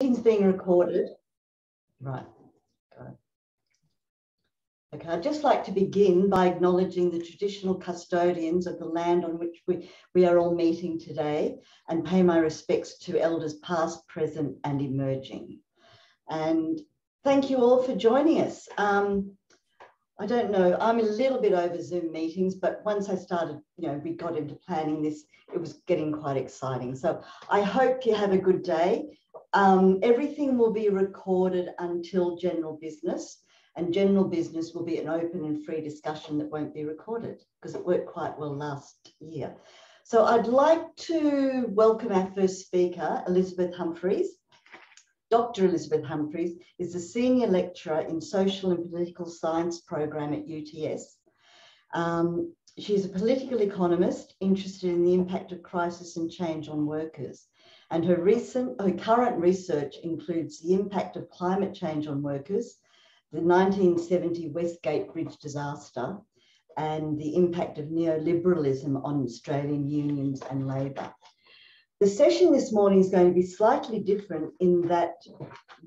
meeting's being recorded. Right. Okay, I'd just like to begin by acknowledging the traditional custodians of the land on which we, we are all meeting today and pay my respects to elders past, present and emerging. And thank you all for joining us. Um, I don't know, I'm a little bit over Zoom meetings, but once I started, you know, we got into planning this, it was getting quite exciting. So I hope you have a good day. Um, everything will be recorded until general business and general business will be an open and free discussion that won't be recorded because it worked quite well last year. So I'd like to welcome our first speaker, Elizabeth Humphreys. Dr. Elizabeth Humphreys is a senior lecturer in social and political science program at UTS. Um, she's a political economist interested in the impact of crisis and change on workers. And her recent, her current research includes the impact of climate change on workers, the 1970 Westgate Bridge disaster and the impact of neoliberalism on Australian unions and labour. The session this morning is going to be slightly different in that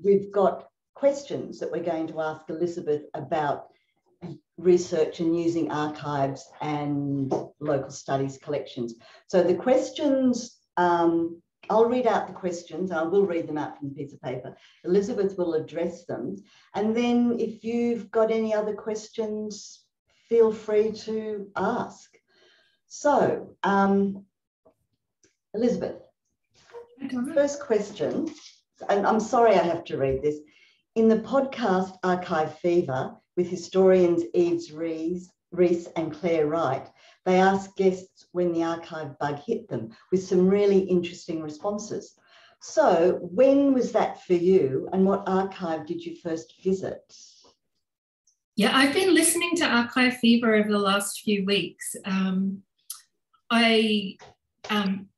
we've got questions that we're going to ask Elizabeth about research and using archives and local studies collections. So the questions um, I'll read out the questions. I will read them out from the piece of paper. Elizabeth will address them. And then if you've got any other questions, feel free to ask. So, um, Elizabeth, first question, and I'm sorry I have to read this. In the podcast Archive Fever with historians Yves Rees, Rees and Clare Wright, they asked guests when the archive bug hit them with some really interesting responses. So, when was that for you, and what archive did you first visit? Yeah, I've been listening to Archive Fever over the last few weeks. Um, I um,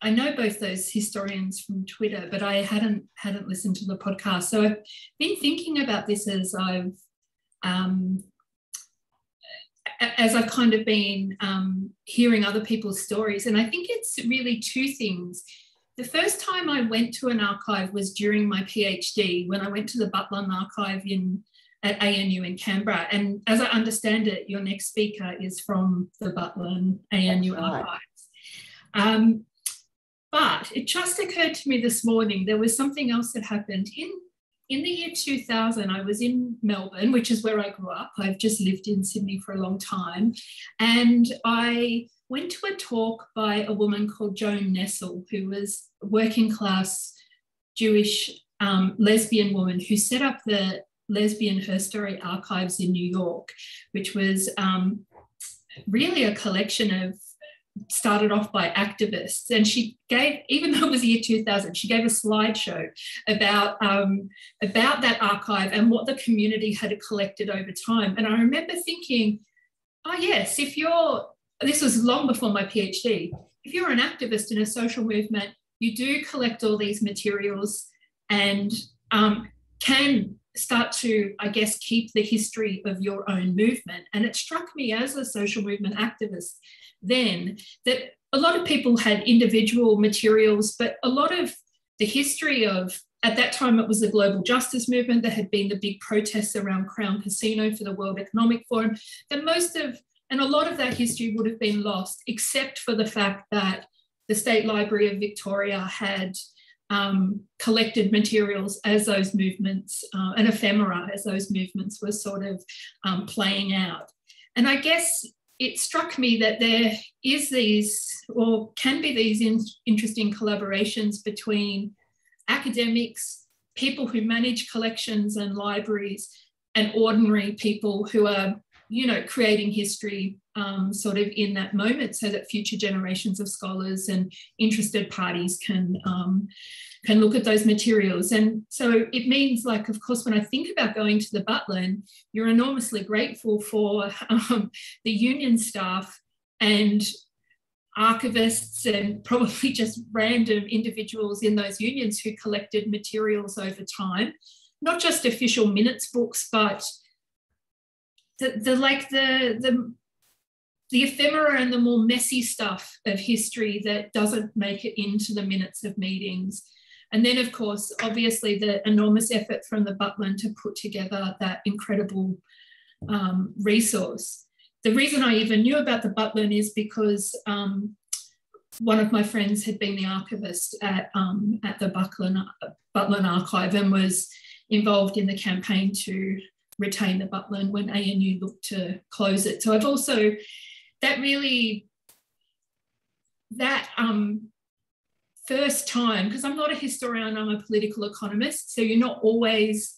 I know both those historians from Twitter, but I hadn't hadn't listened to the podcast. So I've been thinking about this as I've um, as I've kind of been um, hearing other people's stories. And I think it's really two things. The first time I went to an archive was during my PhD when I went to the Butlin Archive in at ANU in Canberra. And as I understand it, your next speaker is from the Butlin ANU right. archives. Um, but it just occurred to me this morning there was something else that happened in in the year 2000, I was in Melbourne, which is where I grew up. I've just lived in Sydney for a long time. And I went to a talk by a woman called Joan Nestle, who was a working class Jewish um, lesbian woman who set up the Lesbian Herstory Archives in New York, which was um, really a collection of started off by activists. And she gave even though it was the year 2000 she gave a slideshow about um, about that archive and what the community had collected over time. And i remember thinking oh yes if you're this was long before my phd if you're an activist in a social movement you do collect all these materials and um, can start to, I guess, keep the history of your own movement. And it struck me as a social movement activist then that a lot of people had individual materials, but a lot of the history of at that time it was the global justice movement there had been the big protests around crown casino for the world economic forum that most of and a lot of that history would have been lost except for the fact that the state library of victoria had um, collected materials as those movements uh, an ephemera as those movements were sort of um, playing out. And i guess it struck me that there is these, or can be these in, interesting collaborations between academics, people who manage collections and libraries, and ordinary people who are, you know, creating history um, sort of in that moment so that future generations of scholars and interested parties can um, can look at those materials. And so it means, like, of course, when I think about going to the Butland, you're enormously grateful for um, the union staff and archivists and probably just random individuals in those unions who collected materials over time, not just official minutes books, but the, the like the the the ephemera and the more messy stuff of history that doesn't make it into the minutes of meetings And then, of course, obviously, the enormous effort from the Butlin to put together that incredible um, resource. The reason I even knew about the Butlin is because um, one of my friends had been the archivist at, um, at the Butlin, Butlin Archive and was involved in the campaign to retain the Butlin when ANU looked to close it. So I've also, that really, that um, first time, because I'm not a historian, I'm a political economist, so you're not always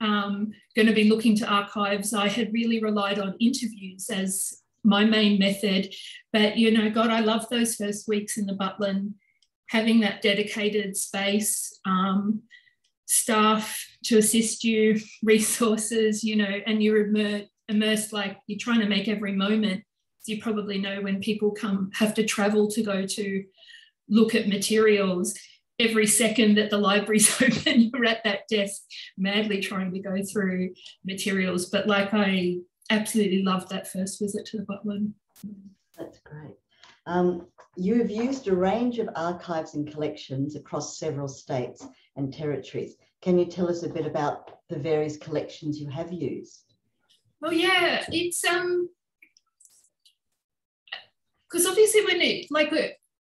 um, going to be looking to archives. I had really relied on interviews as my main method. But, you know, God, I love those first weeks in the Butlin, having that dedicated space, um, staff to assist you, resources, you know, and you're immer- immersed like you're trying to make every moment. You probably know, when people come, have to travel to go to look at materials, every second that the library's open, you're at that desk madly trying to go through materials. But like I absolutely loved that first visit to the Butlin. That's great. Um, you have used a range of archives and collections across several states and territories. Can you tell us a bit about the various collections you have used? Oh yeah, it's um because obviously when it like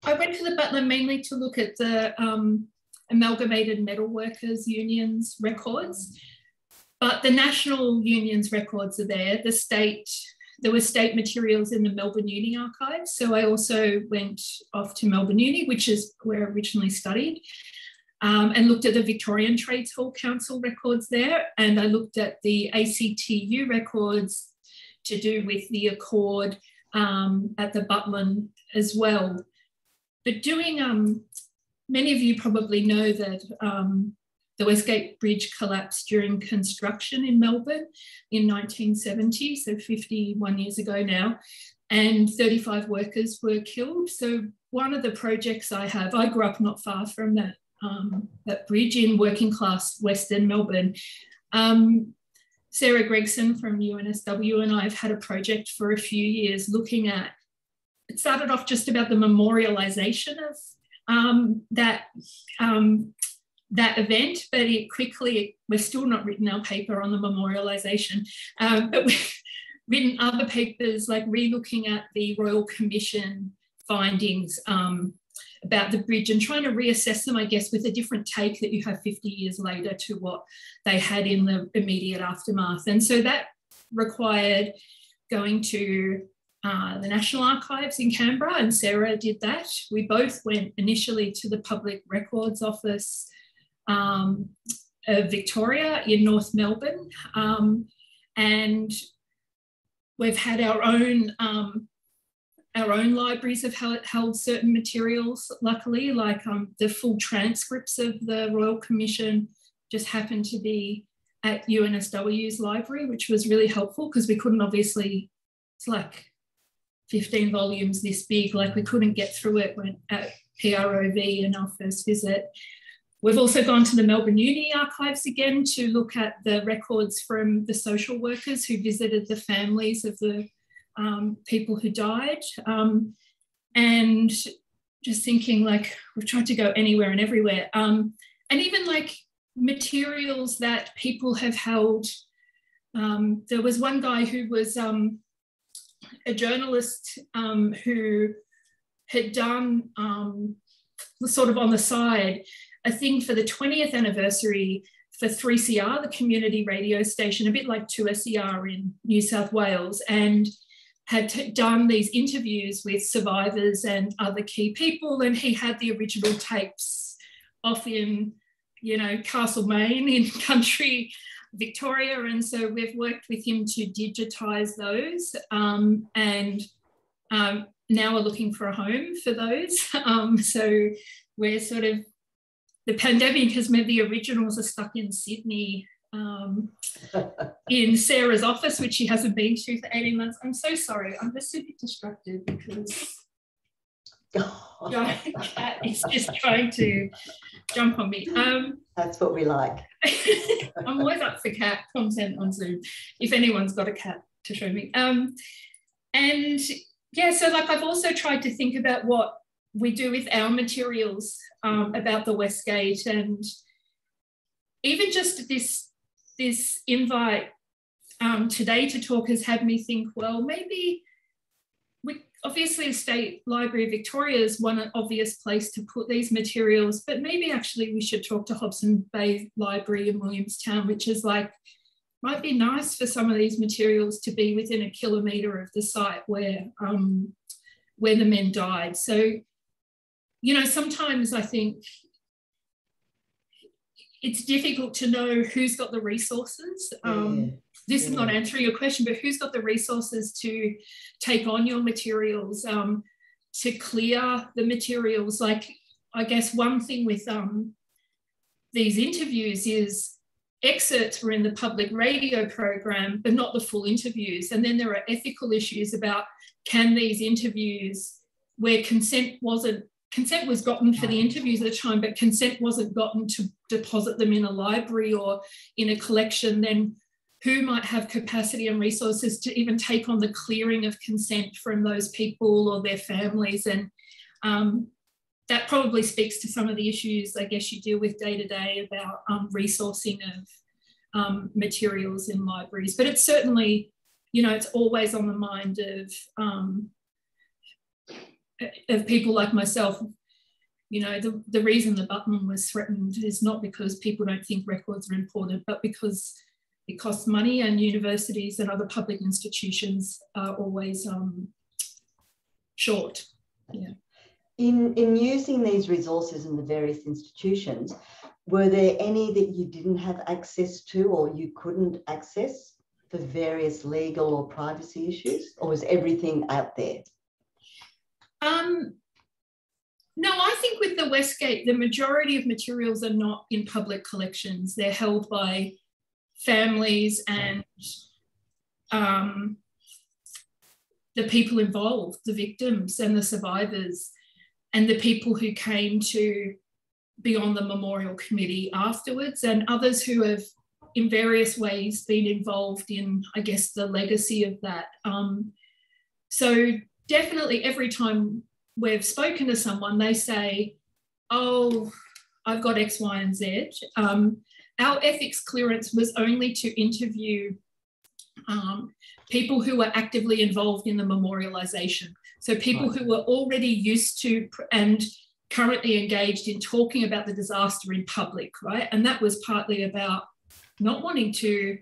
I went to the Butlin mainly to look at the um, amalgamated metal workers unions records but the national union's records are there. The state, there were state materials in the Melbourne Uni archives. So I also went off to Melbourne Uni, which is where I originally studied, um, and looked at the Victorian Trades Hall Council records there. And I looked at the ACTU records to do with the Accord um, at the Butlin as well. But doing, um, many of you probably know that um, the Westgate Bridge collapsed during construction in Melbourne in 1970, so 51 years ago now, and 35 workers were killed. So one of the projects I have, I grew up not far from that, um, that bridge in working class Western Melbourne. Um, Sarah Gregson from UNSW and I have had a project for a few years looking at, it started off just about the memorialisation of um, that um, that event, but it quickly, we've still not written our paper on the memorialisation, um, but we've written other papers like relooking at the Royal Commission findings um, about the bridge and trying to reassess them, I guess, with a different take that you have 50 years later to what they had in the immediate aftermath. And so that required going to uh, the National Archives in Canberra, and Sarah did that. We both went initially to the Public Records Office um, of Victoria in North Melbourne. Um, and we've had our own um, our own libraries have held, certain materials, luckily, like um, the full transcripts of the Royal Commission just happened to be at UNSW's library, which was really helpful because we couldn't obviously, it's like 15 volumes this big, like we couldn't get through it when at PROV in our first visit. We've also gone to the Melbourne Uni archives again to look at the records from the social workers who visited the families of the um, people who died. Um, and just thinking like, we've tried to go anywhere and everywhere. Um, and even like materials that people have held. Um, there was one guy who was um, a journalist um, who had done sort of on the side a thing for the 20th anniversary for 3CR, the community radio station, a bit like 2SER in New South Wales, and had done these interviews with survivors and other key people. And he had the original tapes off in, you know, Castlemaine in country Victoria. And so we've worked with him to digitize those. Um, and um, now we're looking for a home for those. Um, so we're sort of the pandemic has meant the originals are stuck in Sydney um, in Sarah's office, which she hasn't been to for 18 months. I'm so sorry. I'm just super distracted because cat is just trying to jump on me. Um, That's what we like. I'm always up for cat content on Zoom, if anyone's got a cat to show me. Um, and yeah, so like I've also tried to think about what we do with our materials um, about the Westgate and even just this this invite um, today to talk has had me think well maybe we obviously the state library victoria is one obvious place to put these materials but maybe actually we should talk to hobson bay library in williamstown which is like might be nice for some of these materials to be within a kilometre of the site where um, where the men died. So, you know, sometimes I think it's difficult to know who's got the resources. Um, yeah. This yeah. is not answering your question, but who's got the resources to take on your materials, um, to clear the materials? Like, I guess one thing with um, these interviews is excerpts were in the public radio program, but not the full interviews. And then there are ethical issues about can these interviews, where consent wasn't, consent was gotten for the interviews at the time, but consent wasn't gotten to deposit them in a library or in a collection, then who might have capacity and resources to even take on the clearing of consent from those people or their families? And um, that probably speaks to some of the issues I guess you deal with day to day about um, resourcing of um, materials in libraries. But it's certainly, you know, it's always on the mind of um, of people like myself. You know, the, the reason the Butlin was threatened is not because people don't think records are important, but because it costs money and universities and other public institutions are always um, short. Yeah in, in using these resources in the various institutions, were there any that you didn't have access to or you couldn't access for various legal or privacy issues, or was everything out there? Um, no, I think with the Westgate, the majority of materials are not in public collections. They're held by families and um, the people involved, the victims and the survivors and the people who came to be on the memorial committee afterwards, and others who have, in various ways, been involved in, I guess, the legacy of that. Um, so, definitely, every time we've spoken to someone, they say, Oh, I've got X, Y, and Z. Um, our ethics clearance was only to interview um, people who were actively involved in the memorialisation. So people right. who were already used to and currently engaged in talking about the disaster in public, right? And that was partly about not wanting to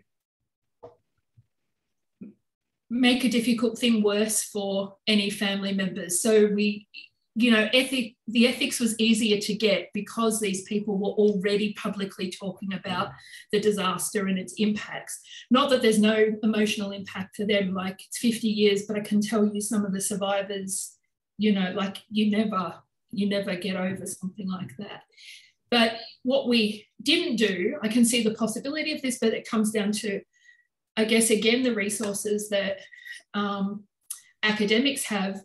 make a difficult thing worse for any family members. So we you know, ethic, the ethics was easier to get because these people were already publicly talking about the disaster and its impacts. Not that there's no emotional impact for them, like it's 50 years, but I can tell you some of the survivors, you know, like you never, you never get over something like that. But what we didn't do, I can see the possibility of this, but it comes down to, I guess, again, the resources that um, academics have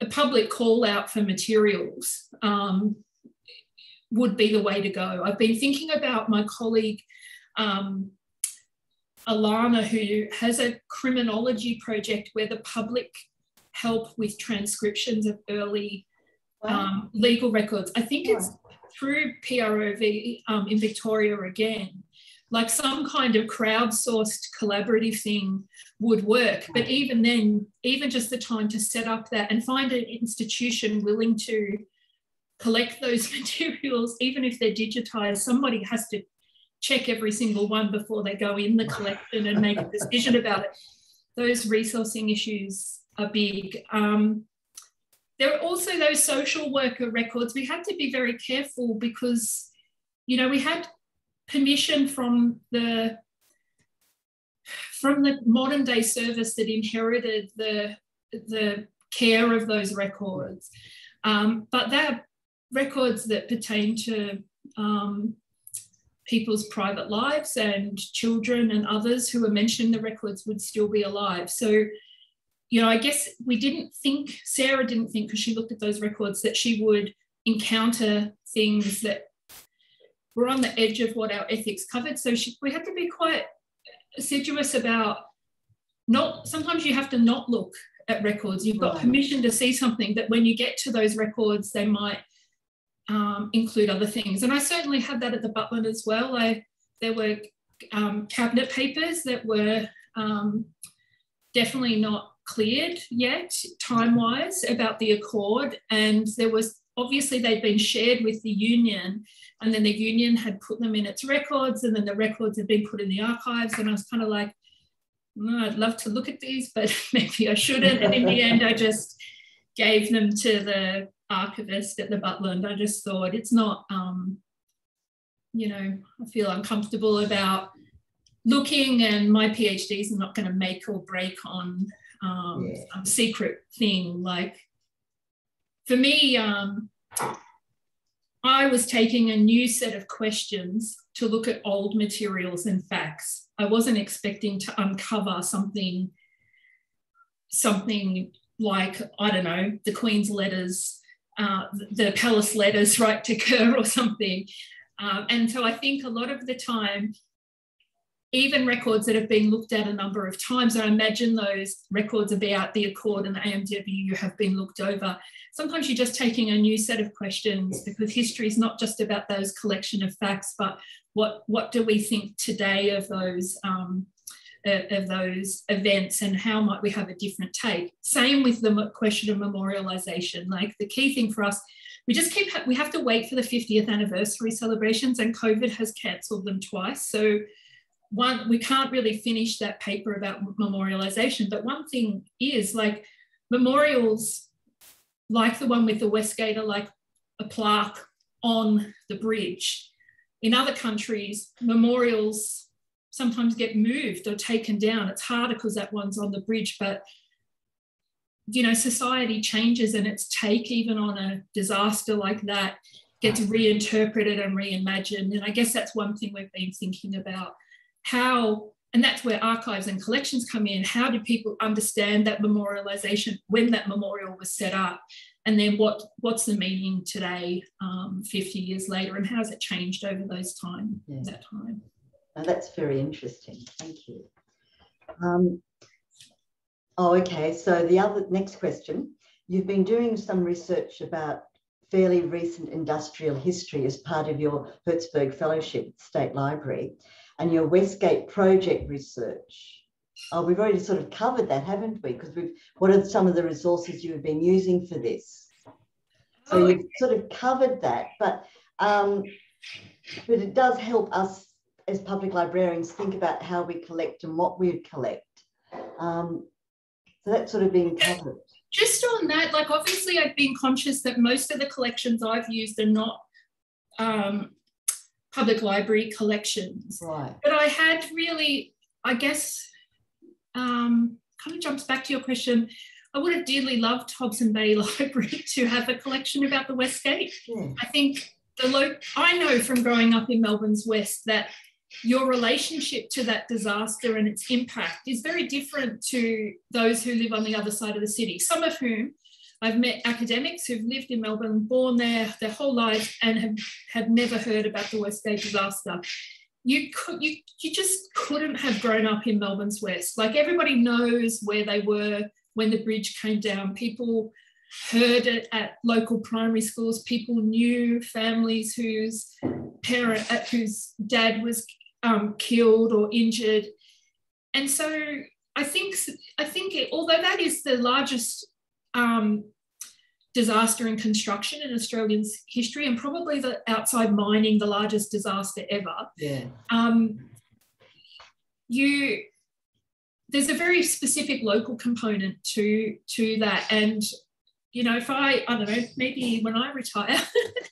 a public call out for materials um, would be the way to go. I've been thinking about my colleague um, Alana, who has a criminology project where the public help with transcriptions of early wow. um, legal records. I think wow. it's through PROV um, in Victoria again like some kind of crowdsourced collaborative thing would work. But even then, even just the time to set up that and find an institution willing to collect those materials, even if they're digitized, somebody has to check every single one before they go in the collection and make a decision about it. Those resourcing issues are big. Um, there are also those social worker records. We had to be very careful because, you know, we had permission from the from the modern day service that inherited the the care of those records, um, but they're records that pertain to um, people's private lives and children and others who are mentioned the records would still be alive. So, you know, I guess we didn't think, Sarah didn't think, because she looked at those records, that she would encounter things that we're on the edge of what our ethics covered. So she, we had to be quite assiduous about not, sometimes you have to not look at records. You've got permission to see something, but when you get to those records, they might um, include other things. And I certainly had that at the Butlin as well. I, there were um, cabinet papers that were um, definitely not cleared yet, time wise, about the Accord. And there was obviously they'd been shared with the union, and then the union had put them in its records, and then the records had been put in the archives. And I was kind of like, oh, I'd love to look at these, but maybe I shouldn't. And in the end, I just gave them to the archivist at the Butlin. I just thought it's not, um, you know, I feel uncomfortable about looking, and my PhDs are not going to make or break on um, yeah. some secret thing. Like for me, um, I was taking a new set of questions to look at old materials and facts. I wasn't expecting to uncover something, something like I don't know, the Queen's letters, uh, the palace letters, right to Kerr or something. Um, and so I think a lot of the time even records that have been looked at a number of times, I imagine those records about the Accord and the AMW have been looked over. Sometimes you're just taking a new set of questions because history is not just about those collection of facts, but what, what do we think today of those um, of those events and how might we have a different take? Same with the question of memorialization. Like the key thing for us, we just keep we have to wait for the 50th anniversary celebrations, and COVID has cancelled them twice. So one, we can't really finish that paper about memorialization, but one thing is like memorials, like the one with the Westgate, are like a plaque on the bridge. In other countries, memorials sometimes get moved or taken down. It's harder because that one's on the bridge, but you know, society changes and its take even on a disaster like that gets reinterpreted and reimagined. And I guess that's one thing we've been thinking about how and that's where archives and collections come in. How do people understand that memorialization when that memorial was set up? And then what what's the meaning today um, 50 years later and how's it changed over those time yeah. that time? Now that's very interesting. Thank you. Um, oh okay. So the other next question. You've been doing some research about fairly recent industrial history as part of your Hertzberg Fellowship State Library and your Westgate project research. Oh, we've already sort of covered that, haven't we? Because we've what are some of the resources you've been using for this? So oh, you've sort of covered that, but um, but it does help us as public librarians think about how we collect and what we collect. Um, so that's sort of been covered. Just on that, like obviously I've been conscious that most of the collections I've used are not um, public library collections. Right. But I had really, I guess, um, kind of jumps back to your question. I would have dearly loved Hobson Bay Library to have a collection about the Westgate. Yeah. I think the lo- I know from growing up in Melbourne's West that your relationship to that disaster and its impact is very different to those who live on the other side of the city, some of whom I've met academics who've lived in Melbourne, born there their whole life, and have, have never heard about the Westgate disaster. You could you you just couldn't have grown up in Melbourne's West. Like everybody knows where they were when the bridge came down. People heard it at local primary schools. People knew families whose parent, uh, whose dad was um, killed or injured, and so I think I think it, although that is the largest um, disaster in construction in Australian's history, and probably the outside mining, the largest disaster ever. Yeah. Um, you there's a very specific local component to to that, and you know, if I I don't know, maybe when I retire,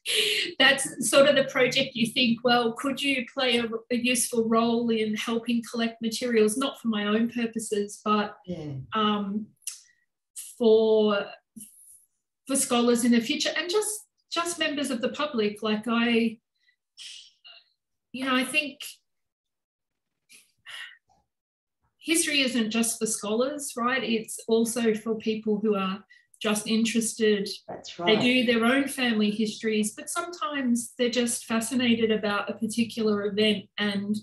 that's sort of the project you think. Well, could you play a, a useful role in helping collect materials, not for my own purposes, but yeah. um, for for scholars in the future and just just members of the public. Like i you know i think history isn't just for scholars right? It's also for people who are just interested. That's right they do their own family histories but sometimes they're just fascinated about a particular event and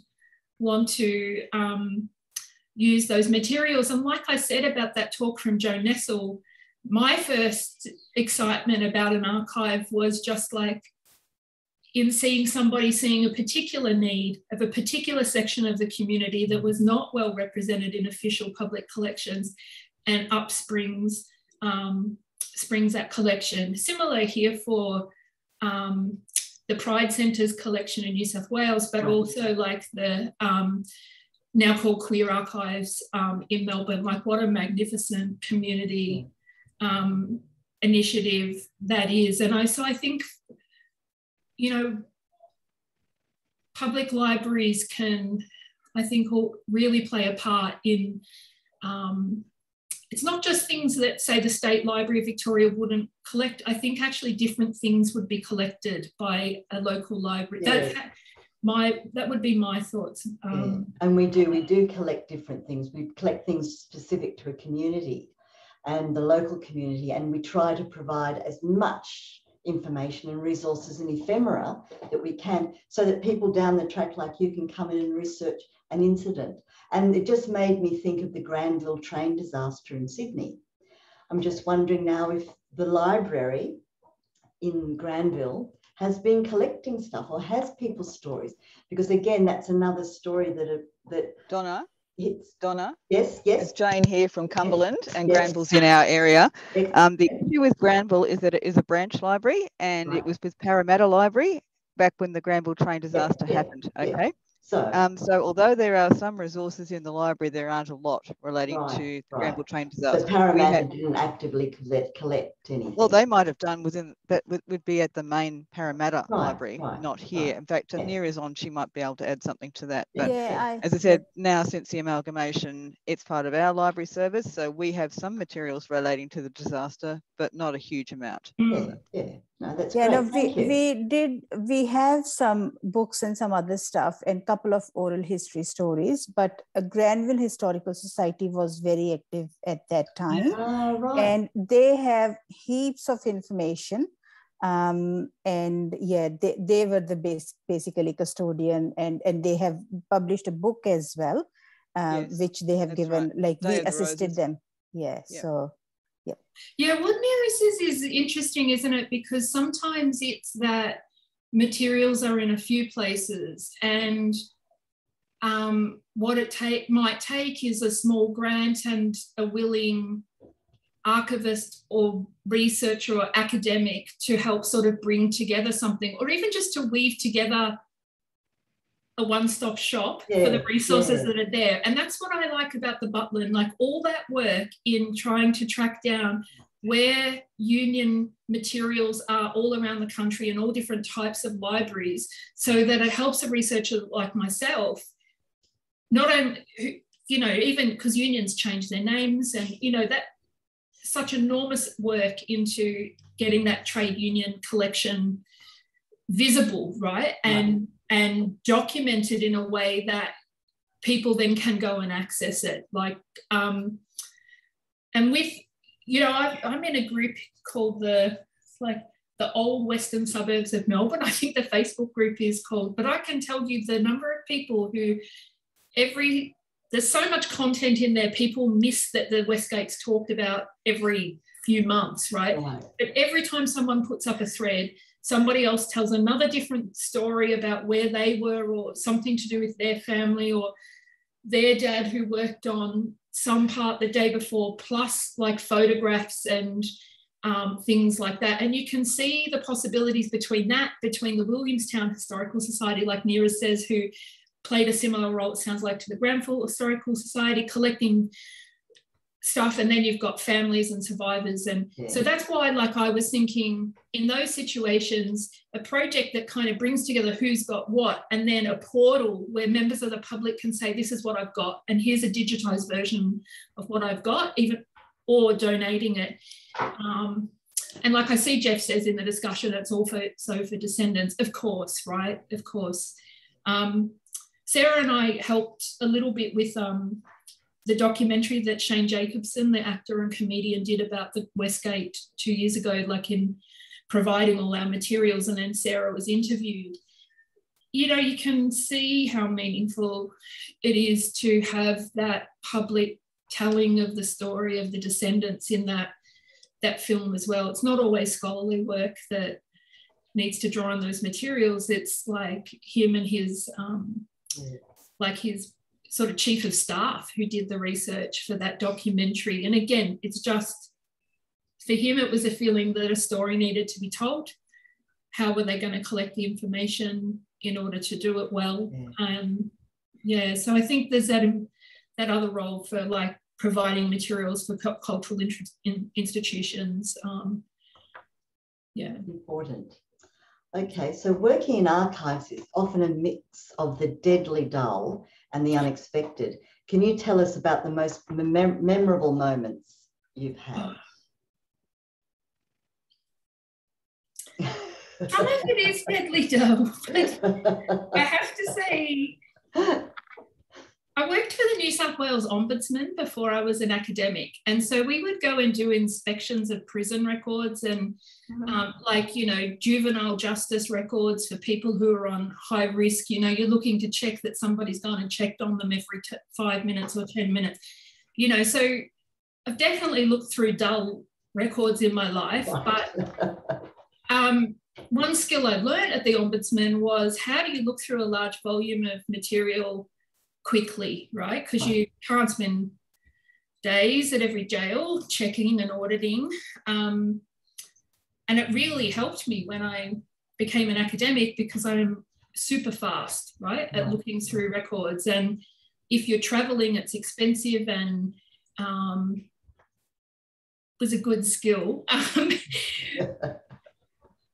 want to um, use those materials. And like I said about that talk from Joan Nestle, my first excitement about an archive was just like in seeing somebody seeing a particular need of a particular section of the community that was not well represented in official public collections and upsprings um, springs that collection. Similar here for um, the Pride Centre's collection in New South Wales, but also like the um, now called Queer Archives um, in Melbourne. Like, what a magnificent community um, initiative that is. And I so I think, you know, public libraries can, I think, really play a part in. Um, it's not just things that say the State Library of Victoria wouldn't collect. I think actually different things would be collected by a local library. Yeah. That, my that would be my thoughts. Um, yeah. And we do we do collect different things. We collect things specific to a community and the local community, and we try to provide as much information and resources and ephemera that we can so that people down the track like you can come in and research an incident. And it just made me think of the Granville train disaster in Sydney. I'm just wondering now if the library in Granville has been collecting stuff or has people's stories because again that's another story that that Donna it's Donna. Yes, yes. It's Jane here from Cumberland, and yes. Granville's in our area. Um, the issue with Granville is that it is a branch library, and right. it was with Parramatta Library back when the Granville train disaster happened. Okay. So, um, so although there are some resources in the library, there aren't a lot relating right, to the right. Granville train disaster. But Parramatta had, didn't actively collect, collect anything. Well, they might have done within that would, would be at the main Parramatta right, library, not here. In fact, yeah. is on, she might be able to add something to that. But yeah, I, as I said, now since the amalgamation, it's part of our library service. So we have some materials relating to the disaster, but not a huge amount. Yeah, yeah. No, that's yeah, great. no, we, we did, we have some books and some other stuff and a couple of oral history stories, but a Granville Historical Society was very active at that time. Oh, right. And they have heaps of information. Um, and yeah, they, they were the base, basically custodian and, and they have published a book as well, uh, yes, which they have given, right. like we assisted them. Yeah, yeah, so yeah. Yeah, what Mary says is interesting, isn't it? Because sometimes it's that materials are in a few places and um, what it take, might take is a small grant and a willing archivist or researcher or academic to help sort of bring together something or even just to weave together a one-stop shop yeah, for the resources yeah. that are there. And that's what I like about the Butlin, like all that work in trying to track down where union materials are all around the country and all different types of libraries so that it helps a researcher like myself not only you know even because unions change their names and you know that such enormous work into getting that trade union collection visible right and and documented in a way that people then can go and access it. Like, um, and with, you know, I, I'm in a group called the, like, the old western suburbs of Melbourne. I think the Facebook group is called, but I can tell you the number of people who every there's so much content in there. People miss that the Westgate's talked about every few months, right? right? But every time someone puts up a thread, somebody else tells another different story about where they were or something to do with their family or their dad who worked on some part the day before, plus like photographs and um, things like that. And you can see the possibilities between that, between the Williamstown Historical Society, like Nira says, who played a similar role, it sounds like, to the Granville Historical Society, collecting stuff and then you've got families and survivors. And yeah. so that's why like i was thinking in those situations a project that kind of brings together who's got what and then a portal where members of the public can say this is what i've got and here's a digitized version of what i've got even or donating it. Um, and like i see jeff says in the discussion it's all for so for descendants. Of course right? Of course. Um, sarah and i helped a little bit with um, the documentary that Shane Jacobson, the actor and comedian, did about the Westgate two years ago, like in providing all our materials, and then Sarah was interviewed. you know, you can see how meaningful it is to have that public telling of the story of the descendants in that that film as well. It's not always scholarly work that needs to draw on those materials. It's like him and his um, like his sort of chief of staff who did the research for that documentary. And again, it's just for him, it was a feeling that a story needed to be told. How were they going to collect the information in order to do it well? Yeah. Um, yeah, so I think there's that that other role for like providing materials for cultural in institutions. Um, yeah, important. Okay, so working in archives is often a mix of the deadly dull and the unexpected. Can you tell us about the most mem memorable moments you've had? Some of it is deadly dull, but I have to say, I worked for the New South Wales Ombudsman before I was an academic. And so we would go and do inspections of prison records and, mm-hmm. um, like, you know, juvenile justice records for people who are on high risk. You know, you're looking to check that somebody's gone and checked on them every t- five minutes or 10 minutes. You know, so I've definitely looked through dull records in my life, but um, one skill I learned at the Ombudsman was how do you look through a large volume of material quickly, right? Because you can't spend days at every jail checking and auditing. Um, and it really helped me when I became an academic because I'm super fast, right, at looking through records. And if you're traveling, it's expensive and um, was a good skill.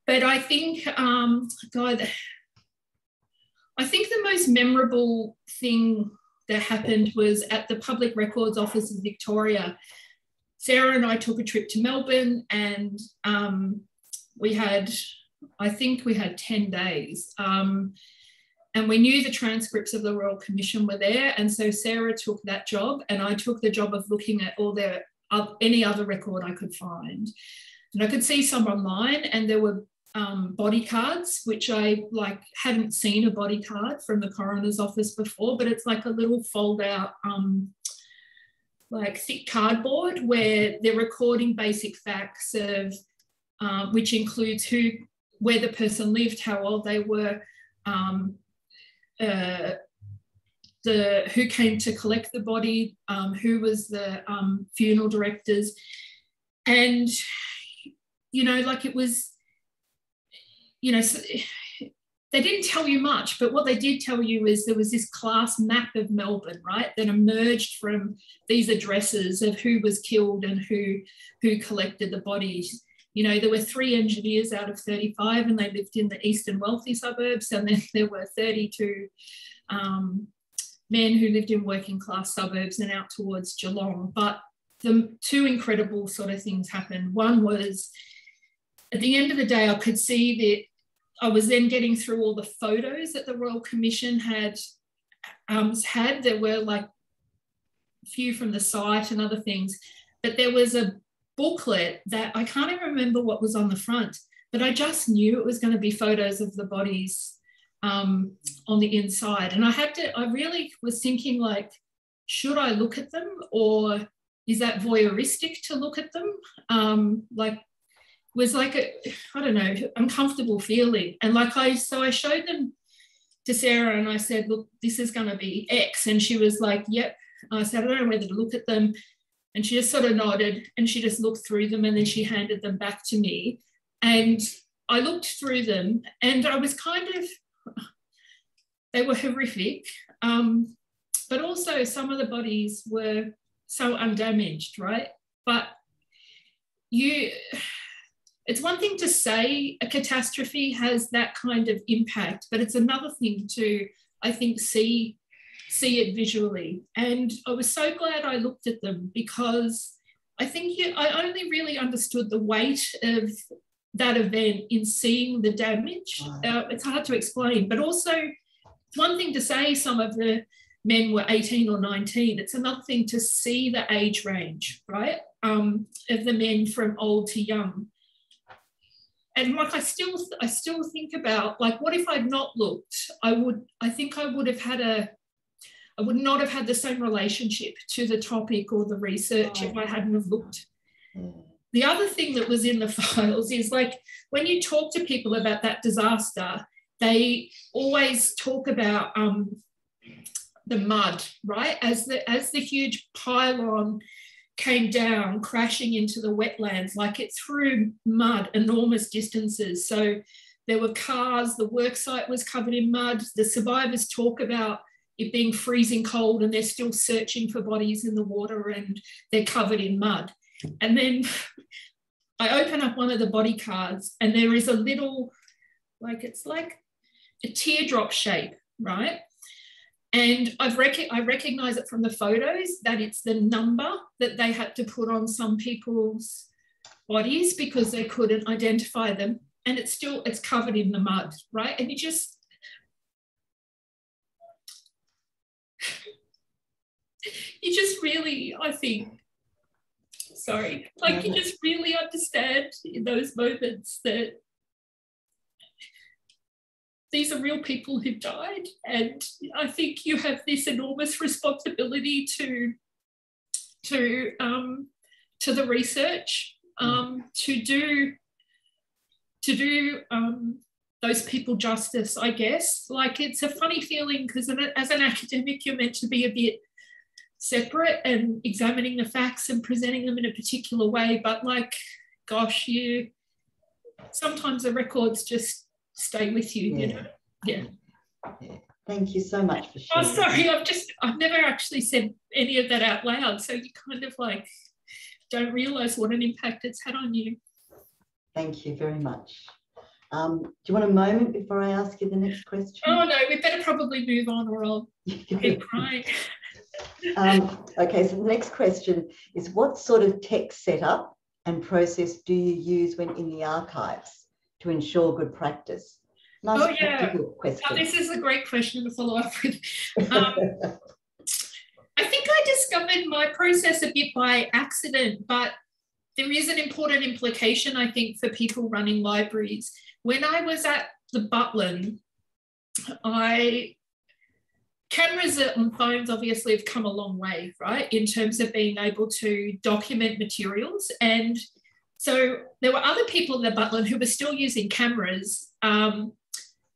but I think, um, God, I think the most memorable thing that happened was at the Public Records Office in Victoria. Sarah and I took a trip to Melbourne and um, we had, I think we had 10 days. Um, and we knew the transcripts of the Royal Commission were there. And so Sarah took that job and I took the job of looking at all the, uh, any other record I could find. And I could see some online and there were um, body cards, which I like hadn't seen a body card from the coroner's office before, but it's like a little fold out, um, like thick cardboard where they're recording basic facts of, uh, which includes who, where the person lived, how old they were, um, uh, the who came to collect the body, um, who was the um, funeral directors, and you know, like it was you know, they didn't tell you much, but what they did tell you is there was this class map of Melbourne, right, that emerged from these addresses of who was killed and who who collected the bodies. You know, there were three engineers out of 35, and they lived in the eastern wealthy suburbs, and then there were 32 um, men who lived in working class suburbs and out towards Geelong. But the two incredible sort of things happened. One was at the end of the day, I could see that I was then getting through all the photos that the Royal Commission had um, had. There were like a few from the site and other things, but there was a booklet that I can't even remember what was on the front, but I just knew it was going to be photos of the bodies um, on the inside. And I had to, I really was thinking like, should I look at them or is that voyeuristic to look at them? Um, like, was like a I don't know uncomfortable feeling. And like I so I showed them to Sarah and I said look this is going to be X. And she was like yep. I said I don't know whether to look at them. And she just sort of nodded and she just looked through them and then she handed them back to me. And I looked through them and I was kind of they were horrific um, but also some of the bodies were so undamaged right? But you it's one thing to say a catastrophe has that kind of impact, but it's another thing to, I think, see see it visually. And I was so glad I looked at them because I think you, I only really understood the weight of that event in seeing the damage. Uh, it's hard to explain, but also it's one thing to say some of the men were 18 or 19. It's another thing to see the age range, right, um, of the men from old to young and like I still I still think about like what if I'd not looked? I would I think I would have had a I would not have had the same relationship to the topic or the research oh. if I hadn't have looked. Mm. The other thing that was in the files is like when you talk to people about that disaster, they always talk about um, the mud, right? As the as the huge pylon came down, crashing into the wetlands, like it threw mud enormous distances. So there were cars, the worksite was covered in mud. The survivors talk about it being freezing cold and they're still searching for bodies in the water and they're covered in mud. And then I open up one of the body cards and there is a little, like it's like a teardrop shape, right? And I've rec- I recognize it from the photos that it's the number that they had to put on some people's bodies because they couldn't identify them. And it's still, it's covered in the mud, right? And you just, you just really, I think, sorry, like you just really understand in those moments that these are real people who died. And I think you have this enormous responsibility to, to, um, to the research, um, to do, to do um, those people justice, I guess. Like it's a funny feeling because as an academic, you're meant to be a bit separate and examining the facts and presenting them in a particular way. But like, gosh, you sometimes the records just stay with you, yeah. you know. Yeah. yeah. Thank you so much for oh, sharing. Oh, sorry, I've just I've never actually said any of that out loud. So you kind of like don't realize what an impact it's had on you. Thank you very much. Um, do you want a moment before I ask you the next question? Oh no, we better probably move on or I'll keep crying. um, okay, so the next question is what sort of tech setup and process do you use when in the archives to ensure good practice? Nice oh, yeah. question. this is a great question to follow up with. Um, I think I discovered my process a bit by accident, but there is an important implication, I think, for people running libraries. When I was at the Butlin, I cameras on phones obviously have come a long way, right, in terms of being able to document materials. And so there were other people in the Butlin who were still using cameras um,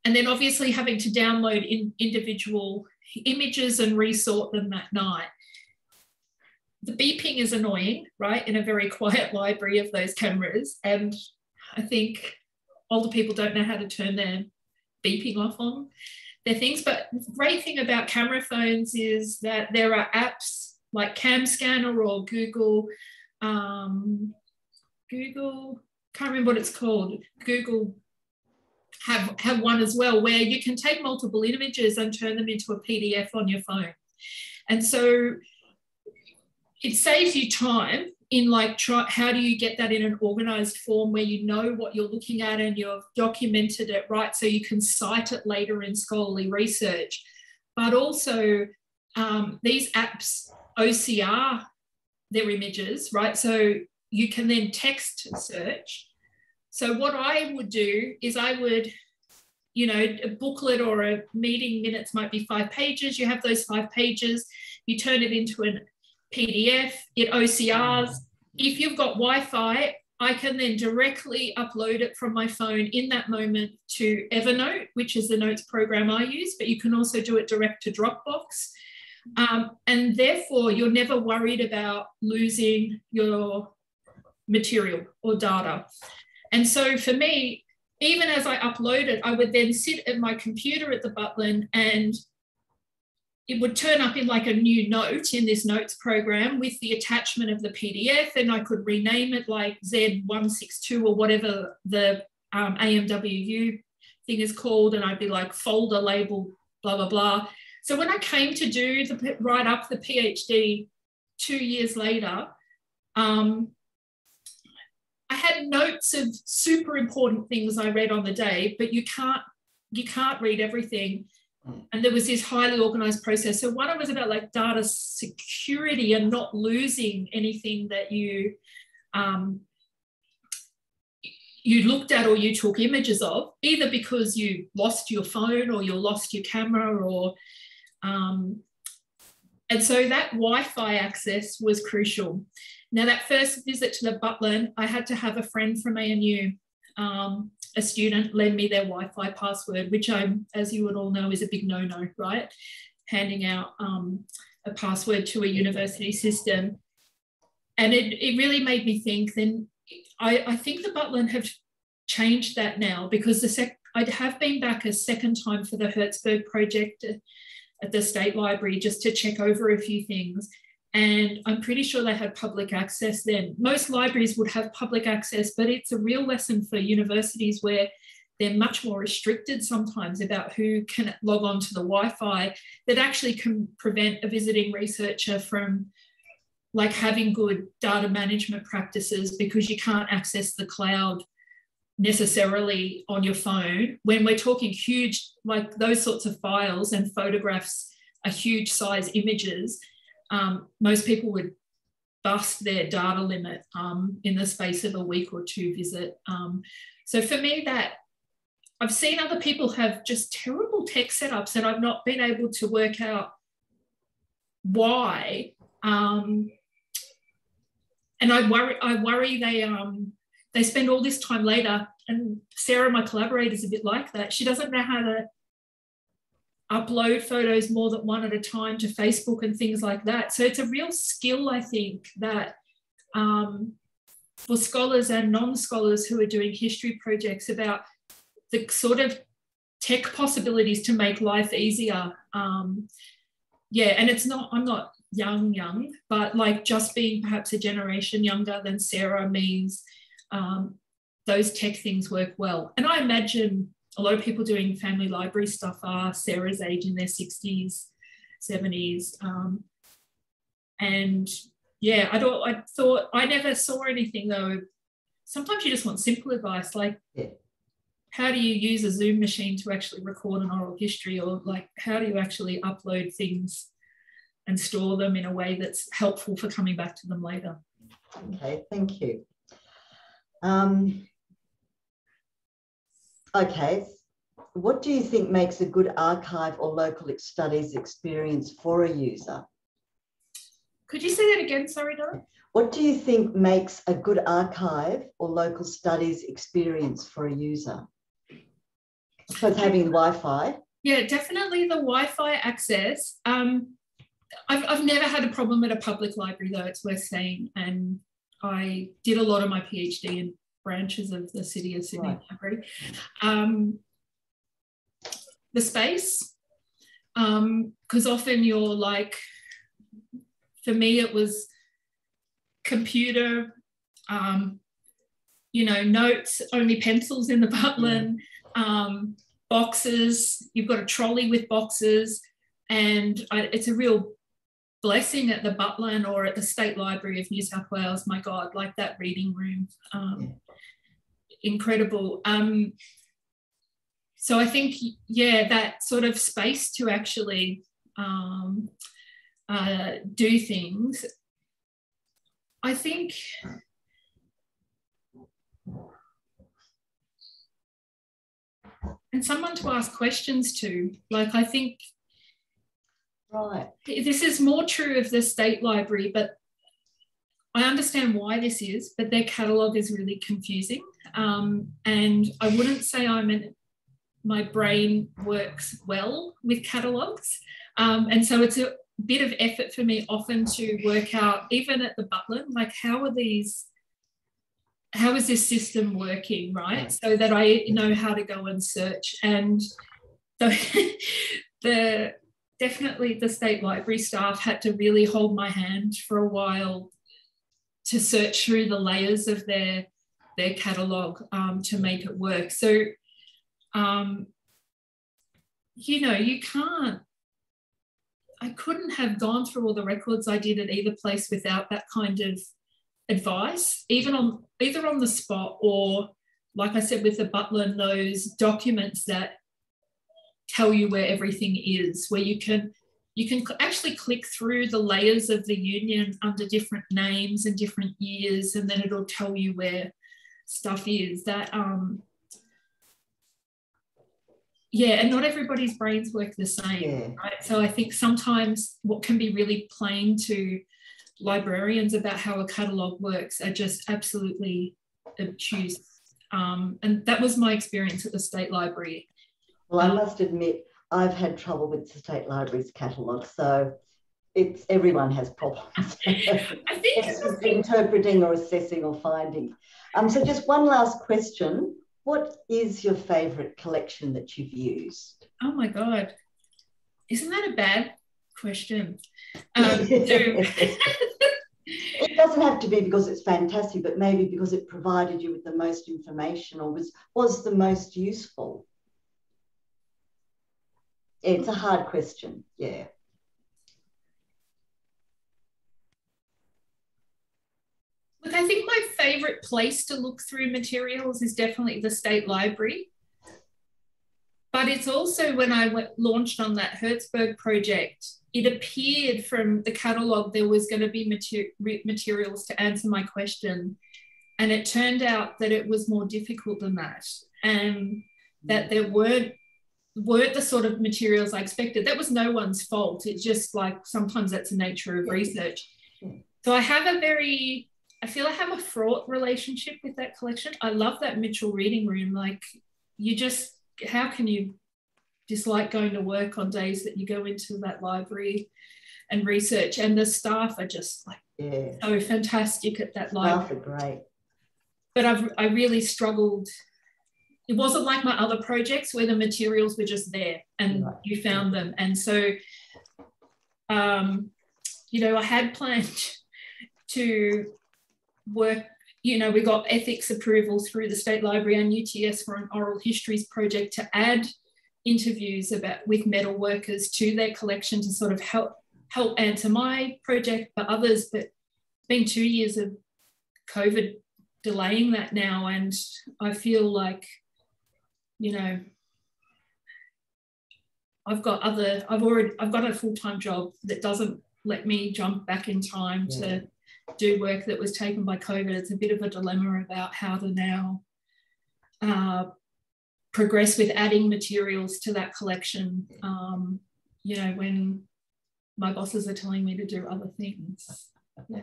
and then obviously having to download in individual images and resort them that night. The beeping is annoying, right, in a very quiet library of those cameras. And I think older people don't know how to turn their beeping off on their things. But the great thing about camera phones is that there are apps like Cam Scanner or Google, um, Google, can't remember what it's called, Google have, have one as well where you can take multiple images and turn them into a PDF on your phone. And so it saves you time in like try, how do you get that in an organized form where you know what you're looking at and you've documented it right so you can cite it later in scholarly research. But also um, these apps OCR their images, right? So you can then text search so what I would do is I would, you know, a booklet or a meeting minutes might be five pages. You have those five pages, you turn it into a PDF, it OCRs. If you've got Wi-Fi, I can then directly upload it from my phone in that moment to Evernote, which is the notes program I use, but you can also do it direct to Dropbox. Um, and therefore, you're never worried about losing your material or data. And so for me, even as I uploaded, I would then sit at my computer at the Butlin and it would turn up in like a new note in this notes program with the attachment of the PDF, and I could rename it like Z162 or whatever the um, AMWU thing is called, and I'd be like folder label, blah, blah, blah. So when I came to do the write up the PhD two years later, um, had notes of super important things I read on the day, but you can't you can't read everything. Mm. And there was this highly organized process. So one was about like data security and not losing anything that you um, you looked at or you took images of, either because you lost your phone or you lost your camera or um, and so that Wi-Fi access was crucial. Now that first visit to the Butlin, I had to have a friend from ANU, um, a student, lend me their Wi-Fi password, which I, as you would all know, is a big no-no, right? Handing out um, a password to a university system. And it, it really made me think then I, I think the Butlin have changed that now because the sec I have been back a second time for the Hertzberg project at the State Library just to check over a few things. And I'm pretty sure they had public access then. Most libraries would have public access, but it's a real lesson for universities where they're much more restricted sometimes about who can log on to the Wi-Fi that actually can prevent a visiting researcher from like having good data management practices because you can't access the cloud necessarily on your phone when we're talking huge like those sorts of files and photographs are huge size images um, most people would bust their data limit um, in the space of a week or two visit um, so for me that i've seen other people have just terrible tech setups and i've not been able to work out why um, and I worry, I worry they um, they spend all this time later. And Sarah, my collaborator, is a bit like that. She doesn't know how to upload photos more than one at a time to Facebook and things like that. So it's a real skill, I think, that um, for scholars and non-scholars who are doing history projects about the sort of tech possibilities to make life easier. Um, yeah, and it's not, I'm not young, young, but like just being perhaps a generation younger than Sarah means um, those tech things work well. And I imagine a lot of people doing family library stuff are Sarah's age in their 60s, 70s. Um, and yeah, I don't, I thought, I never saw anything though. Sometimes you just want simple advice like, yeah. how do you use a Zoom machine to actually record an oral history or like, how do you actually upload things and store them in a way that's helpful for coming back to them later. Okay, thank you. Um, okay, what do you think makes a good archive or local studies experience for a user? Could you say that again? Sorry, Dora. What do you think makes a good archive or local studies experience for a user? I suppose having Wi-Fi. Yeah, definitely the Wi-Fi access. Um, I've, I've never had a problem at a public library, though, it's worth saying. And I did a lot of my PhD in branches of the City of Sydney right. Library. Um, the space, because um, often you're like, for me, it was computer, um, you know, notes, only pencils in the Butlin, um, boxes, you've got a trolley with boxes, and I, it's a real blessing at the Butlin or at the State Library of New South Wales. My God, like that reading room, um, incredible. Um, so I think, yeah, that sort of space to actually um, uh, do things. I think. And someone to ask questions to. Like, I think Right. This is more true of the state library, but I understand why this is, but their catalogue is really confusing. Um, and I wouldn't say I'm in, my brain works well with catalogues. Um, and so it's a bit of effort for me often to work out, even at the Butlin, like how are these, how is this system working, right? So that I know how to go and search. And the, the definitely the state library staff had to really hold my hand for a while to search through the layers of their their catalogue um, to make it work. So, um, you know, you can't. I couldn't have gone through all the records I did at either place without that kind of advice, even on either on the spot or, like I said, with the Butlin, those documents that tell you where everything is, where you can you can actually click through the layers of the union under different names and different years, and then it'll tell you where stuff is. That um yeah and not everybody's brains work the same yeah. right? So i think sometimes what can be really plain to librarians about how a catalogue works are just absolutely obtuse. Um, and that was my experience at the state library well i must admit i've had trouble with the state library's catalogue so it's everyone has problems. I think it's interpreting or assessing or finding. Um, so just one last question. What is your favourite collection that you've used? Oh my God. Isn't that a bad question? Um, it doesn't have to be because it's fantastic, but maybe because it provided you with the most information or was, was the most useful. It's a hard question, yeah. Look, I think my favorite place to look through materials is definitely the State Library. But it's also when I went, launched on that Hertzberg project, it appeared from the catalogue there was going to be mater materials to answer my question. And it turned out that it was more difficult than that. And that there weren't weren't the sort of materials I expected. That was no one's fault. It's just like sometimes that's the nature of research. So I have a very I feel I have a fraught relationship with that collection. I love that Mitchell reading room. Like, you just, how can you dislike going to work on days that you go into that library and research? And the staff are just like yeah. so fantastic at that library. Staff are great. But I've I really struggled. It wasn't like my other projects where the materials were just there and right. you found them. And so, um, you know, I had planned to work, you know, we got ethics approval through the State Library and UTS for an oral histories project to add interviews about with metal workers to their collection to sort of help help answer my project, but others. But it's been two years of COVID delaying that now, and I feel like, you know, I've got other, I've already, I've got a full time job that doesn't let me jump back in time yeah. to do work that was taken by COVID, it's a bit of a dilemma about how to now uh, progress with adding materials to that collection. Um, you know, when my bosses are telling me to do other things. Yeah.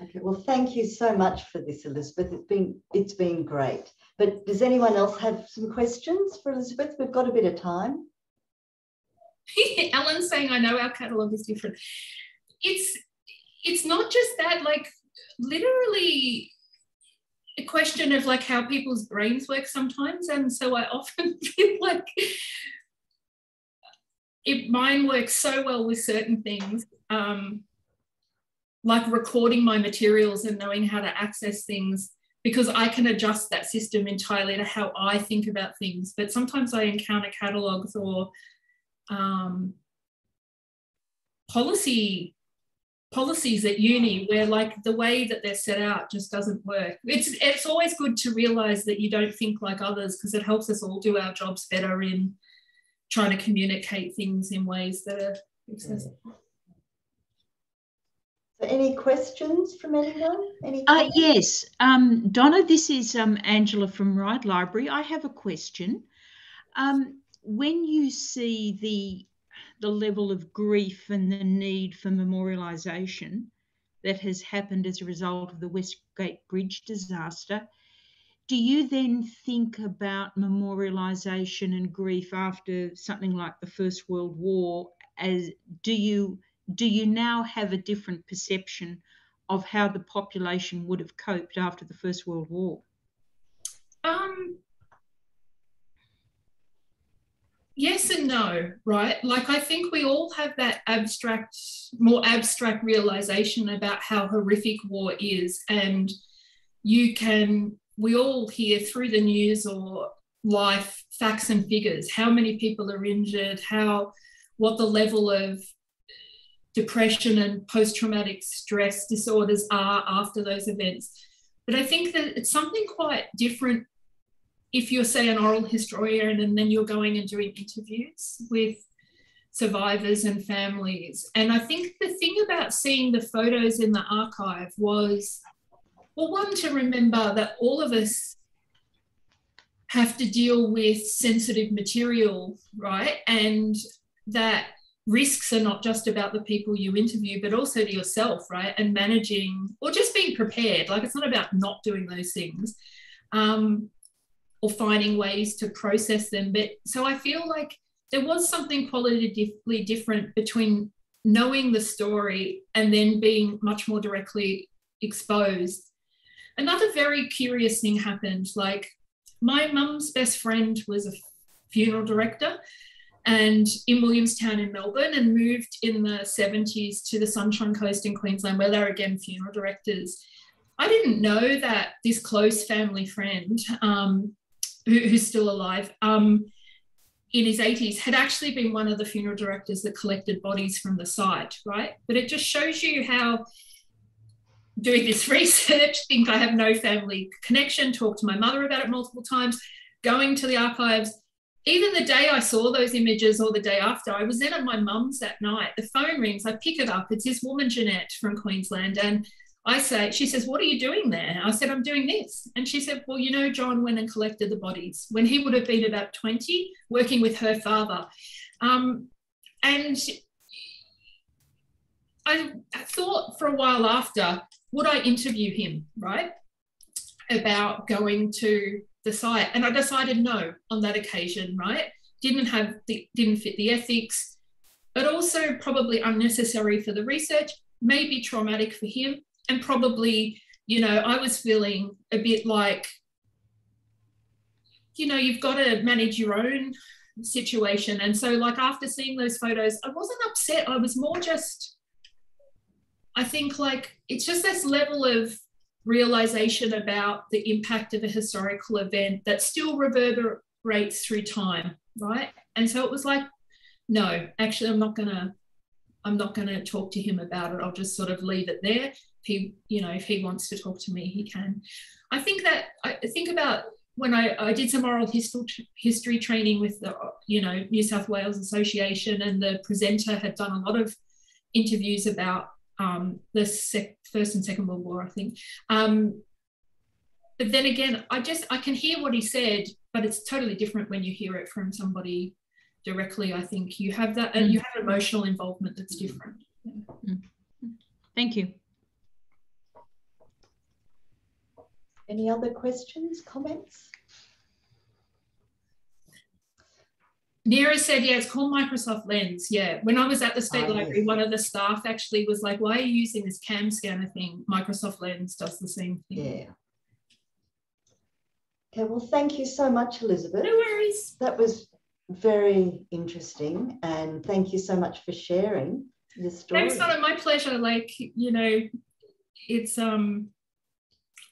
Okay, well, thank you so much for this, Elizabeth. It's been it's been great. But does anyone else have some questions for Elizabeth? We've got a bit of time. Ellen's saying, "I know our catalogue is different." It's it's not just that, like literally a question of like how people's brains work sometimes. And so I often feel like it mine works so well with certain things. Um, like recording my materials and knowing how to access things because I can adjust that system entirely to how I think about things. But sometimes I encounter catalogs or um, policy policies at uni where like the way that they're set out just doesn't work. It's it's always good to realize that you don't think like others because it helps us all do our jobs better in trying to communicate things in ways that are accessible so any questions from anyone any uh, yes um, donna this is um, angela from Ryde library i have a question um, when you see the the level of grief and the need for memorialisation that has happened as a result of the Westgate Bridge disaster. Do you then think about memorialisation and grief after something like the First World War? As do you do you now have a different perception of how the population would have coped after the First World War? Um, yes and no, right? Like I think we all have that abstract, more abstract realization about how horrific war is. And you can, we all hear through the news or life facts and figures, how many people are injured, how, what the level of depression and post-traumatic stress disorders are after those events. But I think that it's something quite different if you're say an oral historian and then you're going and doing interviews with survivors and families and i think the thing about seeing the photos in the archive was well, one to remember that all of us have to deal with sensitive material, right? And that risks are not just about the people you interview, but also to yourself, right? And managing or just being prepared. Like it's not about not doing those things um, or finding ways to process them. But so I feel like there was something qualitatively different between knowing the story and then being much more directly exposed. Another very curious thing happened. Like my mum's best friend was a funeral director and in Williamstown in Melbourne and moved in the 70s to the Sunshine Coast in Queensland, where they're again funeral directors. I didn't know that this close family friend, um, who, who's still alive, um, in his 80s, had actually been one of the funeral directors that collected bodies from the site, right? But it just shows you how doing this research, think I have no family connection, talk to my mother about it multiple times, going to the archives, even the day I saw those images or the day after, I was then at my mum's that night. The phone rings, I pick it up. It's this woman, Jeanette from Queensland. And I say, she says, What are you doing there? I said, I'm doing this. And she said, Well, you know, John went and collected the bodies when he would have been about 20, working with her father. Um, and I, I thought for a while after, would I interview him, right? About going to site. And I decided no on that occasion, right? Didn't have the didn't fit the ethics, but also probably unnecessary for the research, maybe traumatic for him, and probably, you know, I was feeling a bit like, you know, you've got to manage your own situation. And so, like after seeing those photos, I wasn't upset. I was more just, I think like it's just this level of realization about the impact of a historical event that still reverberates through time, right? And so it was like, no, actually, I'm not gonna, I'm not gonna talk to him about it. I'll just sort of leave it there. If he, you know, if he wants to talk to me, he can. I think that I think about when I, I did some oral history, history training with the, you know, New South Wales Association, and the presenter had done a lot of interviews about um, the sec- First and Second World War, I think. Um, but then again, I just I can hear what he said, but it's totally different when you hear it from somebody directly. I think you have that, and mm. you have emotional involvement that's different. Yeah. Mm. Thank you. Any other questions, comments? Nira said, yeah, it's called Microsoft Lens. Yeah. When I was at the State oh, Library, one of the staff actually was like, why are you using this cam scanner thing? Microsoft Lens does the same thing. Yeah. Okay, well, thank you so much, Elizabeth. No worries. That was very interesting. And thank you so much for sharing your story. Thanks, Donna. My pleasure. Like, you know, it's um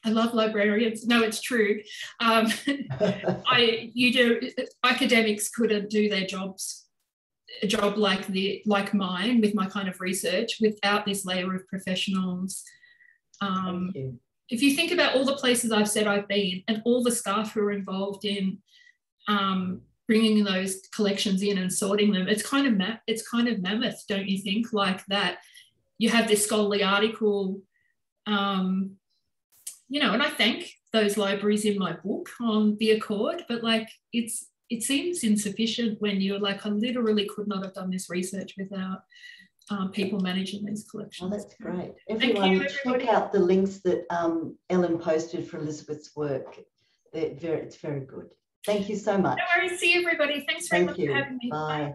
I love librarians. No, it's true. Um, I you do academics couldn't do their jobs a job like the like mine with my kind of research without this layer of professionals. Um, you. If you think about all the places I've said I've been and all the staff who are involved in um, bringing those collections in and sorting them, it's kind of ma- it's kind of mammoth, don't you think? Like that, you have this scholarly article um, you know, and I thank those libraries in my book on the Accord, but like it's it seems insufficient when you're like, I literally could not have done this research without um, people managing these collections. Oh, that's great. Everyone, you, check out the links that um, Ellen posted for Elizabeth's work. Very, it's very good. Thank you so much. No worries. See everybody. Thanks very Thank much you. for having me. Bye. Bye.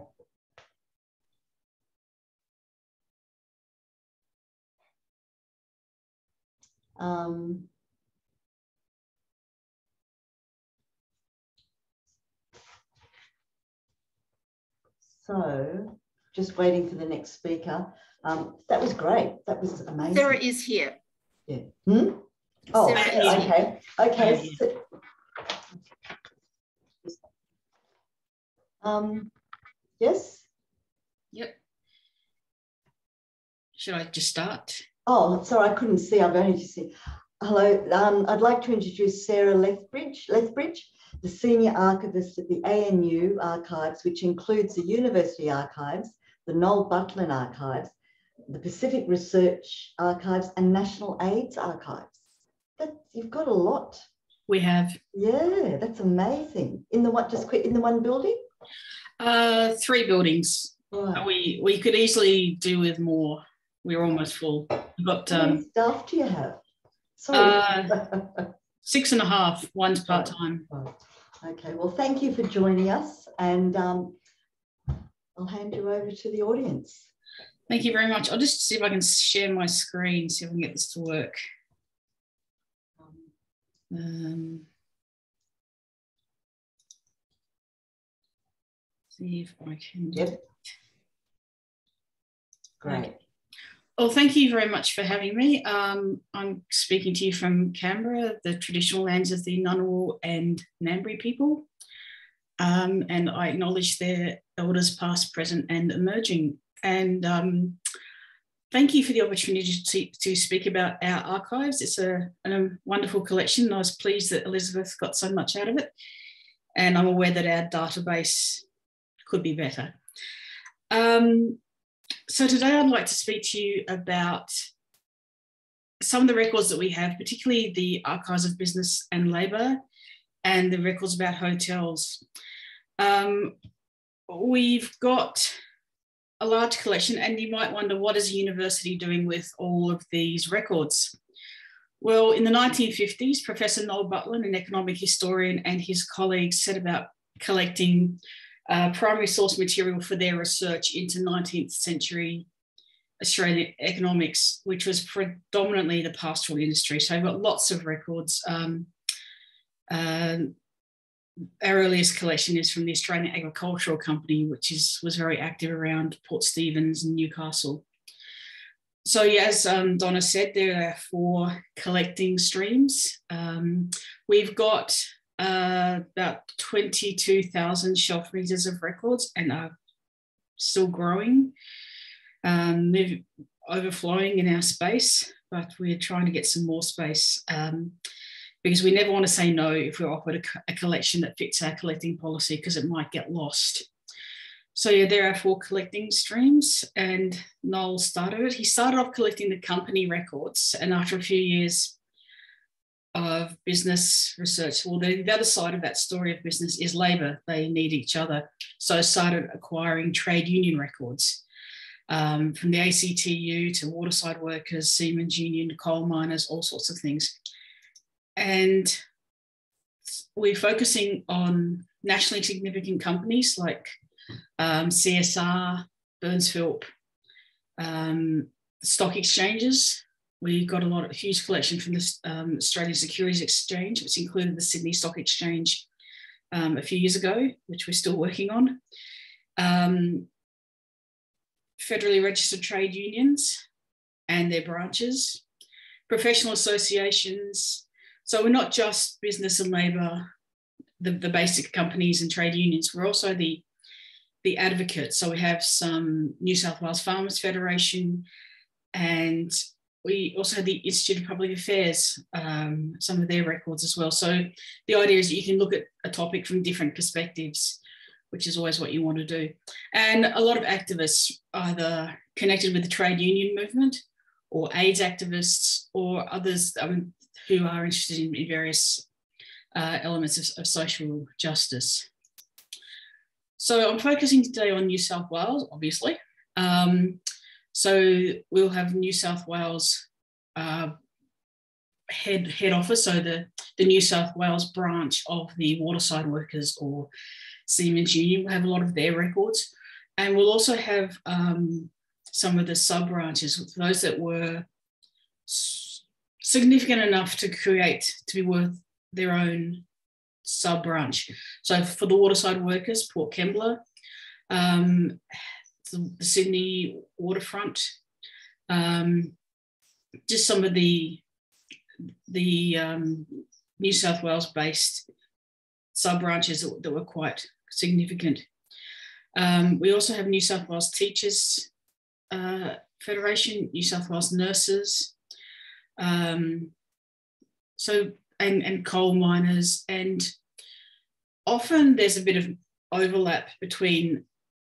Um, So just waiting for the next speaker. Um, that was great. That was amazing. Sarah is here. Yeah. Hmm? Oh, okay. Okay. Um, yes? Yep. Should I just start? Oh, sorry, I couldn't see. I've only just seen. Hello, um, I'd like to introduce Sarah Lethbridge. Lethbridge the Senior Archivist at the ANU Archives, which includes the University Archives, the Noel Butlin Archives, the Pacific Research Archives, and National AIDS Archives. that you've got a lot. We have Yeah, that's amazing. In the what? Just quick in the one building. uh, three buildings. Right. We we could easily do with more. We're almost full. We've got How many um, staff do you have? Sorry. Uh, six and a half. One's part time. Right. Okay. Well, thank you for joining us, and um, I'll hand you over to the audience. Thank you very much. I'll just see if I can share my screen, see if I can get this to work. Um, see if I can. Yep. Great. Well, thank you very much for having me. Um, I'm speaking to you from Canberra, the traditional lands of the Ngunnawal and Ngambri people. Um, and I acknowledge their elders past, present, and emerging. And um, thank you for the opportunity to, to speak about our archives. It's a, a wonderful collection. I was pleased that Elizabeth got so much out of it. And I'm aware that our database could be better. Um, so today I'd like to speak to you about some of the records that we have, particularly the archives of business and labour and the records about hotels. Um, we've got a large collection and you might wonder what is a university doing with all of these records? Well, in the 1950s, Professor Noel Butlin, an economic historian, and his colleagues set about collecting uh, primary source material for their research into 19th century Australian economics, which was predominantly the pastoral industry. So I've got lots of records. Um, uh, our earliest collection is from the Australian Agricultural Company, which is was very active around Port Stephens and Newcastle. So, yeah, as um, Donna said, there are four collecting streams. Um, we've got uh, about 22,000 shelf meters of records and are still growing, um, overflowing in our space, but we're trying to get some more space um, because we never want to say no if we're offered a, a collection that fits our collecting policy because it might get lost. So yeah, there are four collecting streams, and Noel started it. He started off collecting the company records, and after a few years, of business research. Well, the, the, other side of that story of business is labour. They need each other. So I started acquiring trade union records um, from the ACTU to waterside workers, Seamen's Union, coal miners, all sorts of things. And we're focusing on nationally significant companies like um, CSR, Burns um, stock exchanges, we got a lot of huge collection from the um, Australian Securities Exchange, which included the Sydney Stock Exchange um, a few years ago, which we're still working on. Um, federally registered trade unions and their branches, professional associations. So we're not just business and labour, the, the basic companies and trade unions. We're also the the advocates. So we have some New South Wales Farmers Federation and we also the Institute of Public Affairs, um, some of their records as well. So the idea is that you can look at a topic from different perspectives, which is always what you want to do. And a lot of activists, either connected with the trade union movement or AIDS activists or others who are interested in, in various uh, elements of, of social justice. So I'm focusing today on New South Wales, obviously. Um, so we'll have New South Wales uh, head head office, so the, the New South Wales branch of the waterside workers or Seamen's Union will have a lot of their records. And we'll also have um, some of the sub branches, those that were significant enough to create, to be worth their own sub branch. So for the waterside workers, Port Kembla um, the, Sydney waterfront, um, just some of the the um, New South Wales based sub branches that, that, were quite significant. Um, we also have New South Wales Teachers uh, Federation, New South Wales Nurses, um, so and, and coal miners, and often there's a bit of overlap between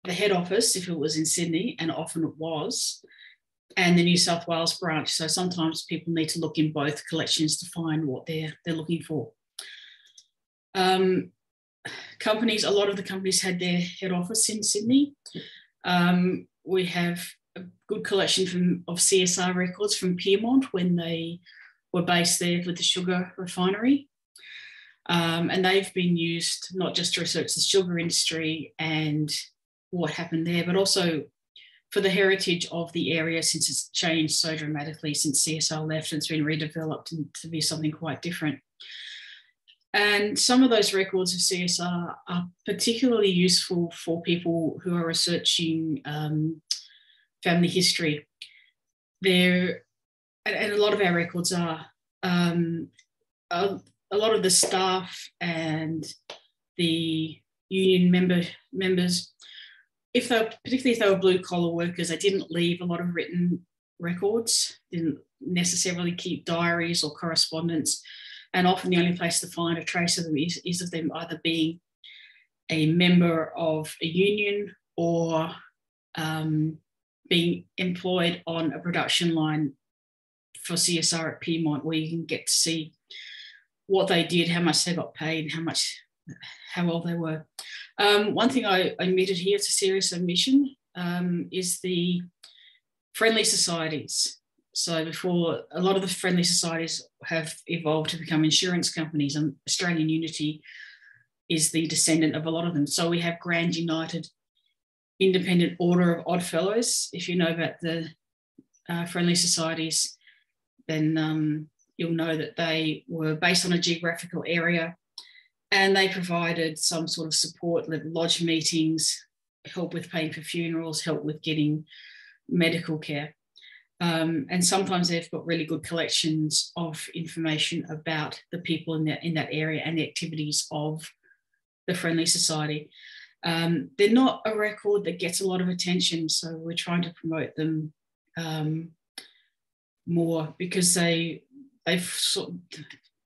the head office, if it was in Sydney, and often it was, and the New South Wales branch. So sometimes people need to look in both collections to find what they're they're looking for. Um, companies, a lot of the companies had their head office in Sydney. Um, we have a good collection from of CSR records from Pyrmont when they were based there with the sugar refinery. Um, and they've been used not just to research the sugar industry and what happened there, but also for the heritage of the area since it's changed so dramatically since CSR left and it's been redeveloped to be something quite different. And some of those records of CSR are particularly useful for people who are researching um, family history. There, and a lot of our records are. Um, a, a, lot of the staff and the union member members, if they particularly if they were blue collar workers, they didn't leave a lot of written records, didn't necessarily keep diaries or correspondence and often the only place to find a trace of them is, is of them either being a member of a union or um, being employed on a production line for CSR at Pyrmont, where you can get to see what they did, how much they got paid, how much, how old they were. Um, one thing I omitted here, it's a serious omission, um, is the friendly societies. So before a lot of the friendly societies have evolved to become insurance companies, and Australian Unity is the descendant of a lot of them. So we have Grand United Independent Order of Odd Fellows. If you know about the uh, friendly societies, then um, you'll know that they were based on a geographical area and they provided some sort of support, lodge meetings, help with paying for funerals, help with getting medical care. Um, and sometimes they've got really good collections of information about the people in that in that area and the activities of the Friendly Society. Um, they're not a record that gets a lot of attention, so we're trying to promote them um, more because they they've sort of,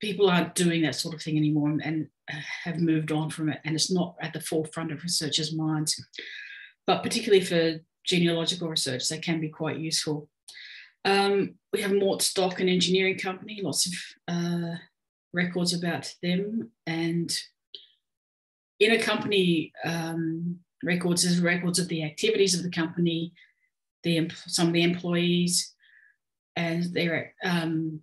people aren't doing that sort of thing anymore and have moved on from it, and it's not at the forefront of researchers' minds. But particularly for genealogical research, they can be quite useful. Um, we have Mort Stock and Engineering Company, lots of uh, records about them. And in a company um, records, there's records of the activities of the company, the some of the employees, and their um,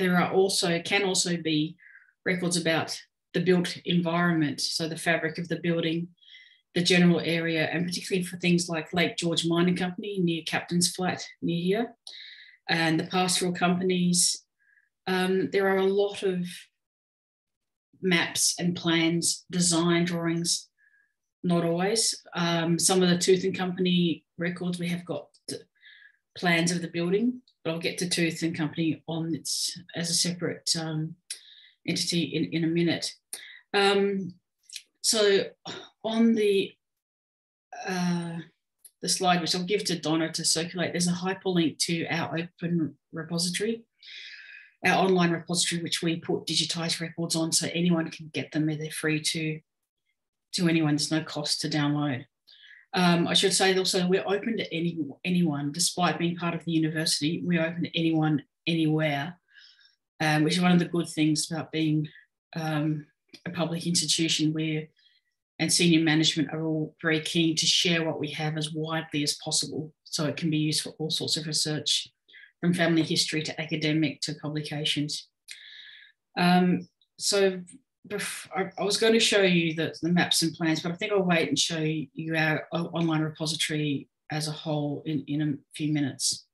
there are also can also be records about the built environment, so the fabric of the building, the general area, and particularly for things like Lake George Mining Company near Captain's Flat near here, and the pastoral companies. Um, there are a lot of maps and plans, design drawings, not always. Um, some of the Tooth and Company records, we have got plans of the building, but I'll get to Tooth and Company on its as a separate um, entity in, in a minute. Um, so on the uh, the slide, which I'll give to Donna to circulate, there's a hyperlink to our open repository, our online repository, which we put digitized records on so anyone can get them. They're free to, to anyone. There's no cost to download. Um, I should say also we're open to any, anyone, despite being part of the university, we're open to anyone, anywhere, um, which is one of the good things about being um, a public institution where and senior management are all very keen to share what we have as widely as possible so it can be used for all sorts of research from family history to academic to publications. Um, so I was going to show you the, the, maps and plans, but I think I'll wait and show you our online repository as a whole in, in a few minutes.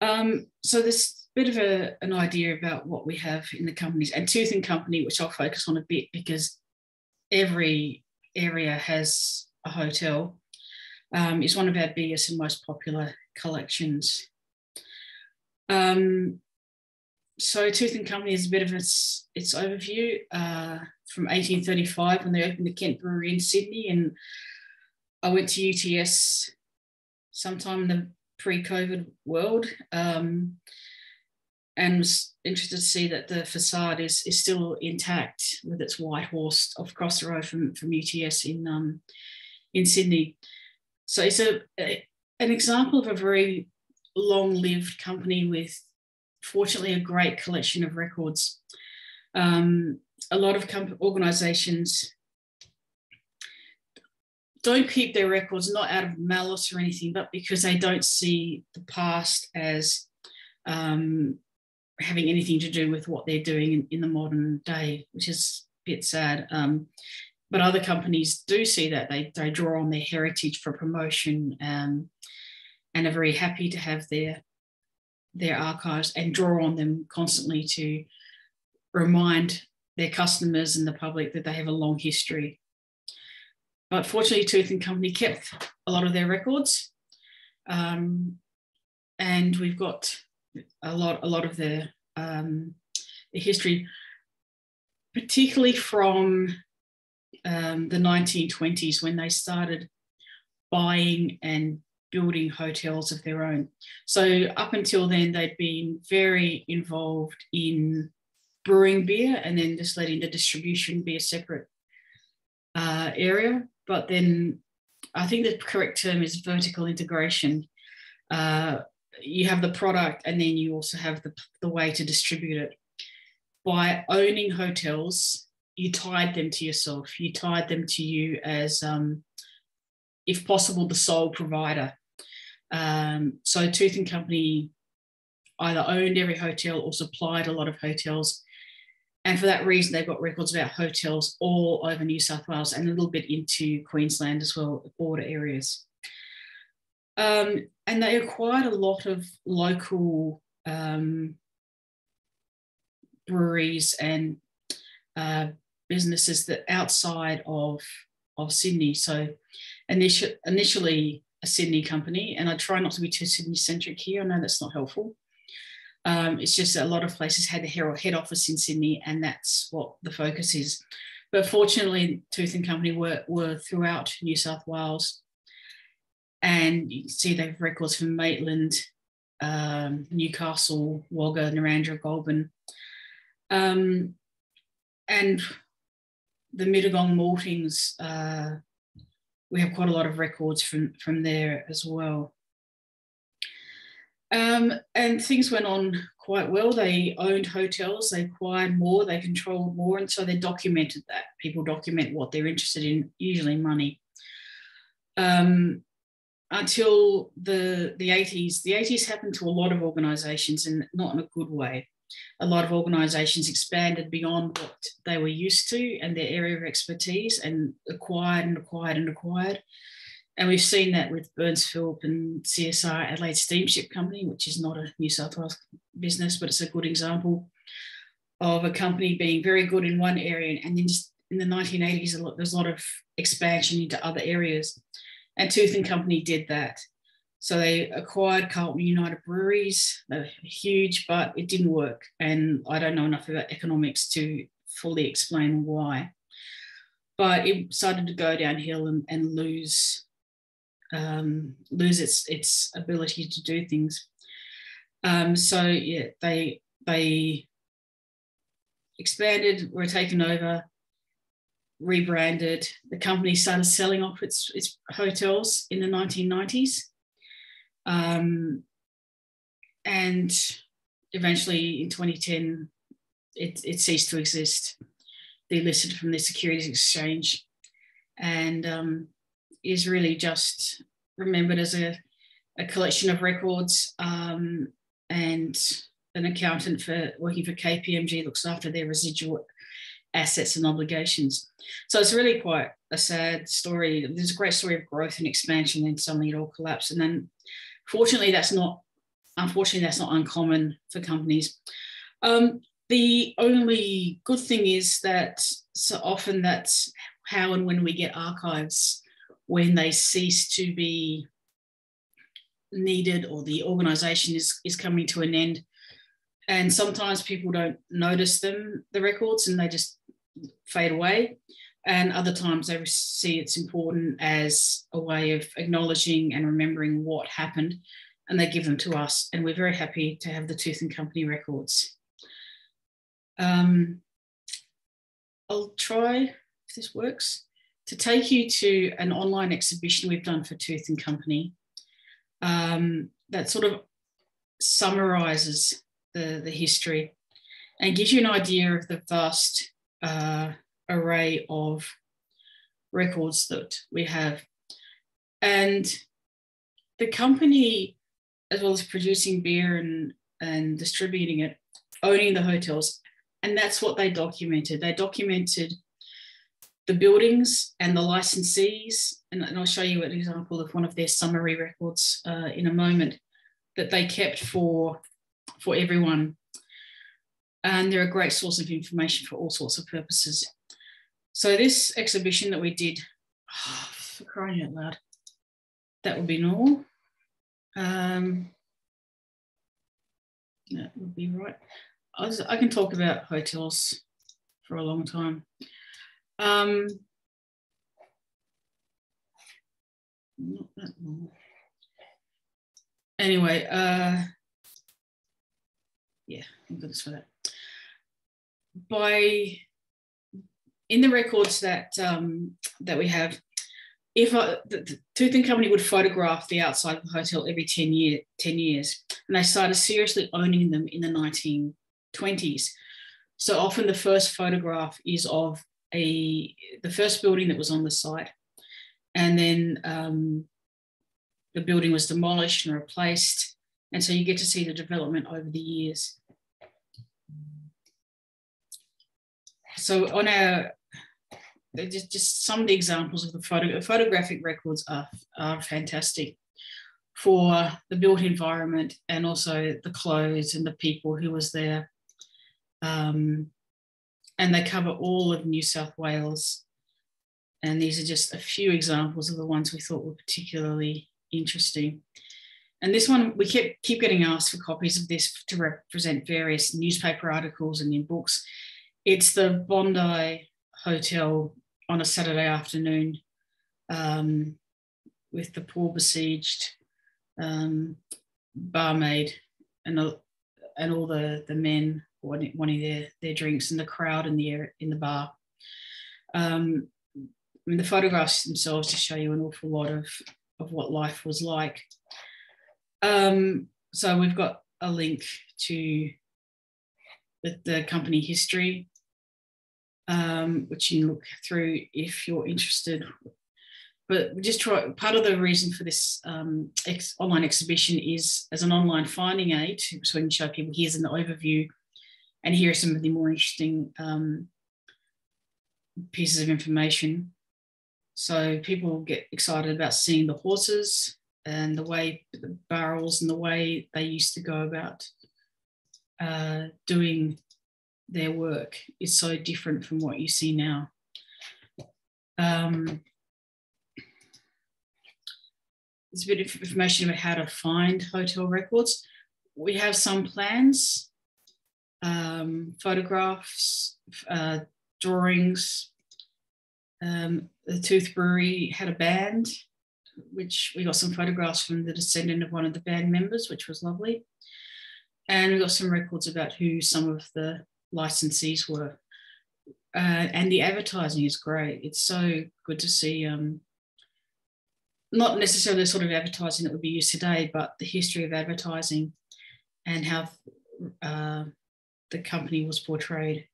Um, so this bit of a, an idea about what we have in the companies and Tooth and Company, which I'll focus on a bit because every area has a hotel. Um, it's one of our biggest and most popular collections. Um, so Tooth and Company is a bit of its, its overview uh, from 1835 when they opened the Kent Brewery in Sydney. And I went to UTS sometime in the pre-COVID world. Um, and was interested to see that the facade is, is still intact with its white horse off across the road from, from UTS in um, in Sydney. So it's a, a, an example of a very long-lived company with, fortunately, a great collection of records. Um, a lot of organisations don't keep their records not out of malice or anything, but because they don't see the past as um, having anything to do with what they're doing in, in the modern day, which is a bit sad. Um, but other companies do see that they, they draw on their heritage for promotion um, and are very happy to have their their archives and draw on them constantly to remind their customers and the public that they have a long history. But fortunately, Tooth and Company kept a lot of their records, um, and we've got a lot a lot of their um, the history, particularly from um, the 1920s when they started buying and building hotels of their own. So up until then, they'd been very involved in brewing beer and then just letting the distribution be a separate uh, area. But then I think the correct term is vertical integration. Uh, you have the product and then you also have the, the way to distribute it. By owning hotels, you tied them to yourself. You tied them to you as, um, if possible, the sole provider. Um, so Tooth and Company either owned every hotel or supplied a lot of hotels. And for that reason, they've got records about hotels all over New South Wales and a little bit into Queensland as well, border areas. Um, and they acquired a lot of local um, breweries and uh, businesses that outside of, of Sydney. So initially, initially a Sydney company, and I try not to be too Sydney centric here. I know that's not helpful. Um, it's just a lot of places had a head office in Sydney, and that's what the focus is. But fortunately, Tooth and Company were, were throughout New South Wales. And you can see they have records from Maitland, um, Newcastle, Wagga, Narrandera, Goulburn. Um, and the Mittagong maltings, uh, we have quite a lot of records from, from there as well. Um, and things went on quite well. They owned hotels, they acquired more, they controlled more, and so they documented that. People document what they're interested in, usually money. Um, until the, the 80s, the 80s happened to a lot of organisations and not in a good way a lot of organisations expanded beyond what they were used to and their area of expertise and acquired and acquired and acquired. And we've seen that with Burns Philp and CSR Adelaide Steamship Company, which is not a New South Wales business, but it's a good example of a company being very good in one area and then just in the 1980s, a lot, there's a lot of expansion into other areas. And Tooth and Company did that. So they acquired Carlton United Breweries. They're huge, but it didn't work. And I don't know enough about economics to fully explain why. But it started to go downhill and, and lose um, lose its its ability to do things. Um, so yeah, they they expanded, were taken over, rebranded. The company started selling off its its hotels in the 1990s. Um, and eventually in 2010, it, it ceased to exist, They listed from the Securities Exchange, and um, is really just remembered as a, a collection of records um, and an accountant for working for KPMG looks after their residual assets and obligations. So it's really quite a sad story. There's a great story of growth and expansion, and suddenly it all collapsed. And then Fortunately, that's not, unfortunately, that's not uncommon for companies. Um, the only good thing is that so often that's how and when we get archives when they cease to be needed or the organization is, is coming to an end. And sometimes people don't notice them, the records, and they just fade away. And other times they see it's important as a way of acknowledging and remembering what happened, and they give them to us. And we're very happy to have the Tooth and Company records. Um, I'll try, if this works, to take you to an online exhibition we've done for Tooth and Company um, that sort of summarizes the, the history and gives you an idea of the vast uh, array of records that we have. And the company, as well as producing beer and, and distributing it, owning the hotels, and that's what they documented. They documented the buildings and the licensees, and, and I'll show you an example of one of their summary records uh, in a moment that they kept for, for everyone. And they're a great source of information for all sorts of purposes. So this exhibition that we did, oh, for crying out loud, that would be normal. Um, that would be right. I, was, I can talk about hotels for a long time. Um, not that long. Anyway, uh, yeah, thank goodness for that. By in the records that um, that we have, if I, the, the Tooth and Company would photograph the outside of the hotel every 10, year, 10 years, and they started seriously owning them in the 1920s. So often the first photograph is of a the first building that was on the site, and then um, the building was demolished and replaced, and so you get to see the development over the years. So on our just, just some of the examples of the photo, photographic records are, are fantastic for the built environment and also the clothes and the people who was there. Um, and they cover all of New South Wales. And these are just a few examples of the ones we thought were particularly interesting. And this one, we keep, keep getting asked for copies of this to represent various newspaper articles and in books. It's the Bondi Hotel on a Saturday afternoon um, with the poor besieged um, barmaid and, the, and all the, the men wanting their, their drinks and the crowd in the in the bar. Um, I mean, the photographs themselves to show you an awful lot of, of what life was like. Um, so we've got a link to the, the company history, um, which you can look through if you're interested. But just try, part of the reason for this um, ex, online exhibition is as an online finding aid, so we can show people here's an overview and here are some of the more interesting um, pieces of information. So people get excited about seeing the horses and the way the barrels and the way they used to go about uh, doing their work is so different from what you see now. Um, there's a bit of information about how to find hotel records. We have some plans um, photographs, uh, drawings. Um, the Tooth Brewery had a band, which we got some photographs from the descendant of one of the band members, which was lovely. And we got some records about who some of the licensees were. Uh, and the advertising is great. It's so good to see, um, not necessarily the sort of advertising that would be used today, but the history of advertising and how uh, the company was portrayed.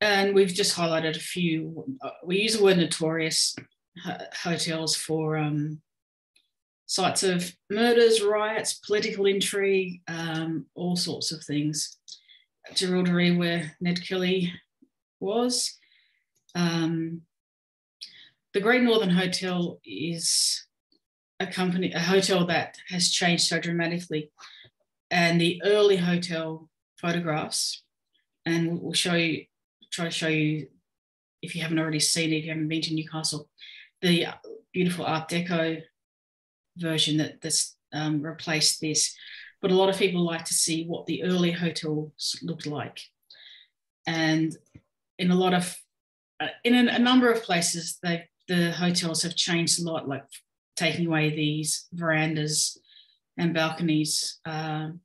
And we've just highlighted a few. Uh, we use the word notorious hotels for um, sites of murders, riots, political intrigue, um, all sorts of things. Jerilderie, where Ned Kelly was. Um, the Great Northern Hotel is a company, a hotel that has changed so dramatically. And the early hotel photographs, and we'll show you, try to show you if you haven't already seen it, if you haven't been to Newcastle, the beautiful Art Deco version that this um, replaced this. But a lot of people like to see what the early hotels looked like. And in a lot of, uh, in a, a number of places, they the hotels have changed a lot. Like taking away these verandas and balconies. Um,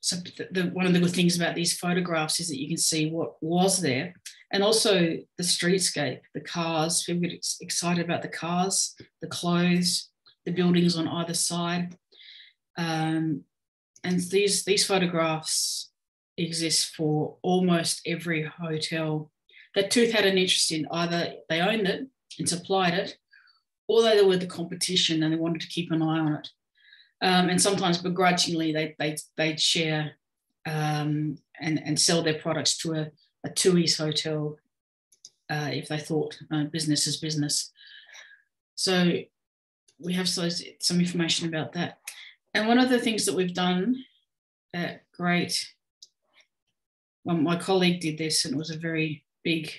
so the, the, one of the good things about these photographs is that you can see what was there and also the streetscape, the cars. People get excited about the cars, the clothes, the buildings on either side. Um, and these, these photographs exist for almost every hotel that Tooth had an interest in. Either they owned it and supplied it, or they were the competition and they wanted to keep an eye on it. Um, and sometimes begrudgingly, they, they, they'd share um, and, and sell their products to a, a Tooheys hotel uh, if they thought uh, business is business. So we have so, some information about that. And one of the things that we've done at Great, well, my colleague did this and it was a very big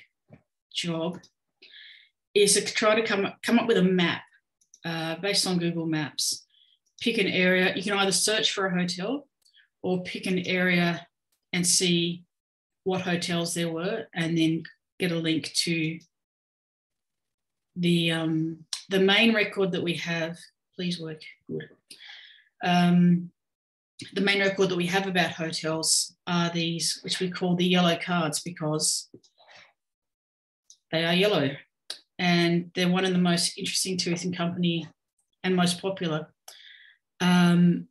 job, is to try to come, come up with a map uh, based on Google Maps. Pick an area, you can either search for a hotel or pick an area and see what hotels there were and then get a link to the um, the main record that we have please work. Good um, the main record that we have about hotels are these which we call the yellow cards because they are yellow. And they're one of the most interesting tooth and company and most popular. Um,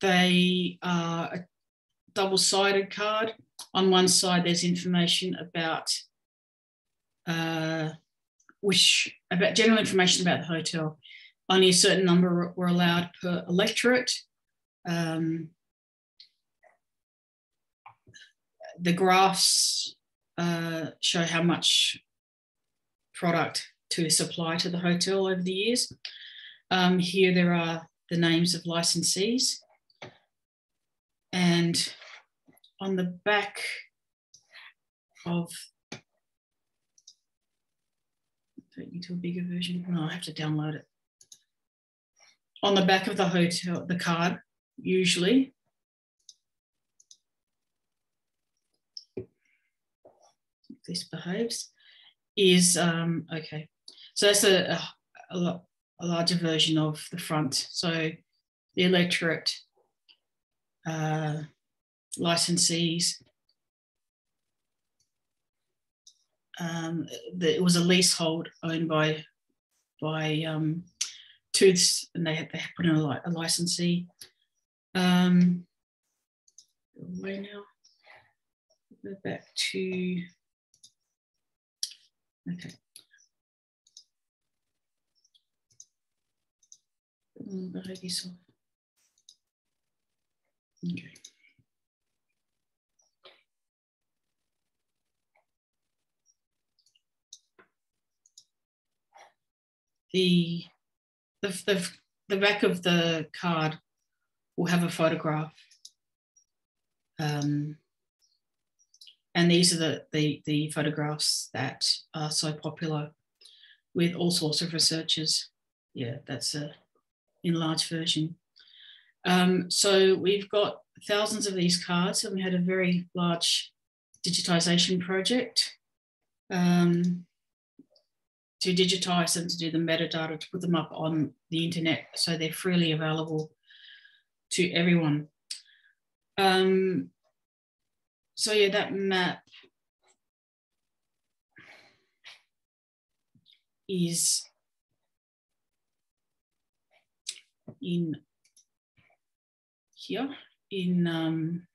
they are a double-sided card. On one side there's information about uh, which about general information about the hotel. Only a certain number were allowed per electorate. Um, the graphs uh, show how much product to supply to the hotel over the years. Um, here there are the names of licensees. And on the back of take to a bigger version. No, I have to download it. On the back of the hotel, the card, usually. This behaves is um, okay. So that's a, a, a, a larger version of the front. So the electorate, uh, licensees, um, it was a leasehold owned by by um, Tooths, and they had they put in a, a licensee. Um, away now. Go back to okay. Mm, okay. The, the, the, the back of the card will have a photograph. Um, and these are the, the, the photographs that are so popular with all sorts of researchers. Yeah, that's a enlarged version. Um, so we've got thousands of these cards and we had a very large digitization project. Um, to digitize them, to do the metadata, to put them up on the internet so they're freely available to everyone. Um, so yeah, that map is in here in um,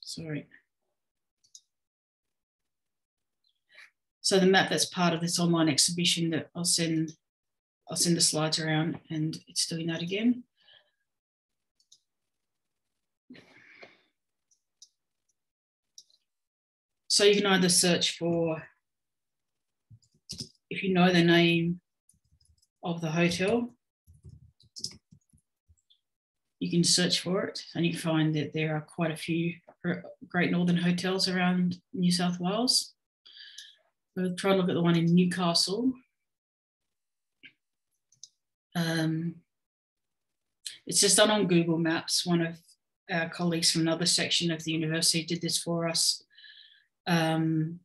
sorry So the map that's part of this online exhibition that I'll send, I'll send the slides around and it's doing that again. So you can either search for, if you know the name of the hotel, you can search for it and you find that there are quite a few great northern hotels around New South Wales. We'll try and look at the one in Newcastle. Um, it's just done on Google Maps. One of our colleagues from another section of the university did this for us. Um,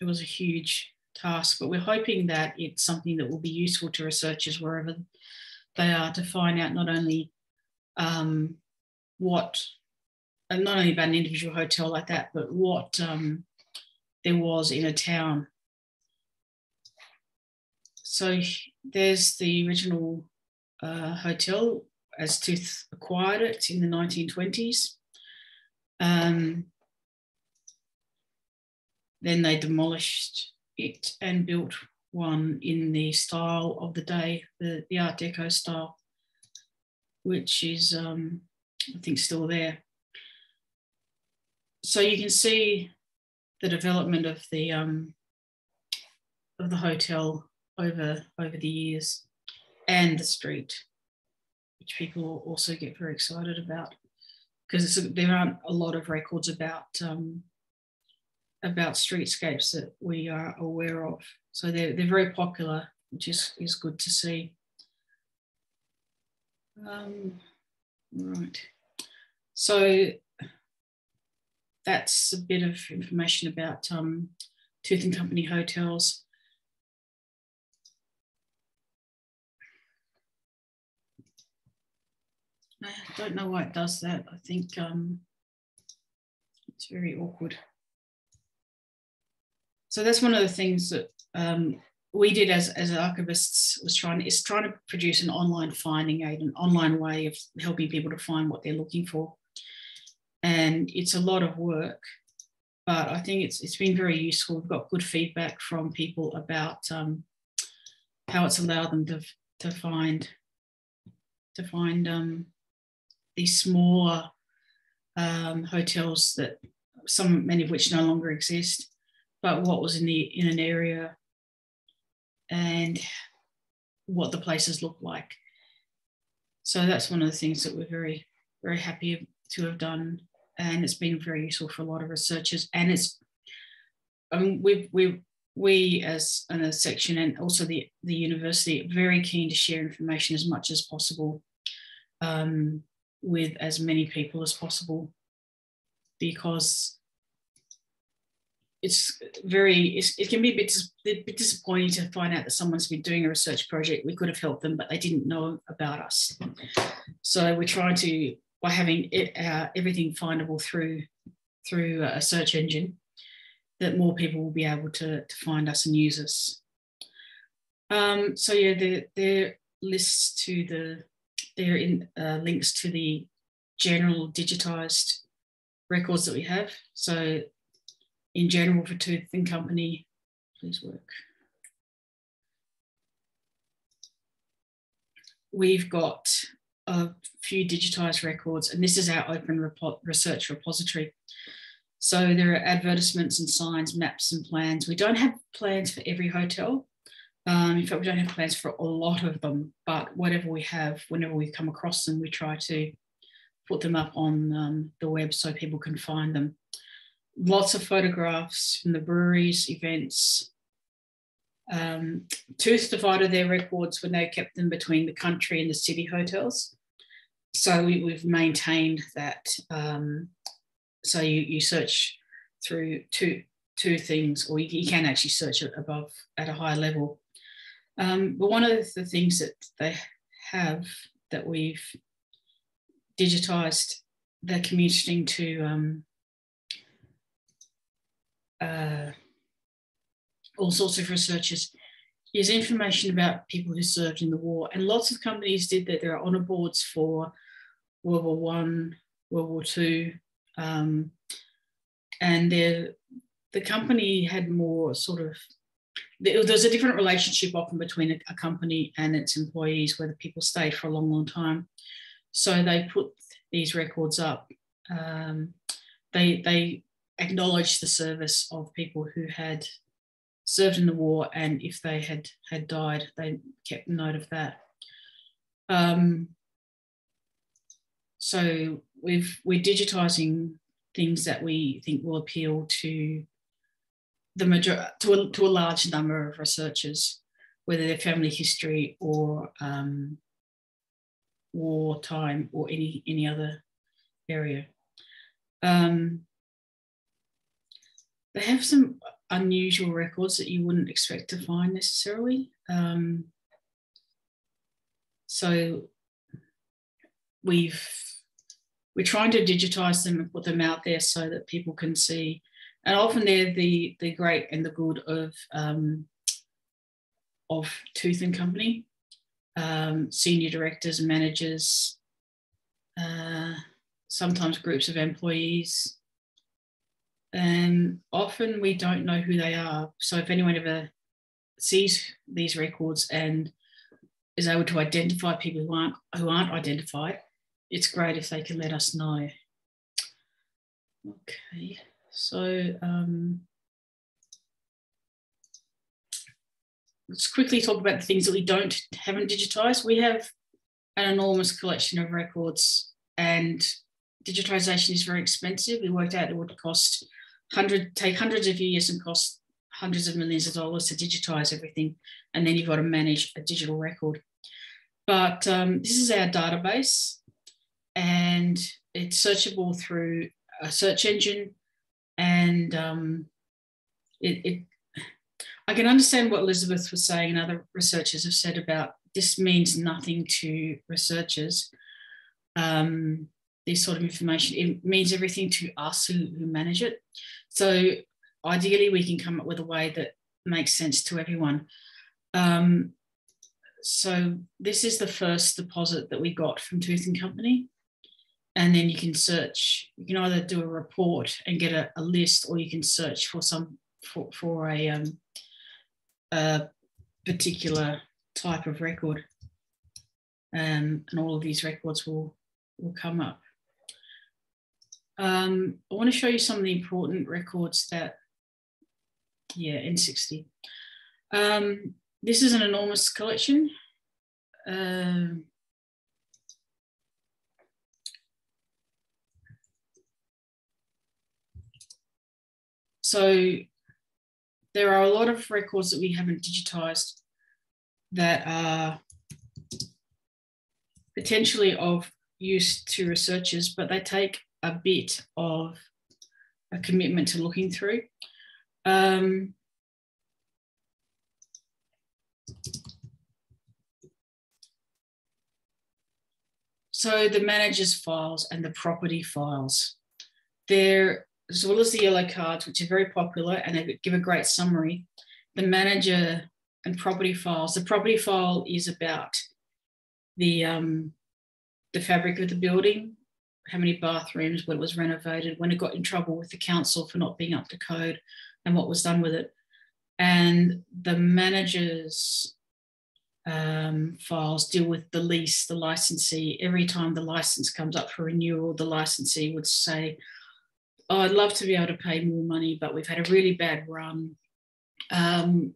it was a huge task, but we're hoping that it's something that will be useful to researchers wherever they are to find out not only um, what not only about an individual hotel like that, but what um, there was in a town. So there's the original uh, hotel as Tooth acquired it in the 1920s. Um, then they demolished it and built one in the style of the day, the, the Art Deco style, which is, um, I think, still there. So you can see the development of the um, of the hotel over over the years and the street, which people also get very excited about because there aren't a lot of records about um, about streetscapes that we are aware of. So they're, they're very popular, which is, is good to see. Um, right. So that's a bit of information about um, Tooth and Company hotels. I don't know why it does that. I think um, it's very awkward. So that's one of the things that um, we did as, as archivists was trying is trying to produce an online finding aid, an online way of helping people to find what they're looking for. And it's a lot of work, but I think it's it's been very useful. We've got good feedback from people about um, how it's allowed them to, to find to find um, these smaller um, hotels that some many of which no longer exist, but what was in the in an area and what the places look like. So that's one of the things that we're very very happy to have done, and it's been very useful for a lot of researchers. And it's I mean we we we as a section and also the the university very keen to share information as much as possible. Um, with as many people as possible because it's very it's, it can be a bit, a bit disappointing to find out that someone's been doing a research project we could have helped them but they didn't know about us so we're trying to by having it, uh, everything findable through through a search engine that more people will be able to, to find us and use us um, so yeah there, there lists to the there in uh, links to the general digitized records that we have. So in general for Tooth and Company, please work. We've got a few digitized records and this is our open research repository. So there are advertisements and signs, maps and plans. We don't have plans for every hotel, um, in fact, we don't have plans for a lot of them, but whatever we have, whenever we come across them, we try to put them up on um, the web so people can find them. Lots of photographs from the breweries, events. Um, Tooth divided their records when they kept them between the country and the city hotels. So we, have maintained that. Um, so you, you search through two, two things, or you, you can actually search it above at a higher level um, but one of the things that they have that we've digitized the commuting to um, uh, all sorts of researchers is information about people who served in the war. And lots of companies did that. There are honor boards for World War One, World War Two, um, and the the company had more sort of there's a different relationship often between a, company and its employees where the people stayed for a long, long time. So they put these records up. Um, they, they acknowledged the service of people who had served in the war and if they had had died, they kept note of that. Um, so we've, we're digitizing things that we think will appeal to the major to a, to a large number of researchers, whether they're family history or um, wartime or any any other area. Um, they have some unusual records that you wouldn't expect to find necessarily. Um, so we've we're trying to digitize them and put them out there so that people can see. And often they're the the great and the good of um, of Tooth and Company, um, senior directors, and managers, uh, sometimes groups of employees. And often we don't know who they are. So if anyone ever sees these records and is able to identify people who aren't who aren't identified, it's great if they can let us know. Okay, so um, let's quickly talk about the things that we don't haven't digitized. We have an enormous collection of records and digitization is very expensive. We worked out it would cost hundred take hundreds of years and cost hundreds of millions of dollars to digitize everything. And then you've got to manage a digital record. But um, this is our database and it's searchable through a search engine. And um, it, it, I can understand what Elizabeth was saying and other researchers have said about this means nothing to researchers. Um, this sort of information, it means everything to us who, who manage it. So ideally, we can come up with a way that makes sense to everyone. Um, so this is the first deposit that we got from Tooth and Company. And then you can search, you can either do a report and get a, a list, or you can search for some for, for a, um, a particular type of record. Um, and all of these records will, will come up. Um, I want to show you some of the important records that, yeah, N60. Um, this is an enormous collection. Um, so there are a lot of records that we haven't digitized that are potentially of use to researchers, but they take a bit of a commitment to looking through. Um, so the manager's files and the property files, they're as well as the yellow cards, which are very popular and they give a great summary. The manager and property files. The property file is about the um, the fabric of the building, how many bathrooms, when it was renovated, when it got in trouble with the council for not being up to code, and what was done with it. And the manager's um, files deal with the lease, the licensee. Every time the license comes up for renewal, the licensee would say, oh, I'd love to be able to pay more money, but we've had a really bad run. Um,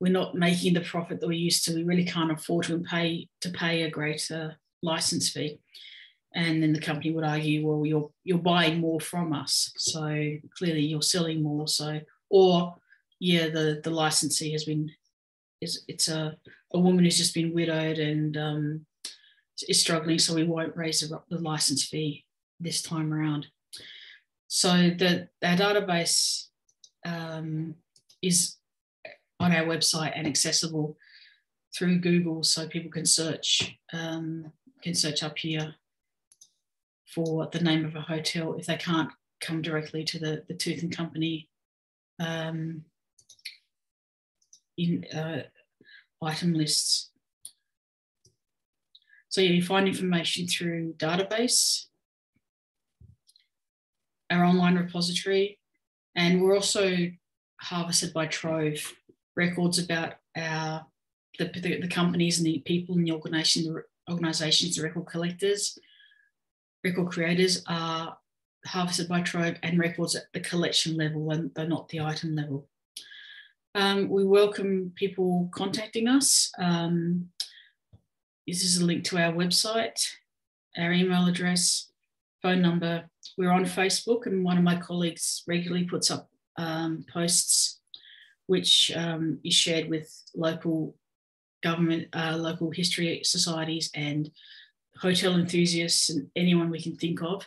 we're not making the profit that we used to. We really can't afford to pay to pay a greater license fee and then the company would argue, well, you're you're buying more from us, so clearly you're selling more. So, or yeah, the the licensee has been is it's a a woman who's just been widowed and um, is struggling, so we won't raise the, the license fee this time around. So the our database um, is on our website and accessible through Google, so people can search um, can search up here for the name of a hotel if they can't come directly to the, the Tooth and Company um, in uh, item lists. So yeah, you find information through database, our online repository, and we're also harvested by Trove records about our the, the, the companies and the people in the organization, organizations, the record collectors, record creators are harvested by Trove and records at the collection level and they're not the item level. Um, we welcome people contacting us. Um, this is a link to our website, our email address, phone number. We're on Facebook, and one of my colleagues regularly puts up um, posts which um, is shared with local government, uh, local history societies, and hotel enthusiasts and anyone we can think of.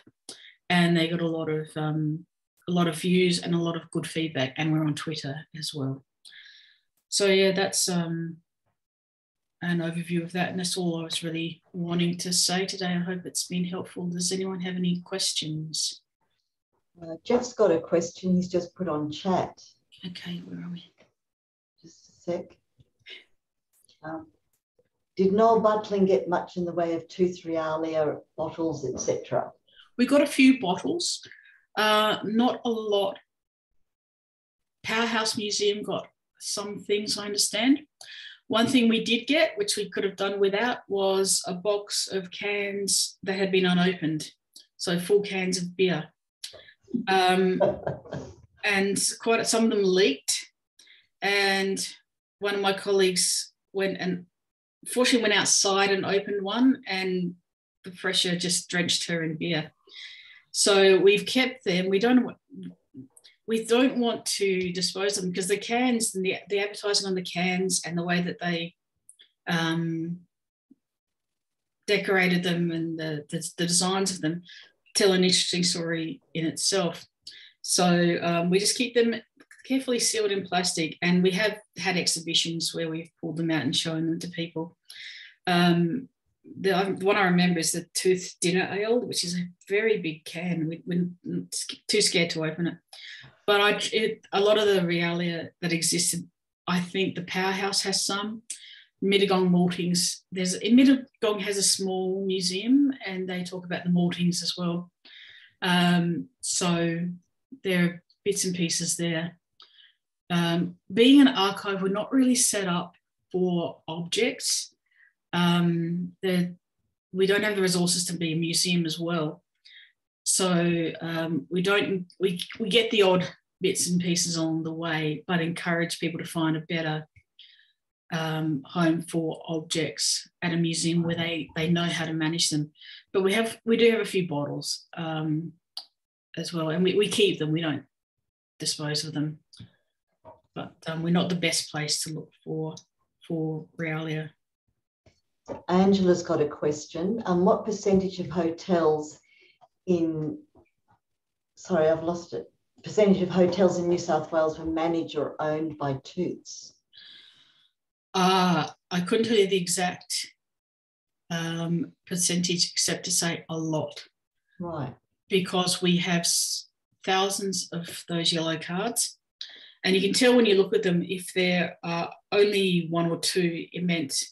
And they got a lot of um, a lot of views and a lot of good feedback. And we're on Twitter as well. So yeah, that's um, an overview of that. And that's all I was really wanting to say today. I hope it's been helpful. Does anyone have any questions? Uh, Jeff's got a question he's just put on chat. Okay, where are we? Just a sec. Um, did Noel Butlin get much in the way of tooth realia bottles, etc.? We got a few bottles, uh, not a lot. Powerhouse Museum got some things, I understand. One thing we did get, which we could have done without, was a box of cans that had been unopened. So full cans of beer. Um, and quite some of them leaked. And one of my colleagues went and fortunately went outside and opened one, and the pressure just drenched her in beer. So we've kept them. We don't we don't want to dispose of them because the cans and the, the advertising on the cans and the way that they um, decorated them and the, the, the, designs of them tell an interesting story in itself. So um, we just keep them carefully sealed in plastic and we have had exhibitions where we've pulled them out and shown them to people. Um, the, one I remember is the Tooth Dinner Ale, which is a very big can. We, we're too scared to open it. But I, it, a lot of the realia that existed, I think the powerhouse has some. Mittagong maltings, there's Mittagong has a small museum and they talk about the maltings as well. Um, so there are bits and pieces there. Um, being an archive, we're not really set up for objects. Um, we don't have the resources to be a museum as well. So um, we don't we we get the odd bits and pieces along the way, but encourage people to find a better um, home for objects at a museum where they they know how to manage them. But we have we do have a few bottles um, as well, and we, we keep them. We don't dispose of them, but um, we're not the best place to look for for realia. Angela's got a question. Um, what percentage of hotels in, sorry, I've lost it. Percentage of hotels in New South Wales were managed or owned by Tooths? Uh, I couldn't tell you the exact um, percentage except to say a lot. Right. Because we have thousands of those yellow cards. And you can tell when you look at them if there are only one or two, it meant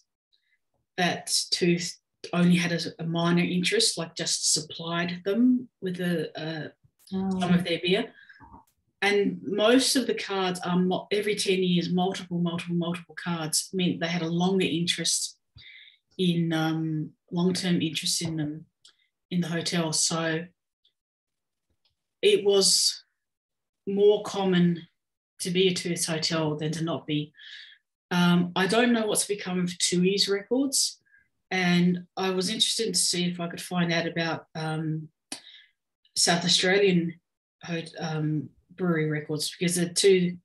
that Tooth only had a, a, minor interest, like just supplied them with a, a oh. some of their beer. And most of the cards are every 10 years, multiple, multiple, multiple cards meant they had a longer interest in um, long term interest in them in the hotel. So it was more common to be a tourist hotel than to not be. Um, I don't know what's become of Tooheys records. And I was interested to see if I could find out about um, South Australian um, brewery records because the two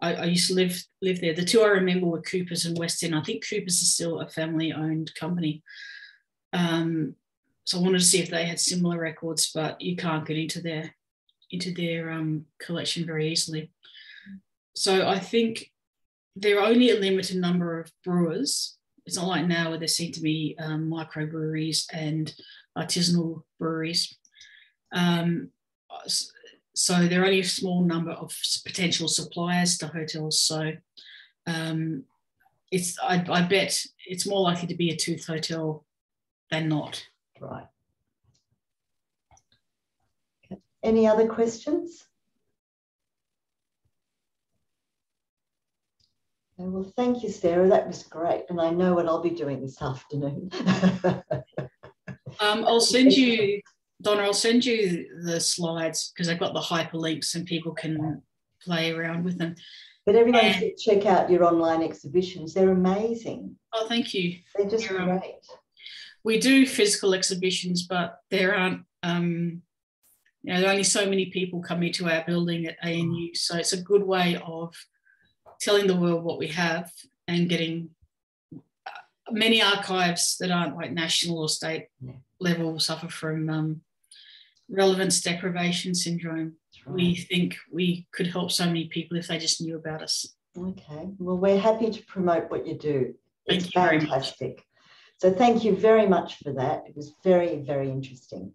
I, I, used to live live there. The two I remember were Coopers and West End. I think Coopers is still a family owned company. Um, so I wanted to see if they had similar records, but you can't get into their into their um, collection very easily. So I think there are only a limited number of brewers it's not like now where there seem to be um, microbreweries and artisanal breweries. Um, so there are only a small number of potential suppliers to hotels. So um, it's I, I, bet it's more likely to be a tooth hotel than not. Right. Any other questions? Well, thank you, Sarah. That was great. And I know what I'll be doing this afternoon. um, I'll send you, Donna, I'll send you the slides because I've got the hyperlinks and people can play around with them. But everyone and, should check out your online exhibitions. They're amazing. Oh, thank you. They're just They're, um, great. we do physical exhibitions, but there aren't, um, you know, there are only so many people coming to our building at ANU. So it's a good way of telling the world what we have and getting uh, many archives that aren't like national or state yeah. level suffer from um, relevance deprivation syndrome. Right. We think we could help so many people if they just knew about us. Okay, well, we're happy to promote what you do. Thank it's you very fantastic. So thank you very much for that. It was very, very interesting.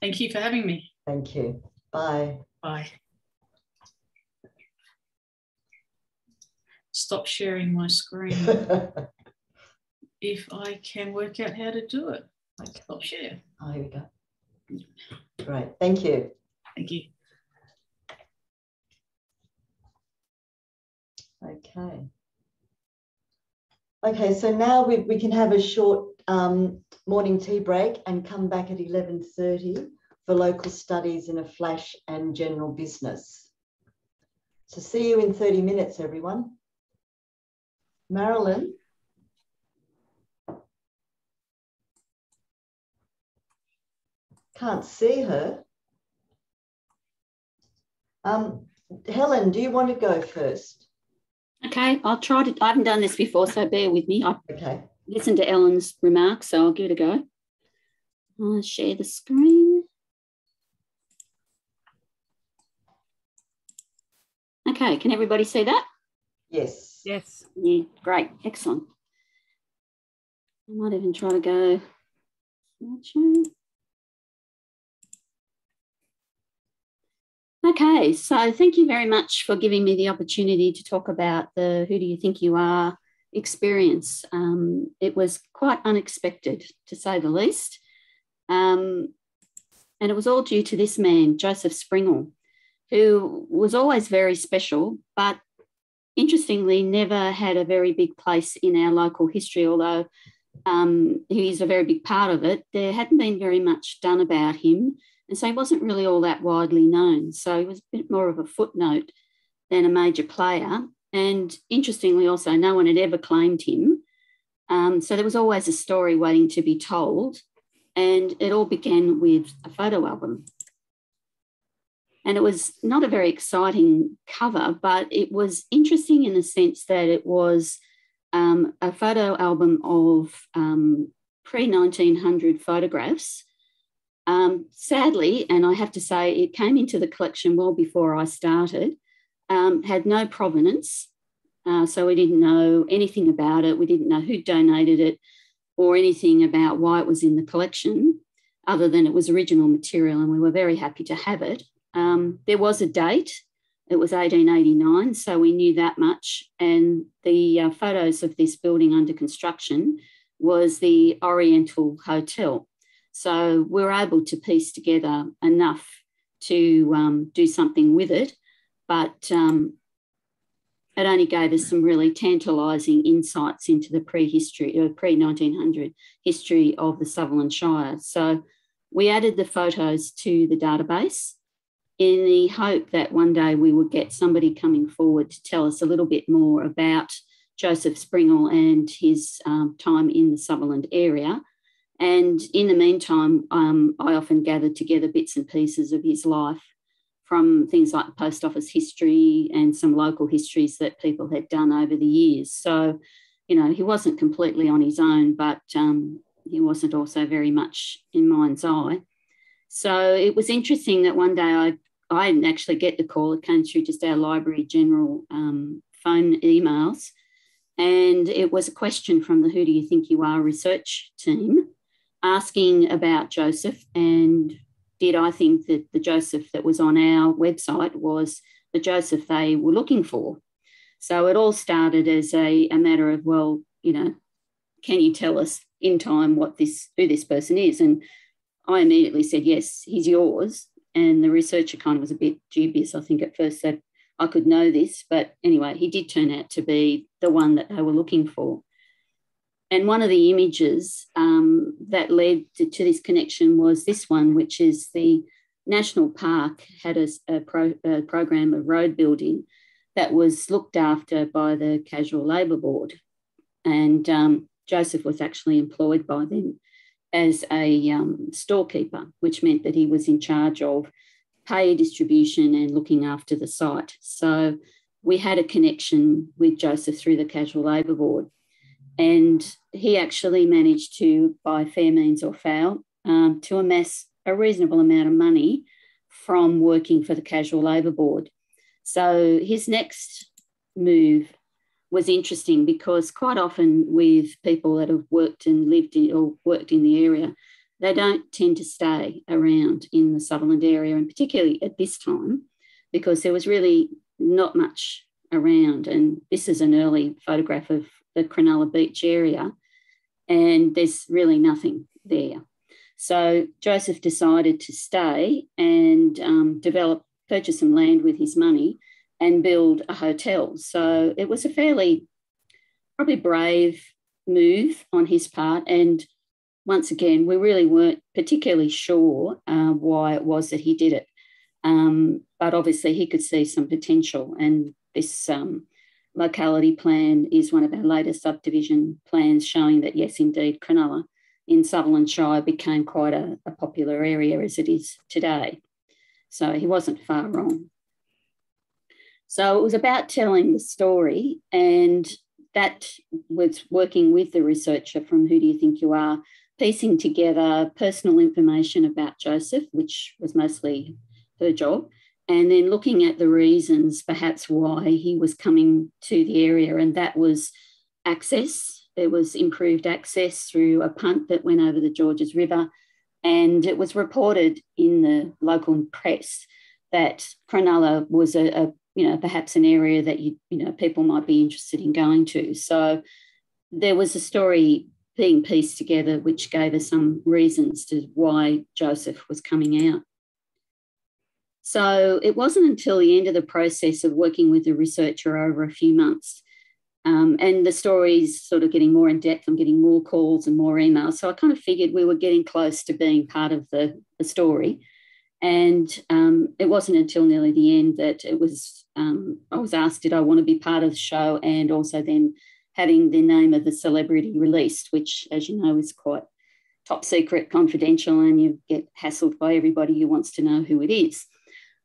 Thank you for having me. Thank you. Bye. Bye. Stop sharing my screen. if I can work out how to do it. Okay. Stop share. Oh, here we go. Great. Thank you. Thank you. Okay. Okay, so now we, we can have a short um, morning tea break and come back at 11.30 for local studies in a flash and general business. So see you in 30 minutes, everyone. Marilyn? Can't see her. Um, Helen, do you want to go first? Okay, I'll try to. I haven't done this before, so bear with me. I okay. listened to Ellen's remarks, so I'll give it a go. I'll share the screen. Okay, can everybody see that? Yes. Yes. Yeah, great, excellent. I might even try to go. Okay, so thank you very much for giving me the opportunity to talk about the Who Do You Think You Are experience. Um, it was quite unexpected, to say the least. Um, and it was all due to this man, Joseph Springle, who was always very special, but interestingly, never had a very big place in our local history, although um, he's a very big part of it. There hadn't been very much done about him and so he wasn't really all that widely known. So he was a bit more of a footnote than a major player. And interestingly, also, no one had ever claimed him. Um, so there was always a story waiting to be told. And it all began with a photo album. And it was not a very exciting cover, but it was interesting in the sense that it was um, a photo album of um, pre 1900 photographs um, sadly, and I have to say, it came into the collection well before I started, um, had no provenance. Uh, so we didn't know anything about it. We didn't know who donated it or anything about why it was in the collection, other than it was original material, and we were very happy to have it. Um, there was a date, it was 1889, so we knew that much. And the uh, photos of this building under construction was the Oriental Hotel. So we are able to piece together enough to um, do something with it, but um, it only gave us some really tantalising insights into the prehistory, uh, pre 1900 history of the Sutherland Shire. So we added the photos to the database in the hope that one day we would get somebody coming forward to tell us a little bit more about Joseph Springle and his um, time in the Sutherland area and in the meantime, um, I often gathered together bits and pieces of his life from things like post office history and some local histories that people had done over the years. So, you know, he wasn't completely on his own, but um, he wasn't also very much in mind's eye. So it was interesting that one day I, I didn't actually get the call. It came through just our library general um, phone emails. And it was a question from the Who Do You Think You Are research team asking about Joseph and did I think that the Joseph that was on our website was the Joseph they were looking for. So it all started as a, a matter of, well, you know, can you tell us in time what this who this person is? And I immediately said, yes, he's yours. And the researcher kind of was a bit dubious, I think, at first that I could know this. But anyway, he did turn out to be the one that they were looking for. And one of the images um, that led to, to, this connection was this one, which is the National Park had a, a, pro, a program of road building that was looked after by the Casual Labour Board. And um, Joseph was actually employed by them as a um, storekeeper, which meant that he was in charge of pay distribution and looking after the site. So we had a connection with Joseph through the Casual Labour Board. And he actually managed to, by fair means or foul, um, to amass a reasonable amount of money from working for the Casual Labour Board. So his next move was interesting because quite often with people that have worked and lived in or worked in the area, they don't tend to stay around in the Sutherland area, and particularly at this time, because there was really not much around. And this is an early photograph of the Cronulla Beach area, and there's really nothing there. So Joseph decided to stay and um, develop, purchase some land with his money and build a hotel. So it was a fairly, probably brave move on his part. And once again, we really weren't particularly sure uh, why it was that he did it. Um, but obviously, he could see some potential. And this um, locality plan is one of our latest subdivision plans showing that, yes, indeed, Cronulla in Sutherland Shire became quite a, a popular area as it is today. So he wasn't far wrong. So it was about telling the story, and that was working with the researcher from Who Do You Think You Are, piecing together personal information about Joseph, which was mostly her job, and then looking at the reasons perhaps why he was coming to the area, and that was access. There was improved access through a punt that went over the Georges River, and it was reported in the local press that Cronulla was a, a you know perhaps an area that you you know people might be interested in going to. So there was a story being pieced together which gave us some reasons to why Joseph was coming out. So it wasn't until the end of the process of working with the researcher over a few months. Um, and the story's sort of getting more in depth. I'm getting more calls and more emails. So I kind of figured we were getting close to being part of the, the story. And um, it wasn't until nearly the end that it was um, I was asked, did I want to be part of the show, and also then having the name of the celebrity released, which, as you know, is quite top secret, confidential, and you get hassled by everybody who wants to know who it is.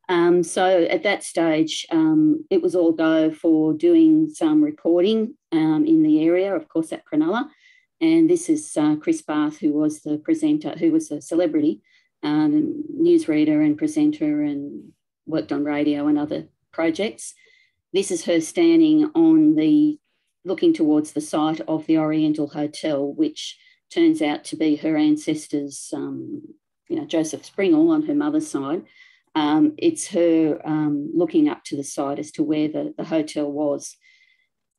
Um, so at that stage, um, it was all go for doing some reporting um, in the area, of course, at Cronulla. And this is uh, Chris Bath, who was the presenter, who was a celebrity, um, newsreader and presenter, and worked on radio and other projects. This is her standing on the looking towards the site of the Oriental Hotel, which turns out to be her ancestors, um, you know, Joseph Springall on her mother's side. Um, it's her um, looking up to the site as to where the, the hotel was.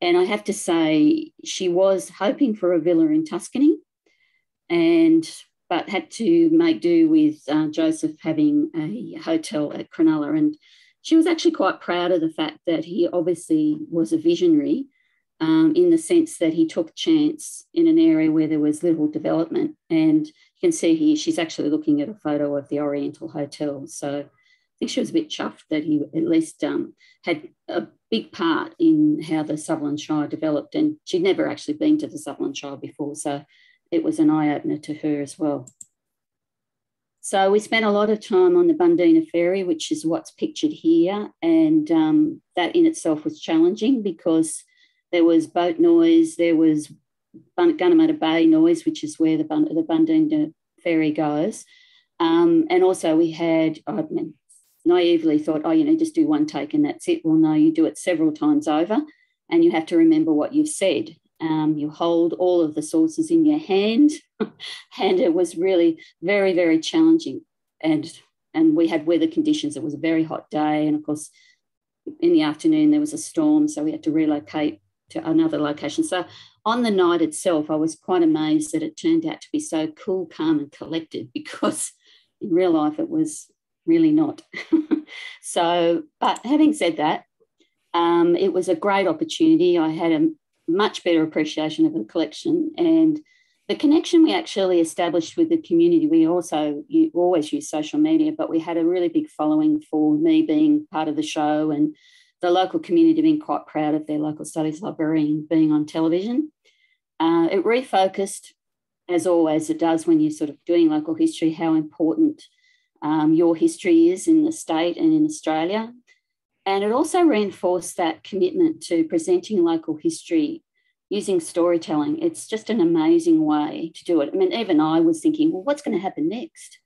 And I have to say, she was hoping for a villa in Tuscany, and but had to make do with uh, Joseph having a hotel at Cronulla. And she was actually quite proud of the fact that he obviously was a visionary um, in the sense that he took chance in an area where there was little development. And you can see here, she's actually looking at a photo of the Oriental Hotel. So I think she was a bit chuffed that he at least um, had a big part in how the Sutherland Shire developed. And she'd never actually been to the Sutherland Shire before. So it was an eye opener to her as well. So we spent a lot of time on the Bundeena Ferry, which is what's pictured here. And um, that in itself was challenging because there was boat noise, there was Gunnamatta Bay noise, which is where the, the Bundeena Ferry goes. Um, and also we had, I mean, naively thought, oh, you know, just do one take and that's it. Well, no, you do it several times over and you have to remember what you've said. Um, you hold all of the sources in your hand, and it was really very, very challenging. And and we had weather conditions. It was a very hot day, and of course, in the afternoon there was a storm, so we had to relocate to another location. So on the night itself, I was quite amazed that it turned out to be so cool, calm, and collected because in real life it was really not. so, but having said that, um, it was a great opportunity. I had a much better appreciation of the collection and the connection we actually established with the community. We also you always use social media, but we had a really big following for me being part of the show and the local community being quite proud of their local studies librarian being on television. Uh, it refocused, as always, it does when you're sort of doing local history, how important um, your history is in the state and in Australia. And it also reinforced that commitment to presenting local history using storytelling. It's just an amazing way to do it. I mean, even I was thinking, well, what's going to happen next?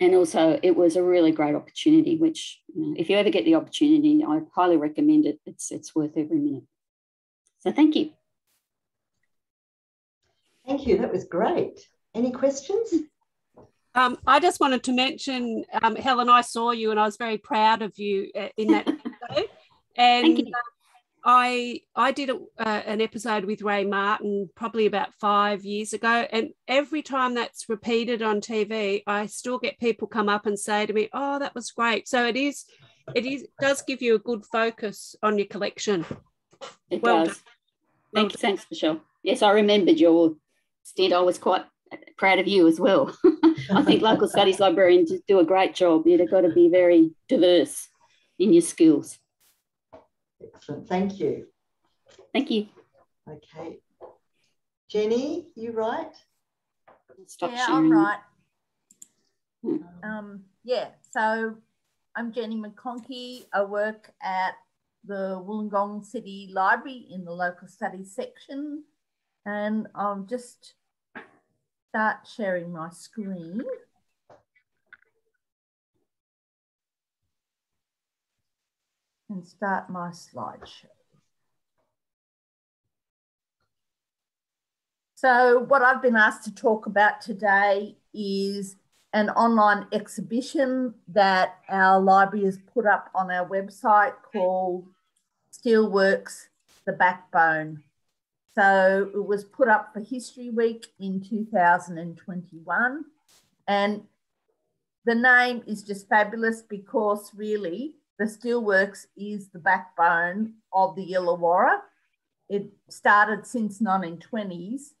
And also, it was a really great opportunity, which, you know, if you ever get the opportunity, I highly recommend it. It's, it's worth every minute. So thank you. Thank you. That was great. Any questions? Um, I just wanted to mention, um, Helen, I saw you and I was very proud of you uh, in that episode. And uh, I I did a, uh, an episode with Ray Martin probably about five years ago, and every time that's repeated on TV, I still get people come up and say to me, "Oh, that was great." So it is, it is does give you a good focus on your collection. It well does. Done. Thanks, well thanks, Michelle. Yes, I remembered your stint. I was quite proud of you as well. I think local studies librarians do a great job. You've got to be very diverse in your skills. Excellent. Thank you. Thank you. Okay. Jenny, you right? Stop yeah, sharing. I'm right. Hmm. Um, yeah, so I'm Jenny McConkey. I work at the Wollongong City Library in the local studies section. And I'm just start sharing my screen. And start my slideshow. So what I've been asked to talk about today is an online exhibition that our library has put up on our website called Steelworks, The Backbone. So it was put up for History Week in 2021. And the name is just fabulous because really the steelworks is the backbone of the Illawarra. It started since 1920s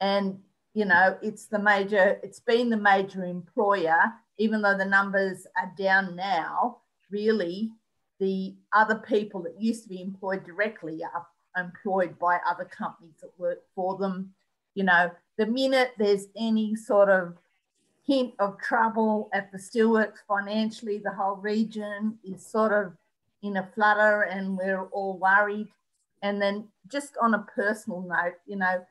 and you know it's the major it's been the major employer even though the numbers are down now really the other people that used to be employed directly are employed by other companies that work for them. You know, the minute there's any sort of hint of trouble at the steelworks financially, the whole region is sort of in a flutter and we're all worried. And then just on a personal note, you know,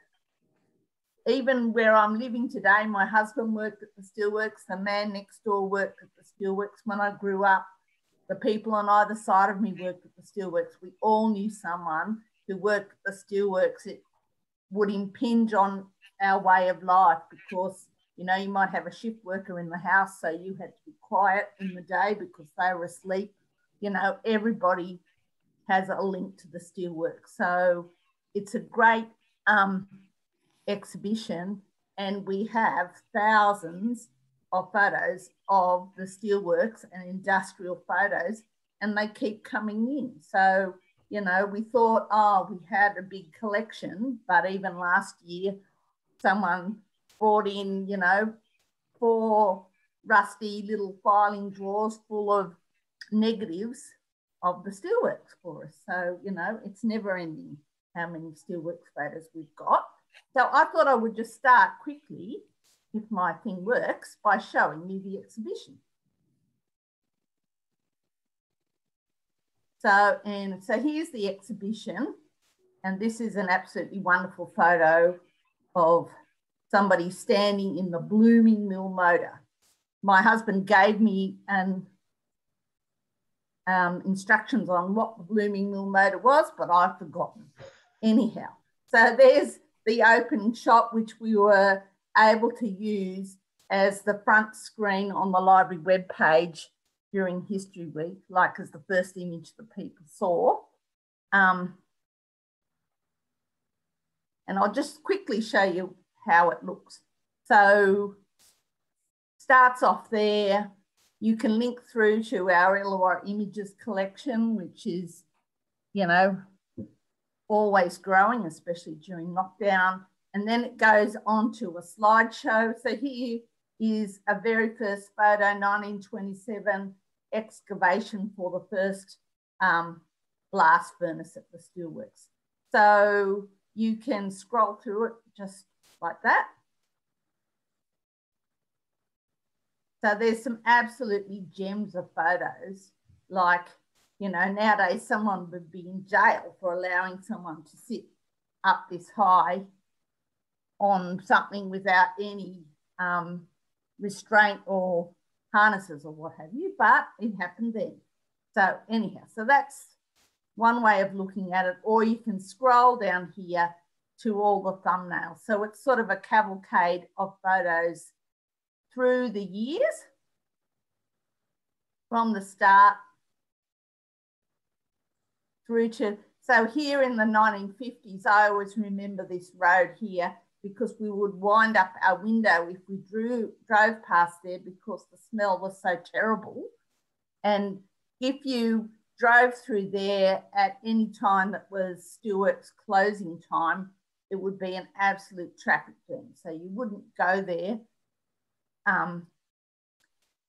even where I'm living today, my husband worked at the steelworks, the man next door worked at the steelworks when I grew up. The people on either side of me worked at the steelworks. We all knew someone who worked at the steelworks. It would impinge on our way of life because you know you might have a shift worker in the house, so you had to be quiet in the day because they were asleep. You know, everybody has a link to the steelworks, so it's a great um, exhibition, and we have thousands of photos of the steelworks and industrial photos, and they keep coming in. So, you know, we thought, oh, we had a big collection, but even last year, someone brought in, you know, four rusty little filing drawers full of negatives of the steelworks for us. So, you know, it's never ending how many steelworks photos we've got. So I thought I would just start quickly if my thing works, by showing you the exhibition. So, and so here's the exhibition. And this is an absolutely wonderful photo of somebody standing in the blooming mill motor. My husband gave me an um, instructions on what the blooming mill motor was, but I've forgotten. Anyhow, so there's the opening shot, which we were able to use as the front screen on the library webpage during History Week, like as the first image that people saw. Um, and I'll just quickly show you how it looks. So starts off there. You can link through to our Illawarra Images collection, which is, you know, always growing, especially during lockdown. And then it goes on to a slideshow. So here is a very first photo, 1927 excavation for the first um, blast furnace at the steelworks. So you can scroll through it just like that. So there's some absolutely gems of photos like you know, nowadays someone would be in jail for allowing someone to sit up this high on something without any um, restraint or harnesses or what have you, but it happened then. So anyhow, so that's one way of looking at it, or you can scroll down here to all the thumbnails. So it's sort of a cavalcade of photos through the years from the start through to, so here in the 1950s, I always remember this road here because we would wind up our window if we drew, drove past there because the smell was so terrible. And if you drove through there at any time that was Stewart's closing time, it would be an absolute traffic jam. So you wouldn't go there. Um,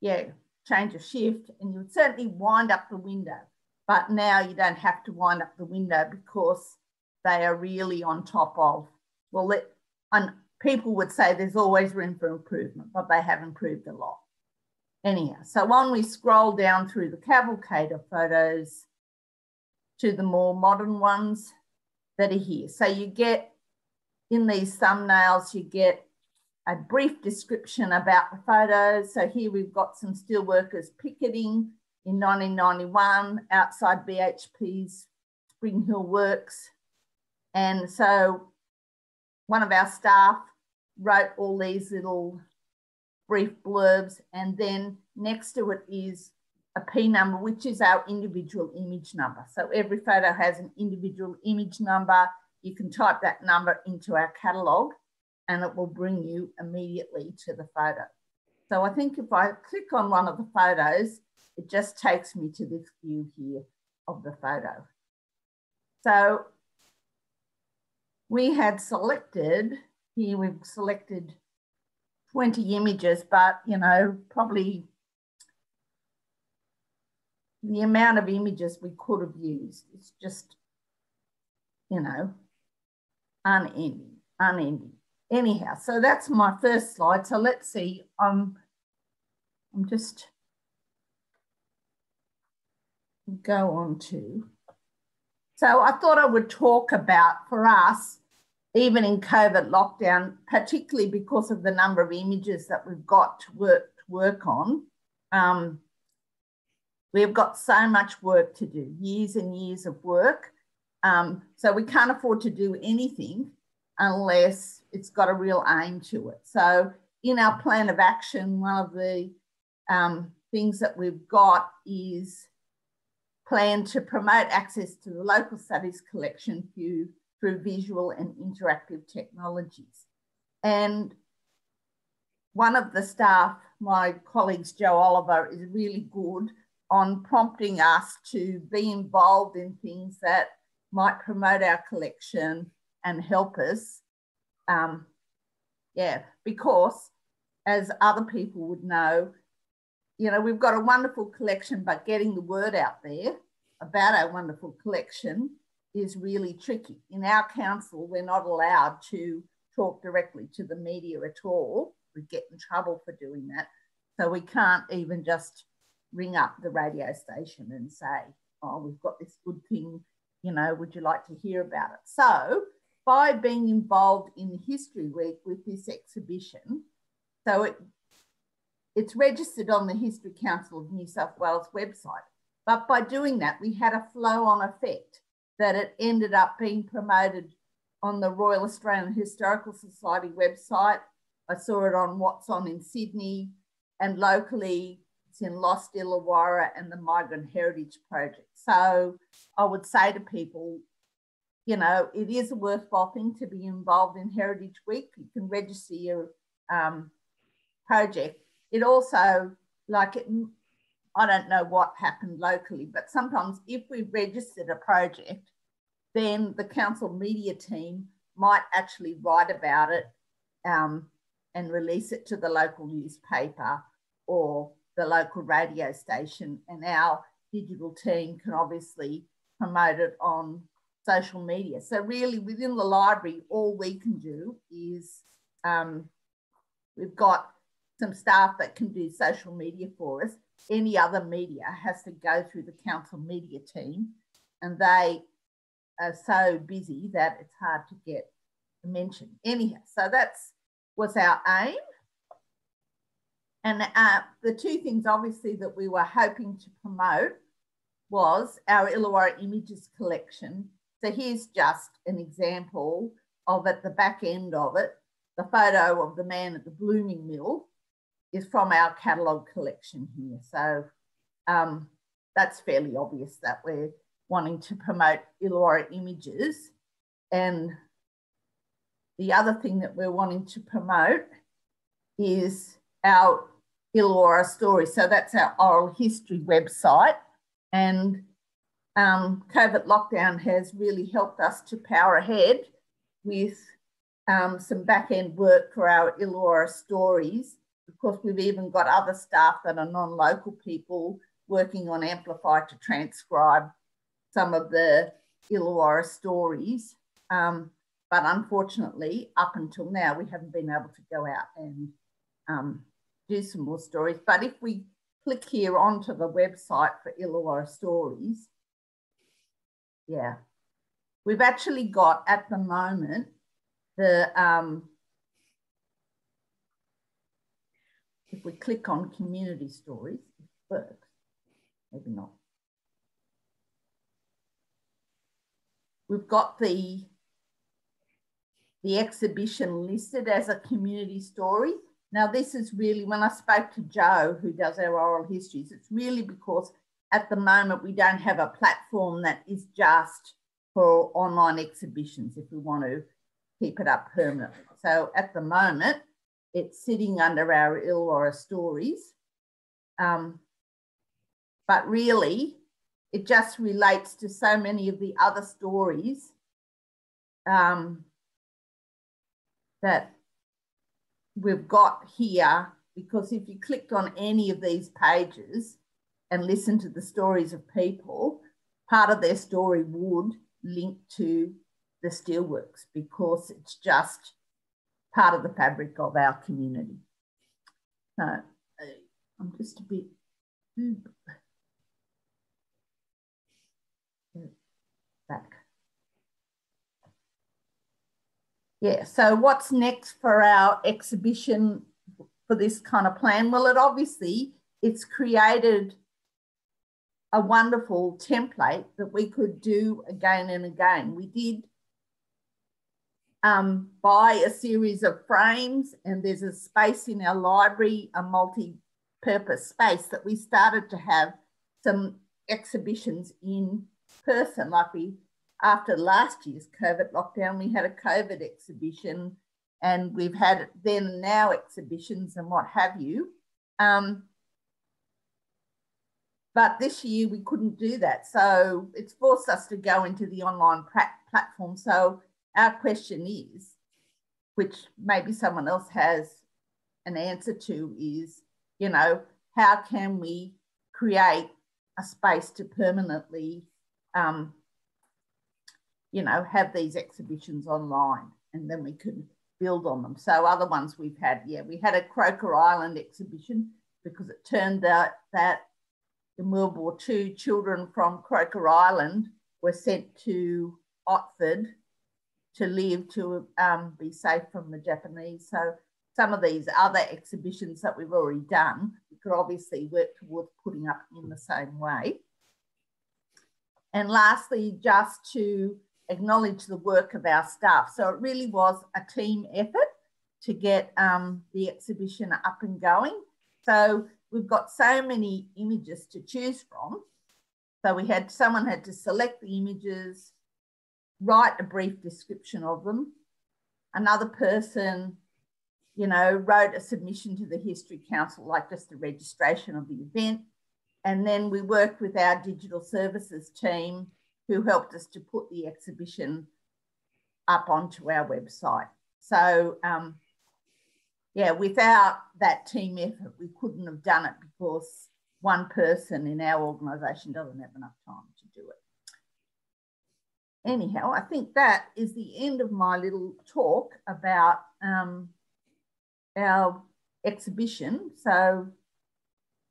yeah, change of shift, and you would certainly wind up the window. But now you don't have to wind up the window because they are really on top of, well, let, and people would say there's always room for improvement, but they have improved a lot. Anyhow, so when we scroll down through the cavalcade of photos to the more modern ones that are here. So you get in these thumbnails, you get a brief description about the photos. So here we've got some steelworkers picketing in 1991 outside BHP's Spring Hill Works. And so one of our staff wrote all these little brief blurbs and then next to it is a P number, which is our individual image number. So every photo has an individual image number. You can type that number into our catalogue and it will bring you immediately to the photo. So I think if I click on one of the photos, it just takes me to this view here of the photo. So we had selected, here we've selected 20 images, but you know, probably the amount of images we could have used, it's just, you know, unending, unending anyhow, so that's my first slide. So let's see, um, I'm just go on to. So I thought I would talk about for us, even in COVID lockdown, particularly because of the number of images that we've got to work, to work on. Um, we've got so much work to do, years and years of work. Um, so we can't afford to do anything unless it's got a real aim to it. So in our plan of action, one of the um, things that we've got is plan to promote access to the local studies collection through, through visual and interactive technologies. And one of the staff, my colleagues, Joe Oliver, is really good on prompting us to be involved in things that might promote our collection and help us. Um, yeah, because as other people would know, you know, we've got a wonderful collection, but getting the word out there about our wonderful collection is really tricky. In our council, we're not allowed to talk directly to the media at all. We get in trouble for doing that. So we can't even just ring up the radio station and say, oh, we've got this good thing, you know, would you like to hear about it? So by being involved in History Week with this exhibition. So it, it's registered on the History Council of New South Wales website. But by doing that, we had a flow on effect that it ended up being promoted on the Royal Australian Historical Society website. I saw it on What's On in Sydney and locally it's in Lost Illawarra and the Migrant Heritage Project. So I would say to people, you know, it is a worthwhile thing to be involved in Heritage Week. You can register your um, project. It also, like, it, I don't know what happened locally, but sometimes if we registered a project, then the council media team might actually write about it um, and release it to the local newspaper or the local radio station. And our digital team can obviously promote it on social media. So really within the library, all we can do is um, we've got some staff that can do social media for us. Any other media has to go through the council media team and they are so busy that it's hard to get a mention. Anyhow, so that's was our aim. And uh, the two things obviously that we were hoping to promote was our Illawarra Images collection. So here's just an example of at the back end of it. The photo of the man at the blooming mill is from our catalogue collection here. So um, that's fairly obvious that we're wanting to promote Illawarra images. And the other thing that we're wanting to promote is our Illawarra story. So that's our oral history website. And um, COVID lockdown has really helped us to power ahead with um, some back end work for our Illawarra stories. Of course, we've even got other staff that are non local people working on Amplify to transcribe some of the Illawarra stories. Um, but unfortunately, up until now, we haven't been able to go out and um, do some more stories. But if we click here onto the website for Illawarra stories, yeah, we've actually got at the moment the um, we click on community stories, it works. Maybe not. We've got the the exhibition listed as a community story. Now, this is really, when I spoke to Joe, who does our oral histories, it's really because at the moment we don't have a platform that is just for online exhibitions if we want to keep it up permanently. So at the moment, it's sitting under our Illawarra stories. Um, but really, it just relates to so many of the other stories um, that we've got here. Because if you clicked on any of these pages and listened to the stories of people, part of their story would link to the steelworks because it's just part of the fabric of our community. Uh, I'm just a bit back. Yeah, so what's next for our exhibition for this kind of plan? Well, it obviously, it's created a wonderful template that we could do again and again. We did um, buy a series of frames and there's a space in our library, a multi-purpose space that we started to have some exhibitions in person. Like we, after last year's COVID lockdown, we had a COVID exhibition and we've had then now exhibitions and what have you. Um, but this year we couldn't do that. So it's forced us to go into the online platform. So our question is, which maybe someone else has an answer to, is, you know, how can we create a space to permanently um, you know, have these exhibitions online and then we could build on them. So other ones we've had, yeah, we had a Croker Island exhibition because it turned out that in World War II, children from Croker Island were sent to Otford to live to um, be safe from the Japanese. So some of these other exhibitions that we've already done, we could obviously work towards putting up in the same way. And lastly, just to acknowledge the work of our staff. So it really was a team effort to get um, the exhibition up and going. So we've got so many images to choose from. So we had someone had to select the images, write a brief description of them. Another person, you know, wrote a submission to the History Council, like just the registration of the event. And then we worked with our digital services team who helped us to put the exhibition up onto our website. So, um, yeah, without that team effort, we couldn't have done it because one person in our organisation doesn't have enough time. Anyhow, I think that is the end of my little talk about um, our exhibition. So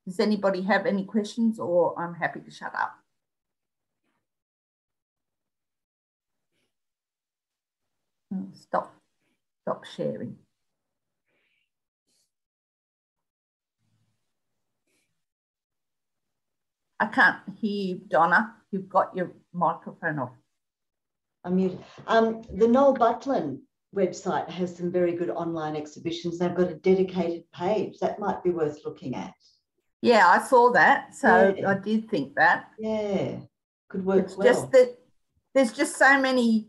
does anybody have any questions or I'm happy to shut up? Hmm, stop, stop sharing. I can't hear you, Donna. You've got your microphone off. I'm muted. Um, the Noel Butlin website has some very good online exhibitions. They've got a dedicated page that might be worth looking at. Yeah, I saw that. So yeah. I did think that. Yeah, could work it's well. Just that there's just so many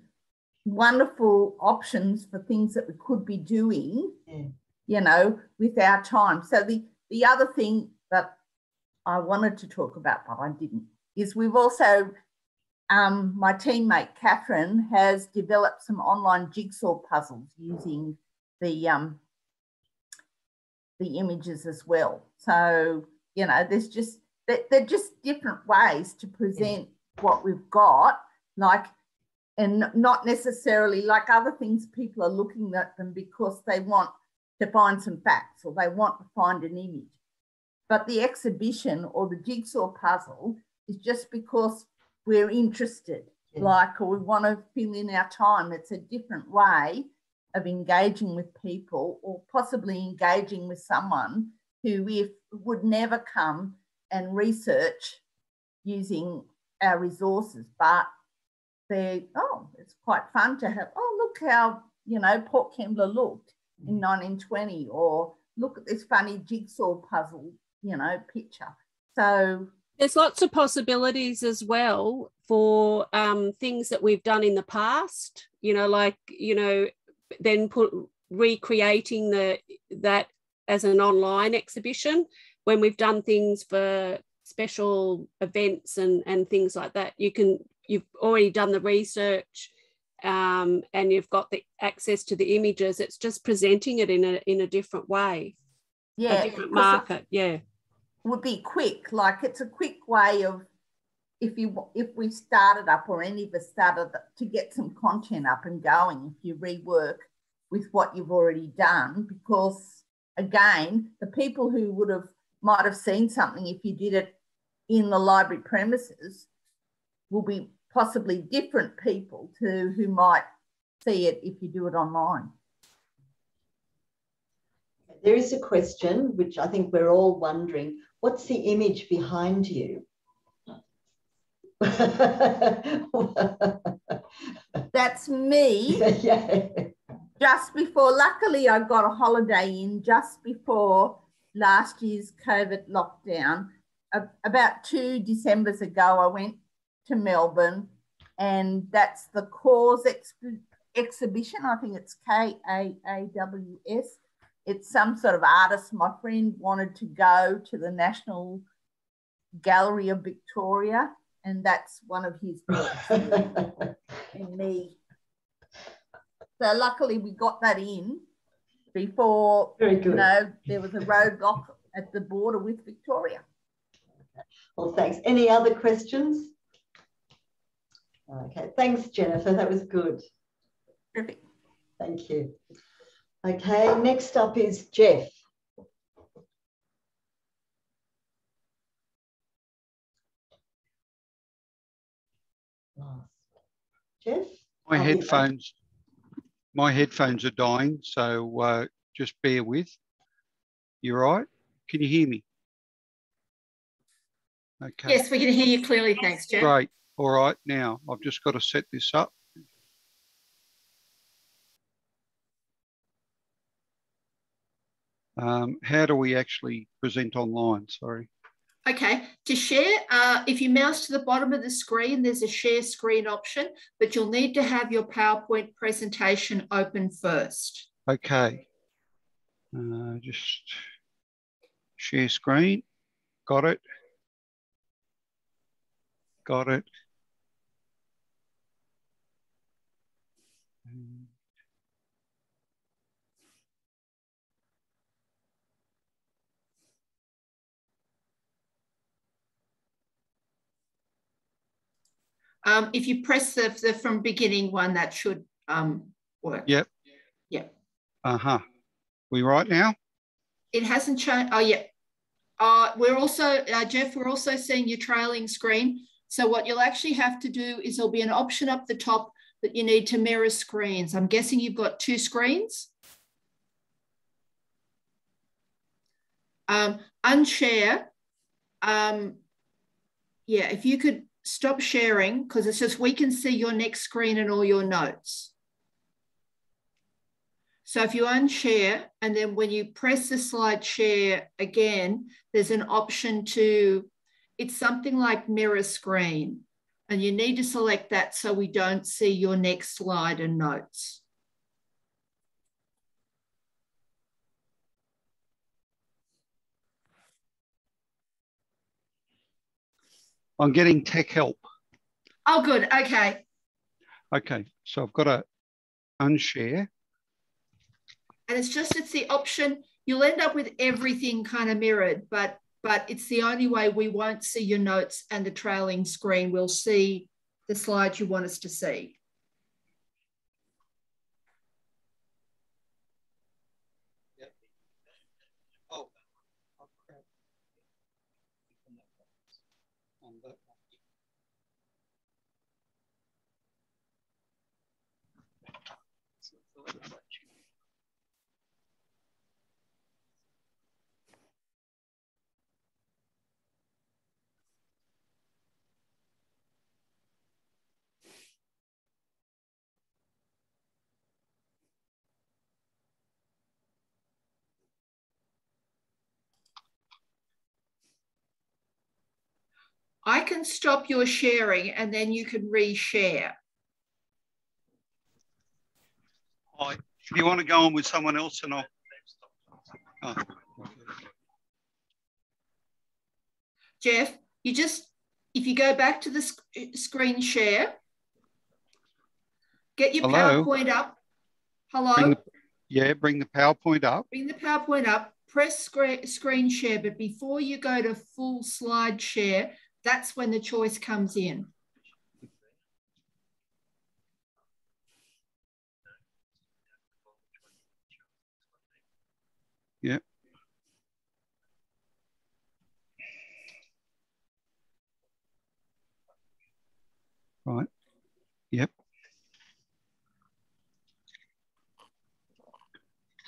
wonderful options for things that we could be doing, yeah. you know, with our time. So the the other thing that I wanted to talk about, but I didn't, is we've also um, my teammate Catherine has developed some online jigsaw puzzles using the um, the images as well. So you know, there's just they're just different ways to present what we've got, like, and not necessarily like other things. People are looking at them because they want to find some facts or they want to find an image. But the exhibition or the jigsaw puzzle is just because we're interested, yeah. like, or we want to fill in our time. It's a different way of engaging with people or possibly engaging with someone who if would never come and research using our resources, but they oh, it's quite fun to have, oh, look how, you know, Port Kembla looked in mm. 1920, or look at this funny jigsaw puzzle, you know, picture. So there's lots of possibilities as well for um, things that we've done in the past you know like you know then put recreating the that as an online exhibition when we've done things for special events and and things like that. You can you've already done the research um, and you've got the access to the images. It's just presenting it in a in a different way yeah a different market. Yeah would be quick. Like it's a quick way of if you if we started up or any of us started to get some content up and going, if you rework with what you've already done, because again, the people who would have might have seen something if you did it in the library premises will be possibly different people to who might see it if you do it online. There is a question which I think we're all wondering What's the image behind you? That's me. yeah. Just before, luckily, I got a holiday in just before last year's COVID lockdown. about two Decembers ago, I went to Melbourne, and that's the KAWS exhibition. I think it's K A A W S it's some sort of artist. My friend wanted to go to the National Gallery of Victoria, and that's one of his books. and me. So luckily we got that in before Very good. you know there was a roadblock at the border with Victoria. Well, thanks. Any other questions? Okay, thanks, Jennifer. That was good. Perfect. Thank you. Okay, next up is Jeff. Jeff? My headphones, my headphones are dying, so uh, just bear with. You're right? Can you hear me? Okay. Yes, we can hear you clearly. Thanks, Jeff. Great. All right. Now I've just got to set this up. Um, how do we actually present online? Sorry. Okay, to share, uh, if you mouse to the bottom of the screen, there's a share screen option, but you'll need to have your PowerPoint presentation open first. Okay, uh, just share screen, got it, got it. Um, if you press the, the from beginning one, that should um, work. Yep. Yep. Uh-huh. We right now? It hasn't changed. Oh, yeah. Uh, we're also, uh, Jeff, we're also seeing your trailing screen. So what you'll actually have to do is there'll be an option up the top that you need to mirror screens. I'm guessing you've got two screens. Um, unshare. Um, yeah, if you could stop sharing, because it's just we can see your next screen and all your notes. So if you unshare, and then when you press the slide share again, there's an option to, it's something like mirror screen. And you need to select that so we don't see your next slide and notes. I'm getting tech help. Oh, good. Okay. Okay. So I've got to unshare. And it's just, it's the option. You'll end up with everything kind of mirrored, but but it's the only way we won't see your notes and the trailing screen. We'll see the slides you want us to see. I can stop your sharing and then you can reshare. Hi. If you want to go on with someone else and I'll... Oh. Jeff, you just, if you go back to the sc screen share, get your Hello? PowerPoint up. Hello? Bring the, yeah, bring the PowerPoint up. Bring the PowerPoint up, press screen, screen share, but before you go to full slide share, that's when the choice comes in. Yeah. Right. Yep.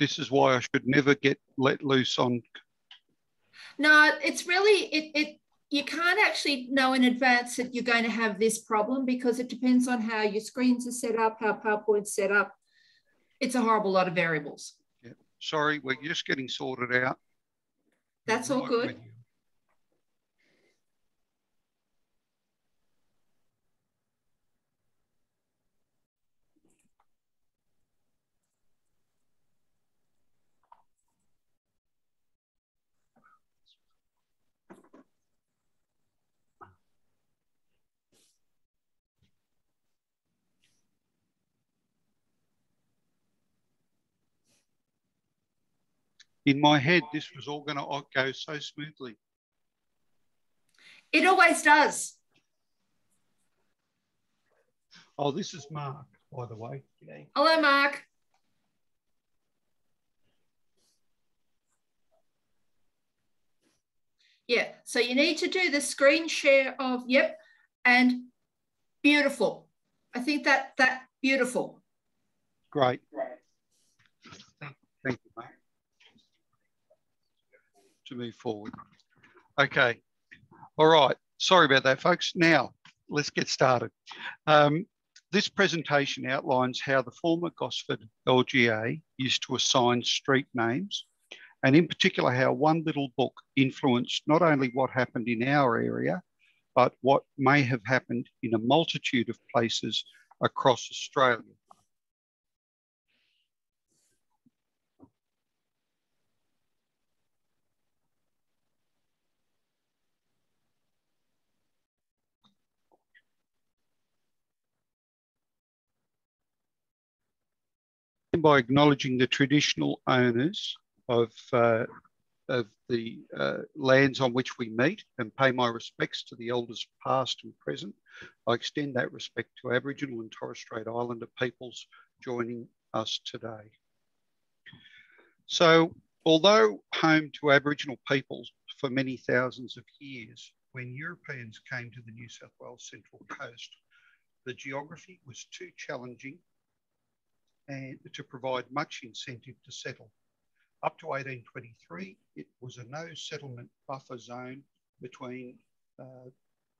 This is why I should never get let loose on. No, it's really it it you can't actually know in advance that you're going to have this problem because it depends on how your screens are set up, how PowerPoint's set up. It's a horrible lot of variables. Yeah. Sorry, we're just getting sorted out. That's all good. In my head, this was all going to uh, go so smoothly. It always does. Oh, this is Mark, by the way. Hello, Mark. Yeah, so you need to do the screen share of, yep, and beautiful. I think that that beautiful. Great. Thank you, Mark to move forward. Okay. All right. Sorry about that, folks. Now, let's get started. Um, this presentation outlines how the former Gosford LGA used to assign street names, and in particular, how one little book influenced not only what happened in our area, but what may have happened in a multitude of places across Australia. By acknowledging the traditional owners of, uh, of the uh, lands on which we meet and pay my respects to the elders past and present. I extend that respect to Aboriginal and Torres Strait Islander peoples joining us today. So, although home to Aboriginal peoples for many thousands of years, when Europeans came to the New South Wales Central Coast, the geography was too challenging and to provide much incentive to settle. Up to 1823, it was a no settlement buffer zone between uh,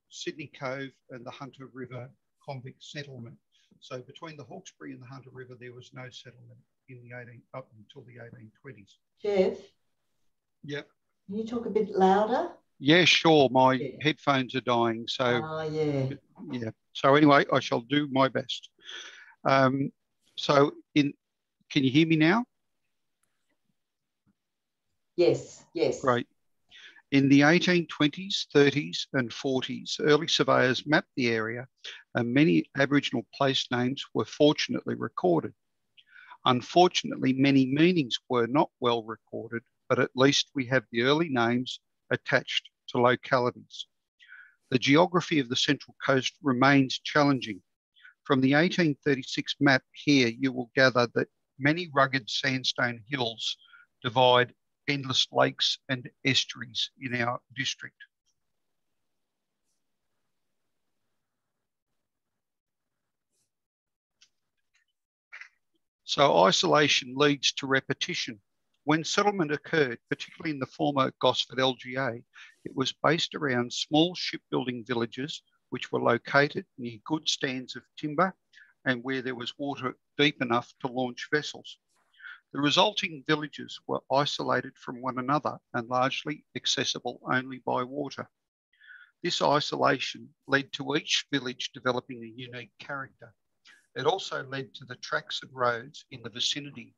Sydney Cove and the Hunter River convict settlement. So between the Hawkesbury and the Hunter River, there was no settlement in the 18 up until the 1820s. Jeff? Yep. Can you talk a bit louder? Yeah, sure. My yeah. headphones are dying. So, oh, yeah. Yeah. So, anyway, I shall do my best. Um, so, in can you hear me now? Yes, yes. Great. In the 1820s, 30s, and 40s, early surveyors mapped the area and many Aboriginal place names were fortunately recorded. Unfortunately, many meanings were not well recorded, but at least we have the early names attached to localities. The geography of the Central Coast remains challenging. From the 1836 map here, you will gather that many rugged sandstone hills divide endless lakes and estuaries in our district. So isolation leads to repetition. When settlement occurred, particularly in the former Gosford LGA, it was based around small shipbuilding villages which were located near good stands of timber and where there was water deep enough to launch vessels. The resulting villages were isolated from one another and largely accessible only by water. This isolation led to each village developing a unique character. It also led to the tracks and roads in the vicinity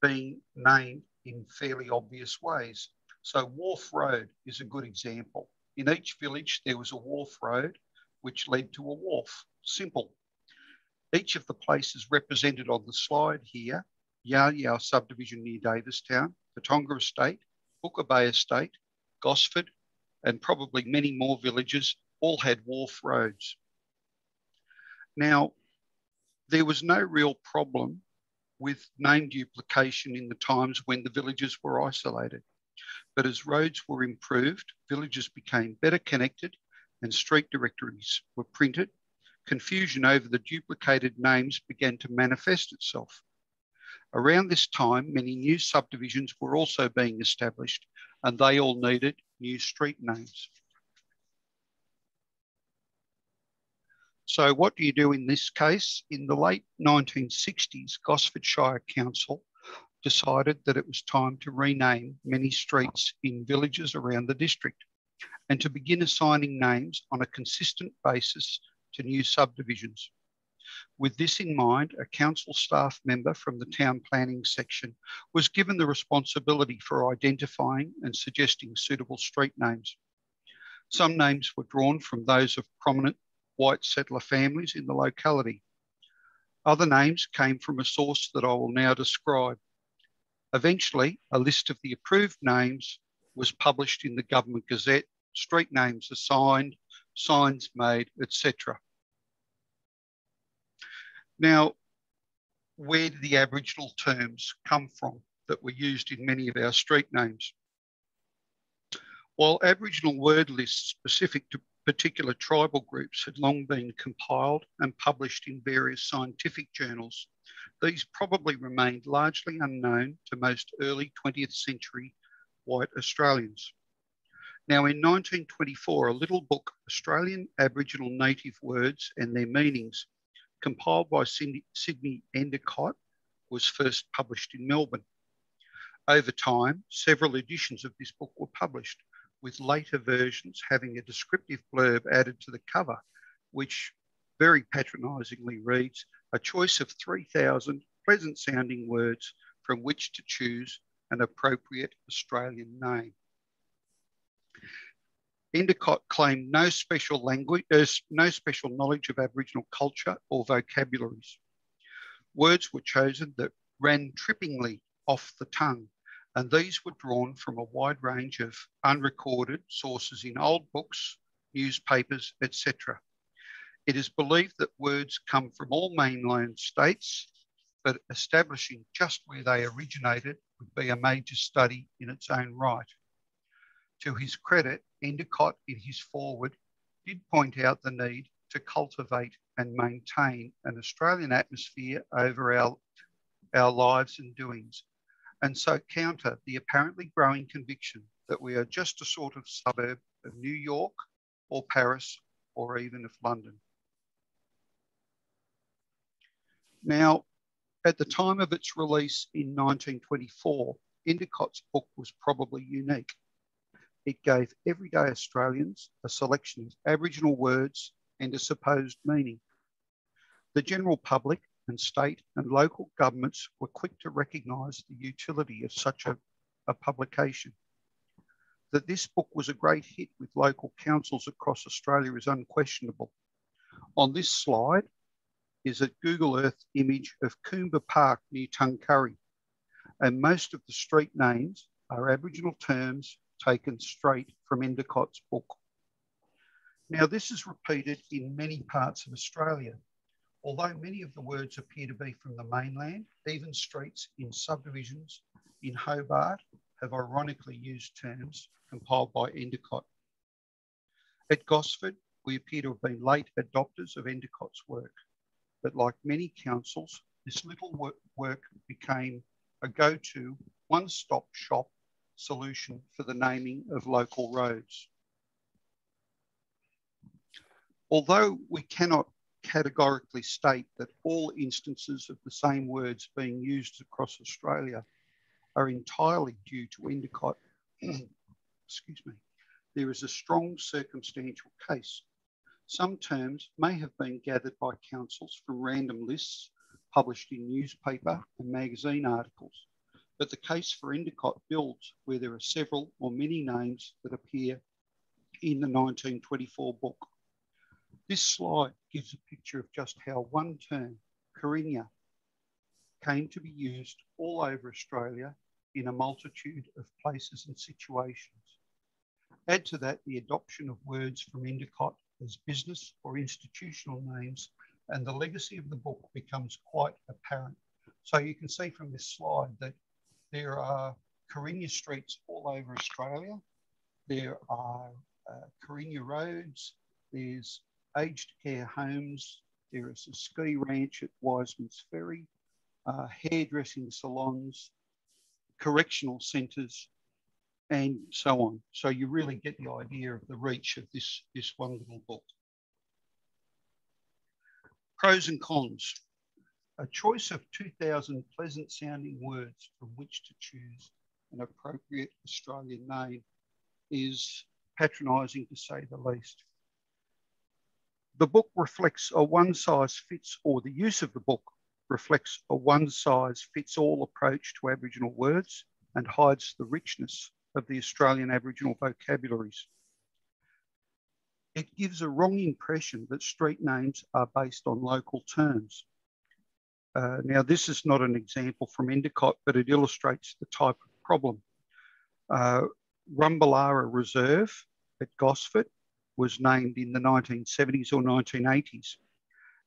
being named in fairly obvious ways. So Wharf Road is a good example. In each village, there was a wharf road which led to a wharf. Simple. Each of the places represented on the slide here Yao Yao subdivision near Davistown, the Tonga Estate, Hooker Bay Estate, Gosford, and probably many more villages all had wharf roads. Now, there was no real problem with name duplication in the times when the villages were isolated. But as roads were improved, villages became better connected and street directories were printed. Confusion over the duplicated names began to manifest itself. Around this time, many new subdivisions were also being established and they all needed new street names. So what do you do in this case? In the late 1960s, Gosford Shire Council decided that it was time to rename many streets in villages around the district and to begin assigning names on a consistent basis to new subdivisions. With this in mind, a council staff member from the town planning section was given the responsibility for identifying and suggesting suitable street names. Some names were drawn from those of prominent white settler families in the locality. Other names came from a source that I will now describe. Eventually, a list of the approved names was published in the Government Gazette, street names assigned, signs made, etc. Now, where do the Aboriginal terms come from that were used in many of our street names? While Aboriginal word lists specific to particular tribal groups had long been compiled and published in various scientific journals, these probably remained largely unknown to most early 20th century white Australians. Now, in 1924, a little book, Australian Aboriginal Native Words and Their Meanings, compiled by Sydney Endacott, was first published in Melbourne. Over time, several editions of this book were published, with later versions having a descriptive blurb added to the cover, which very patronisingly reads, a choice of 3,000 pleasant sounding words from which to choose an appropriate Australian name. Endacott claimed no special language, uh, no special knowledge of Aboriginal culture or vocabularies. Words were chosen that ran trippingly off the tongue, and these were drawn from a wide range of unrecorded sources in old books, newspapers, etc. It is believed that words come from all mainland states, but establishing just where they originated would be a major study in its own right. To his credit, Endacott, in his foreword, did point out the need to cultivate and maintain an Australian atmosphere over our, our lives and doings, and so counter the apparently growing conviction that we are just a sort of suburb of New York or Paris or even of London. Now, at the time of its release in 1924, Endacott's book was probably unique. It gave everyday Australians a selection of Aboriginal words and a supposed meaning. The general public and state and local governments were quick to recognise the utility of such a, a publication. That this book was a great hit with local councils across Australia is unquestionable. On this slide is a Google Earth image of Coomba Park near Tuncurry, and most of the street names are Aboriginal terms taken straight from Endacott's book. Now, this is repeated in many parts of Australia. Although many of the words appear to be from the mainland, even streets in subdivisions in Hobart have ironically used terms compiled by Endacott. At Gosford, we appear to have been late adopters of Endacott's work, but like many councils, this little work became a go-to one-stop shop solution for the naming of local roads. Although we cannot categorically state that all instances of the same words being used across Australia are entirely due to Endacott, excuse me, there is a strong circumstantial case. Some terms may have been gathered by councils from random lists published in newspaper and magazine articles, but the case for Endacott builds where there are several or many names that appear in the 1924 book. This slide gives a picture of just how one term, Karinya, came to be used all over Australia in a multitude of places and situations. Add to that the adoption of words from Endacott as business or institutional names, and the legacy of the book becomes quite apparent. So you can see from this slide that there are Karinya streets all over Australia. There are uh, roads. There's aged care homes. There is a ski ranch at Wiseman's Ferry, uh, hairdressing salons, correctional centres, and so on. So you really get the idea of the reach of this, this one little book. Pros and cons. A choice of 2,000 pleasant sounding words from which to choose an appropriate Australian name is patronising to say the least the book reflects a one size fits, or the use of the book reflects a one size fits all approach to Aboriginal words and hides the richness of the Australian Aboriginal vocabularies. It gives a wrong impression that street names are based on local terms. Uh, now, this is not an example from Endacott, but it illustrates the type of problem. Uh, Rumbalara Reserve at Gosford was named in the 1970s or 1980s.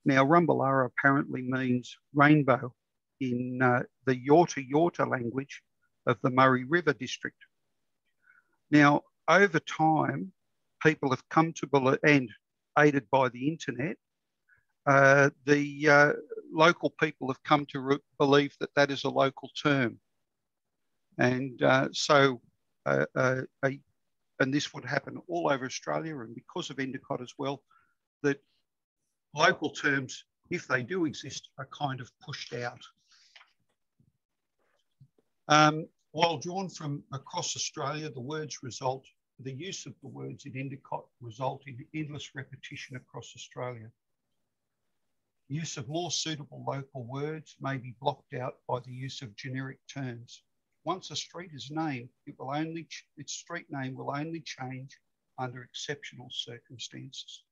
Now, Rumbalara apparently means rainbow in uh, the Yorta Yorta language of the Murray River district. Now, over time, people have come to believe, and aided by the internet, uh, the uh, local people have come to believe that that is a local term. And uh, so uh, uh, a and this would happen all over Australia and because of Endacott as well, that local terms, if they do exist, are kind of pushed out. Um, while drawn from across Australia, the words result, the use of the words in Endacott result in endless repetition across Australia. Use of more suitable local words may be blocked out by the use of generic terms. Once a street is named, it will only its street name will only change under exceptional circumstances.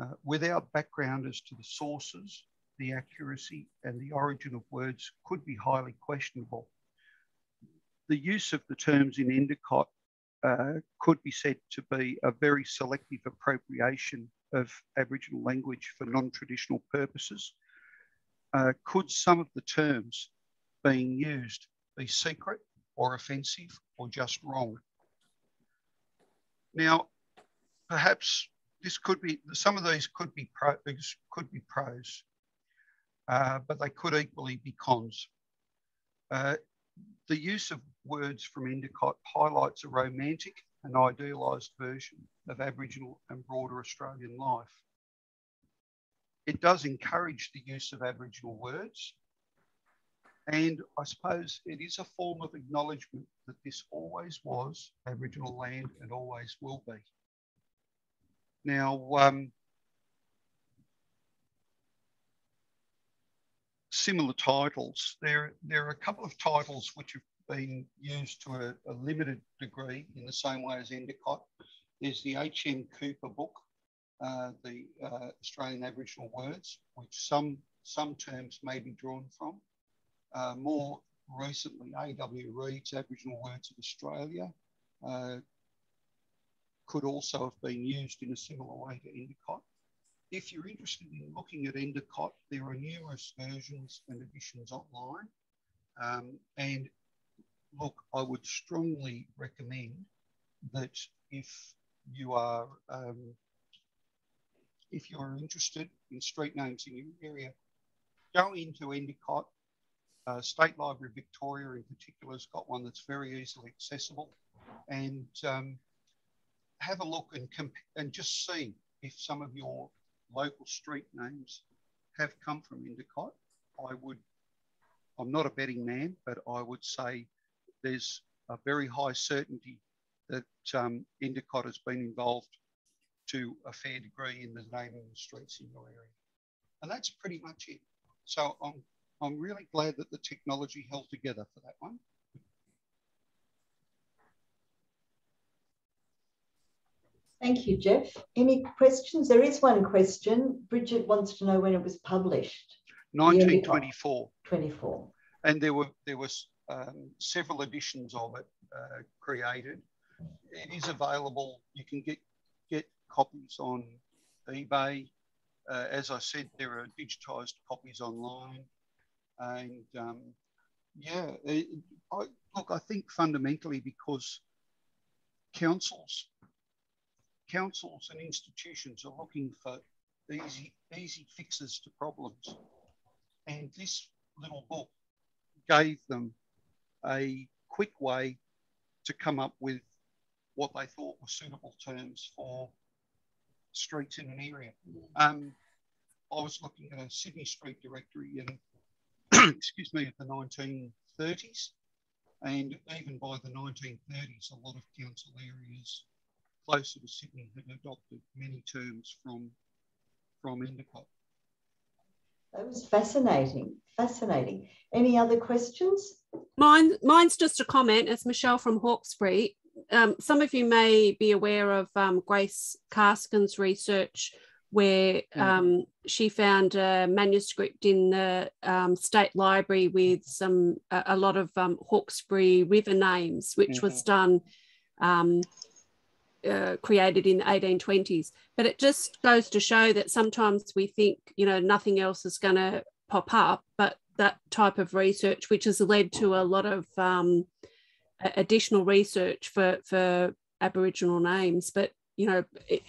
Uh, without background as to the sources, the accuracy and the origin of words could be highly questionable. The use of the terms in Endacott uh, could be said to be a very selective appropriation of Aboriginal language for non-traditional purposes. Uh, could some of the terms being used be secret or offensive or just wrong. Now, perhaps this could be, some of these could be, pro, could be pros, uh, but they could equally be cons. Uh, the use of words from Endacott highlights a romantic an idealised version of Aboriginal and broader Australian life. It does encourage the use of Aboriginal words, and I suppose it is a form of acknowledgement that this always was Aboriginal land and always will be. Now, um, similar titles, there, there are a couple of titles which have been used to a, a limited degree in the same way as Endacott. There's the H.M. Cooper book, uh, the uh, Australian Aboriginal Words, which some, some terms may be drawn from. Uh, more recently, A.W. Reed's Aboriginal Words of Australia uh, could also have been used in a similar way to Endacott. If you're interested in looking at Endacott, there are numerous versions and editions online. Um, and look, I would strongly recommend that if you are um, if you are interested in street names in your area, go into Endacott. Uh, State Library Victoria in particular has got one that's very easily accessible, and um, have a look and and just see if some of your local street names have come from Endacott. I would, I'm not a betting man, but I would say there's a very high certainty that um, Endacott has been involved to a fair degree in the naming of streets in your area. And that's pretty much it. So I'm, I'm really glad that the technology held together for that one. Thank you, Jeff. Any questions? There is one question. Bridget wants to know when it was published. 1924. 24. And there were there was um, several editions of it uh, created. It is available. You can get get copies on eBay. Uh, as I said, there are digitized copies online, and um, yeah, it, I, look, I think fundamentally because councils, councils and institutions are looking for easy easy fixes to problems, and this little book gave them a quick way to come up with what they thought were suitable terms for streets in an area. Um, I was looking at a Sydney street directory in, excuse me, at the 1930s. And even by the 1930s, a lot of council areas closer to Sydney had adopted many terms from, from Endacott. That was fascinating, fascinating. Any other questions? Mine, mine's just a comment. It's Michelle from Hawkesbury. Um, some of you may be aware of um, Grace Karskens' research where mm. um, she found a manuscript in the um, state library with some a, a lot of um, Hawkesbury river names, which mm-hmm. was done um, uh, created in the 1820s. But it just goes to show that sometimes we think, you know, nothing else is going to pop up, but that type of research, which has led to a lot of um, additional research for, for Aboriginal names. But, you know, it,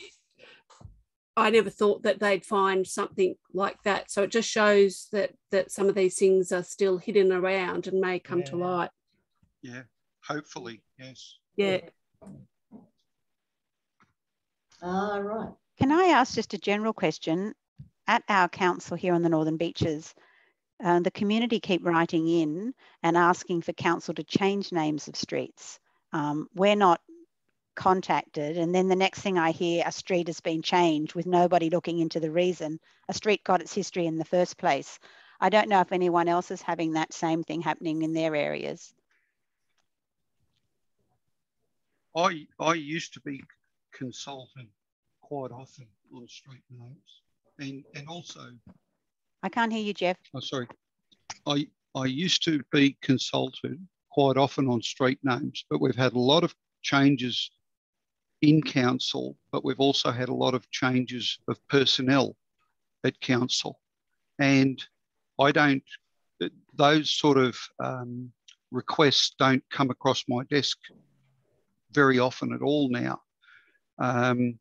I never thought that they'd find something like that. So it just shows that that some of these things are still hidden around and may come yeah. to light. Yeah, hopefully, yes. Yeah. Ah, right. Can I ask just a general question? At our council here on the Northern Beaches, uh, the community keep writing in and asking for council to change names of streets. Um, we're not contacted, and then the next thing I hear, a street has been changed with nobody looking into the reason. A street got its history in the first place. I don't know if anyone else is having that same thing happening in their areas. I I used to be consulted quite often on street names, and and also. I can't hear you, Jeff. Oh, sorry. I I used to be consulted quite often on street names, but we've had a lot of changes in council, but we've also had a lot of changes of personnel at council, and I don't. Those sort of um, requests don't come across my desk very often at all now. Um,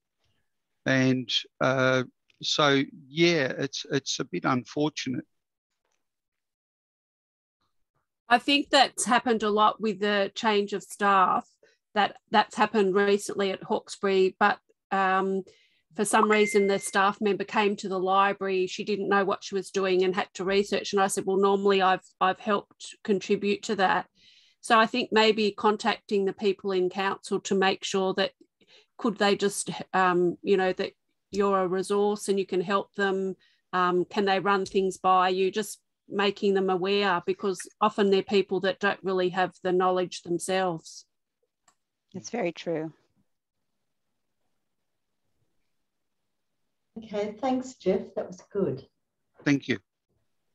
and uh, so, yeah, it's it's a bit unfortunate. I think that's happened a lot with the change of staff. that that's happened recently at Hawkesbury, but um, for some reason the staff member came to the library she didn't know what she was doing and had to research and i said well normally i've i've helped contribute to that so i think maybe contacting the people in council to make sure that could they just um, you know that you're a resource and you can help them um, can they run things by you just making them aware because often they're people that don't really have the knowledge themselves it's very true Okay, thanks, Jeff. That was good. Thank you.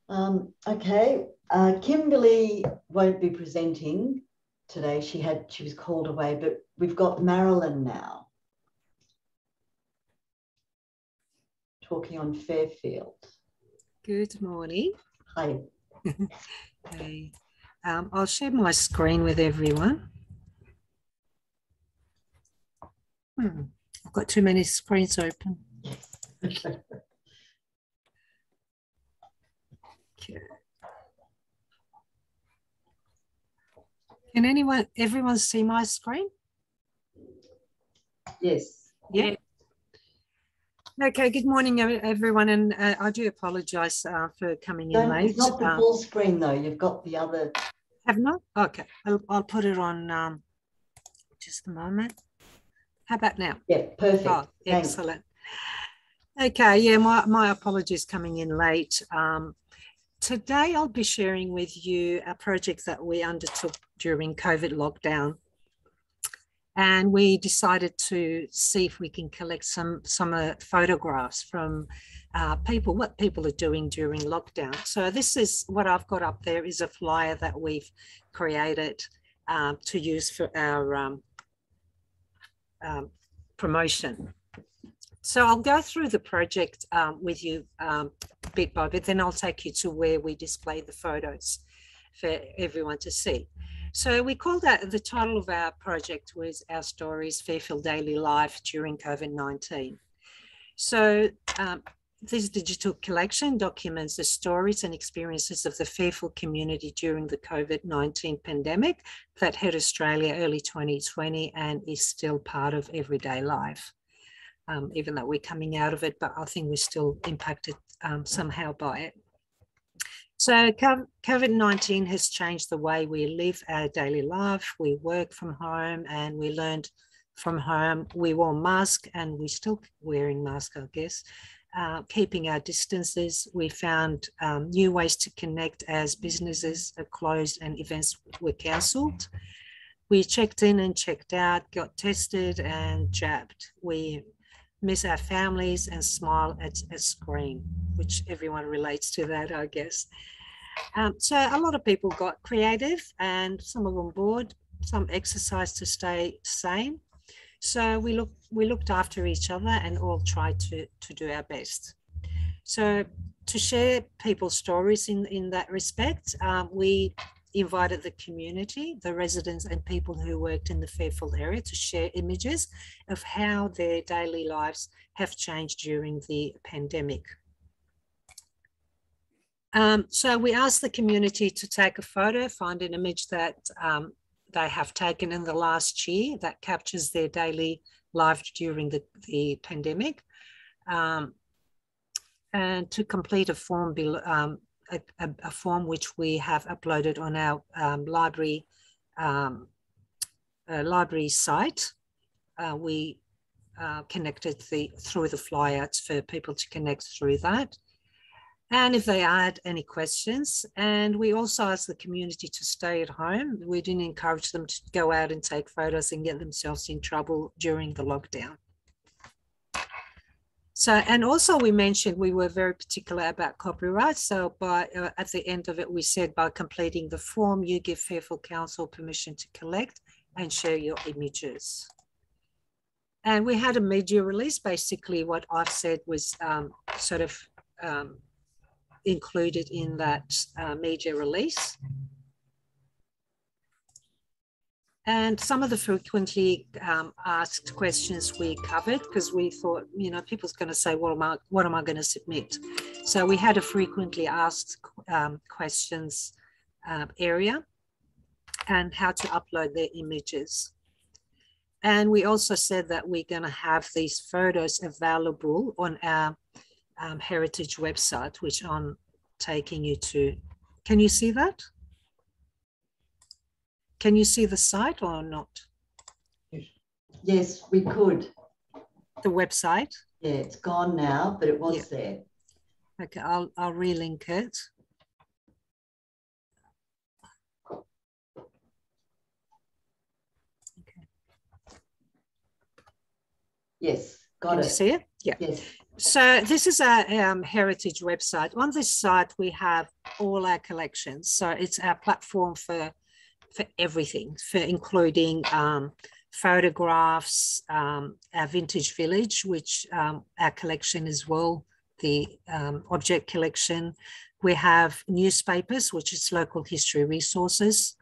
Um, okay, uh, Kimberly won't be presenting today. She had she was called away, but we've got Marilyn now talking on Fairfield. Good morning. Hi. hey. Um, I'll share my screen with everyone. Hmm. I've got too many screens open. okay. Can anyone, everyone see my screen? Yes. Yeah. Okay, good morning, everyone, and uh, I do apologise uh, for coming Don't, in late. It's not the um, full screen though. You've got the other. Have not? Okay, I'll, I'll put it on. Um, just a moment. How about now? Yeah, perfect. Oh, excellent. Okay, yeah, my, my apologies coming in late. Um, today I'll be sharing with you a project that we undertook during COVID lockdown. And we decided to see if we can collect some, some uh, photographs from uh, people, what people are doing during lockdown. So this is what I've got up there is a flyer that we've created um, to use for our um, um, promotion. So I'll go through the project um, with you um, bit by bit, then I'll take you to where we display the photos for everyone to see. So we called that, the title of our project was Our Stories, Fairfield Daily Life during COVID-19. So um, this digital collection documents the stories and experiences of the Fairfield community during the COVID-19 pandemic that hit Australia early 2020 and is still part of everyday life um, even though we're coming out of it, but I think we're still impacted um, somehow by it. So COVID-19 has changed the way we live our daily life. We work from home and we learned from home. We wore masks and we're still wearing masks, I guess. Uh, keeping our distances. We found um, new ways to connect as businesses are closed and events were cancelled. We checked in and checked out, got tested and jabbed. We miss our families and smile at a screen, which everyone relates to that, I guess. Um, so a lot of people got creative and some of them bored, some exercise to stay sane. So we looked, we looked after each other and all tried to, to do our best. So to share people's stories in, in that respect, um, we invited the community, the residents and people who worked in the Fairfield area to share images of how their daily lives have changed during the pandemic. Um, so we asked the community to take a photo, find an image that um, they have taken in the last year that captures their daily life during the, the pandemic. Um, and to complete a form um, a, a, a, form which we have uploaded on our um, library um, uh, library site. Uh, we uh, connected the through the flyouts for people to connect through that. And if they had any questions, and we also asked the community to stay at home. We didn't encourage them to go out and take photos and get themselves in trouble during the lockdown. So, and also we mentioned we were very particular about copyright. So by uh, at the end of it, we said by completing the form, you give Fairfield Council permission to collect and share your images. And we had a media release. Basically what I've said was um, sort of um, included in that uh, media release. And some of the frequently um, asked questions we covered because we thought, you know, people's going to say, what am I, what am I going to submit? So we had a frequently asked um, questions uh, area and how to upload their images. and we also said that we're going to have these photos available on our um, heritage website, which I'm taking you to. Can you see that? Can you see the site or not? Yes, we could. The website? Yeah, it's gone now, but it was yeah. there. Okay, I'll, I'll relink it. Yes, got Can it. You see it? Yeah. Yes. So this is our um, heritage website. On this site, we have all our collections. So it's our platform for for everything, for including um, photographs, um, our vintage village, which um, our collection as well, the um, object collection. We have newspapers, which is local history resources.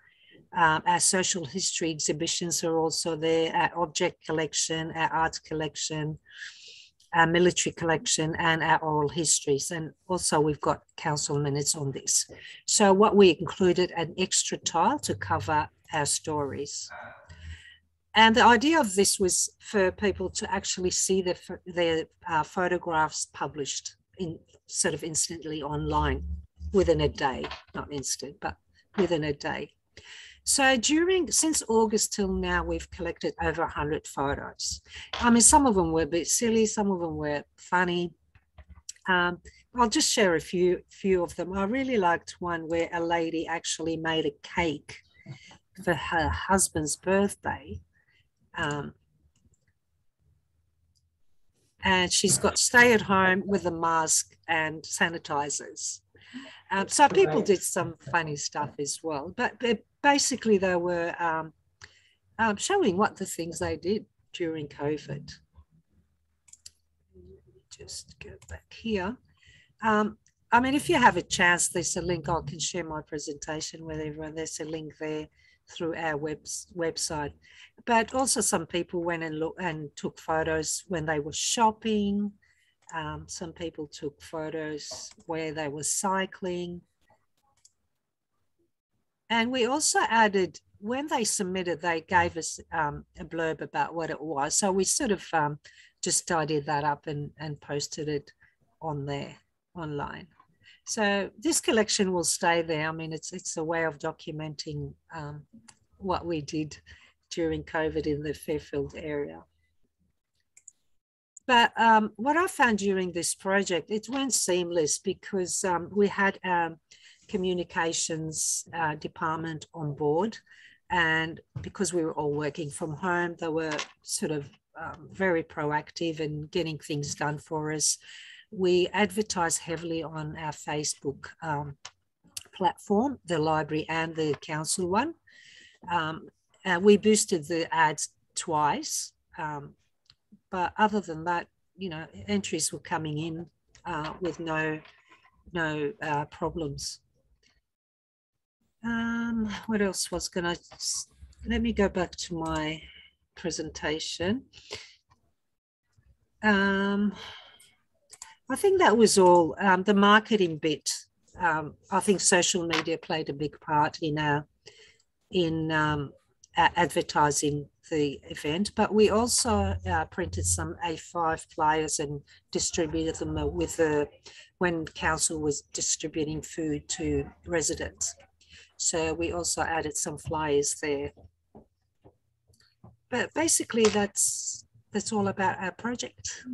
Um, our social history exhibitions are also there, our object collection, our art collection, our military collection and our oral histories. And also we've got council minutes on this. So what we included an extra tile to cover our stories. And the idea of this was for people to actually see their, their uh, photographs published in sort of instantly online within a day, not instant, but within a day. So during, since August till now, we've collected over 100 photos. I mean, some of them were a bit silly, some of them were funny. Um, I'll just share a few, few of them. I really liked one where a lady actually made a cake for her husband's birthday. Um, and she's got stay at home with a mask and sanitizers. Um, so people did some funny stuff as well, but, but basically they were um, um, showing what the things they did during COVID. Just go back here. Um, I mean, if you have a chance, there's a link. I can share my presentation with everyone. There's a link there through our web, website. But also some people went and look and took photos when they were shopping. Um, some people took photos where they were cycling. And we also added, when they submitted, they gave us um, a blurb about what it was. So we sort of um, just tidied that up and, and posted it on there online. So this collection will stay there. I mean, it's, it's a way of documenting um, what we did during COVID in the Fairfield area. But um, what I found during this project, it went seamless because um, we had um, communications uh, department on board. And because we were all working from home, they were sort of um, very proactive in getting things done for us. We advertise heavily on our Facebook um, platform, the library and the council one. Um, uh, we boosted the ads twice. Um, but other than that, you know, entries were coming in uh, with no, no uh, problems. Um, what else was going to, let me go back to my presentation. Um, I think that was all. Um, the marketing bit, um, I think social media played a big part in our, in um, advertising the event, but we also uh, printed some A5 flyers and distributed them with the, when council was distributing food to residents. So we also added some flyers there. But basically that's that's all about our project.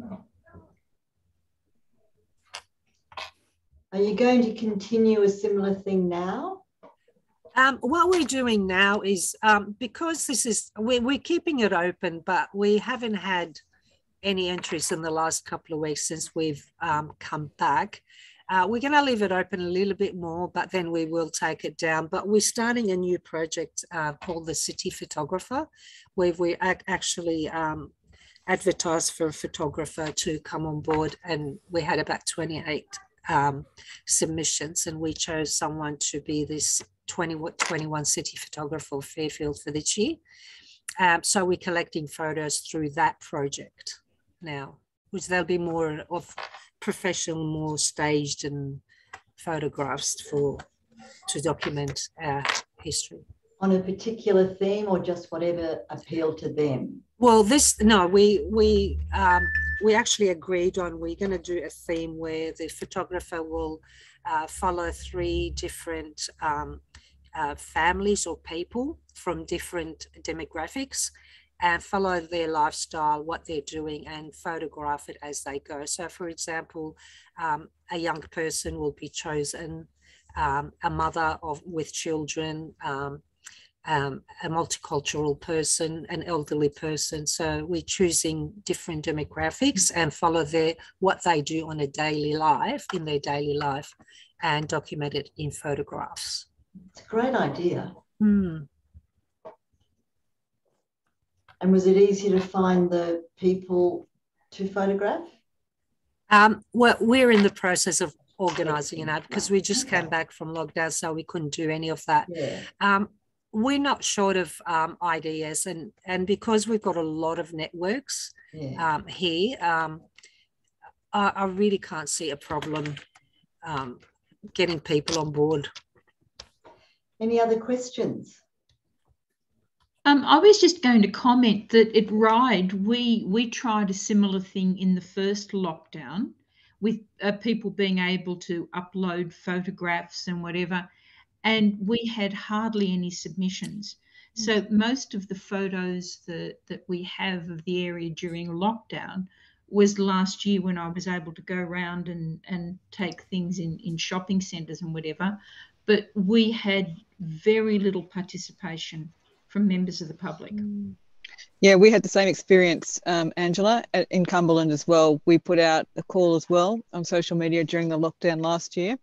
Are you going to continue a similar thing now? Um, what we're doing now is um, because this is we're, we're keeping it open, but we haven't had any entries in the last couple of weeks since we've um, come back. Uh, we're going to leave it open a little bit more, but then we will take it down. But we're starting a new project uh, called the City Photographer, where we actually um, advertised for a photographer to come on board. And we had about 28 um, submissions, and we chose someone to be this 20, 21 city photographer of Fairfield for this year. Um, so we're collecting photos through that project now, which there'll be more of professional, more staged and photographs for to document our history. on a particular theme or just whatever appealed to them? Well, this no, we we um, we actually agreed on we're going to do a theme where the photographer will uh, follow three different um, uh, families or people from different demographics and follow their lifestyle, what they're doing, and photograph it as they go. So, for example, um, a young person will be chosen, um, a mother of with children, um, um, a multicultural person, an elderly person. So we're choosing different demographics and follow their what they do on a daily life in their daily life and document it in photographs. It's a great idea. Hmm. And was it easy to find the people to photograph? Um, well, we're in the process of organising it because we just came back from lockdown, so we couldn't do any of that. Yeah. Um, we're not short of um, ideas, and and because we've got a lot of networks Yeah. um, here, um, I, I really can't see a problem um, getting people on board. Any other questions? Um, I was just going to comment that at Ryde, we we tried a similar thing in the first lockdown, with uh, people being able to upload photographs and whatever, and we had hardly any submissions. So most of the photos that that we have of the area during lockdown was last year when I was able to go around and and take things in in shopping centres and whatever, but we had very little participation from members of the public. Yeah, we had the same experience, um, Angela, at, in Cumberland as well. We put out a call as well on social media during the lockdown last year.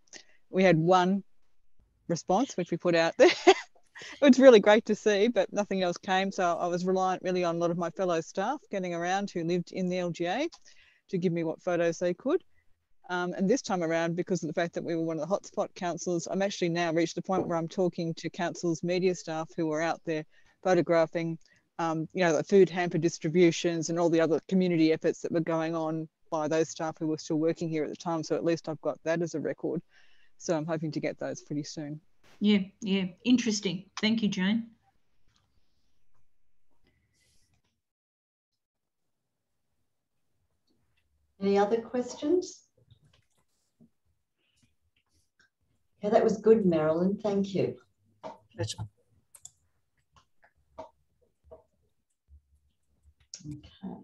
We had one response, which we put out there. it was really great to see, but nothing else came. So I was reliant really on a lot of my fellow staff getting around who lived in the LGA to give me what photos they could. Um, and this time around, because of the fact that we were one of the hotspot councils, I'm actually now reached the point where I'm talking to council's media staff who are out there photographing, um, you know, the food hamper distributions and all the other community efforts that were going on by those staff who were still working here at the time. So at least I've got that as a record. So I'm hoping to get those pretty soon. Yeah, yeah, interesting. Thank you, Jane. Any other questions? Yeah, that was good, Marilyn. Thank you. Pleasure. Okay.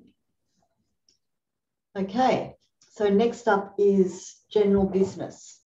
Okay, so next up is general business.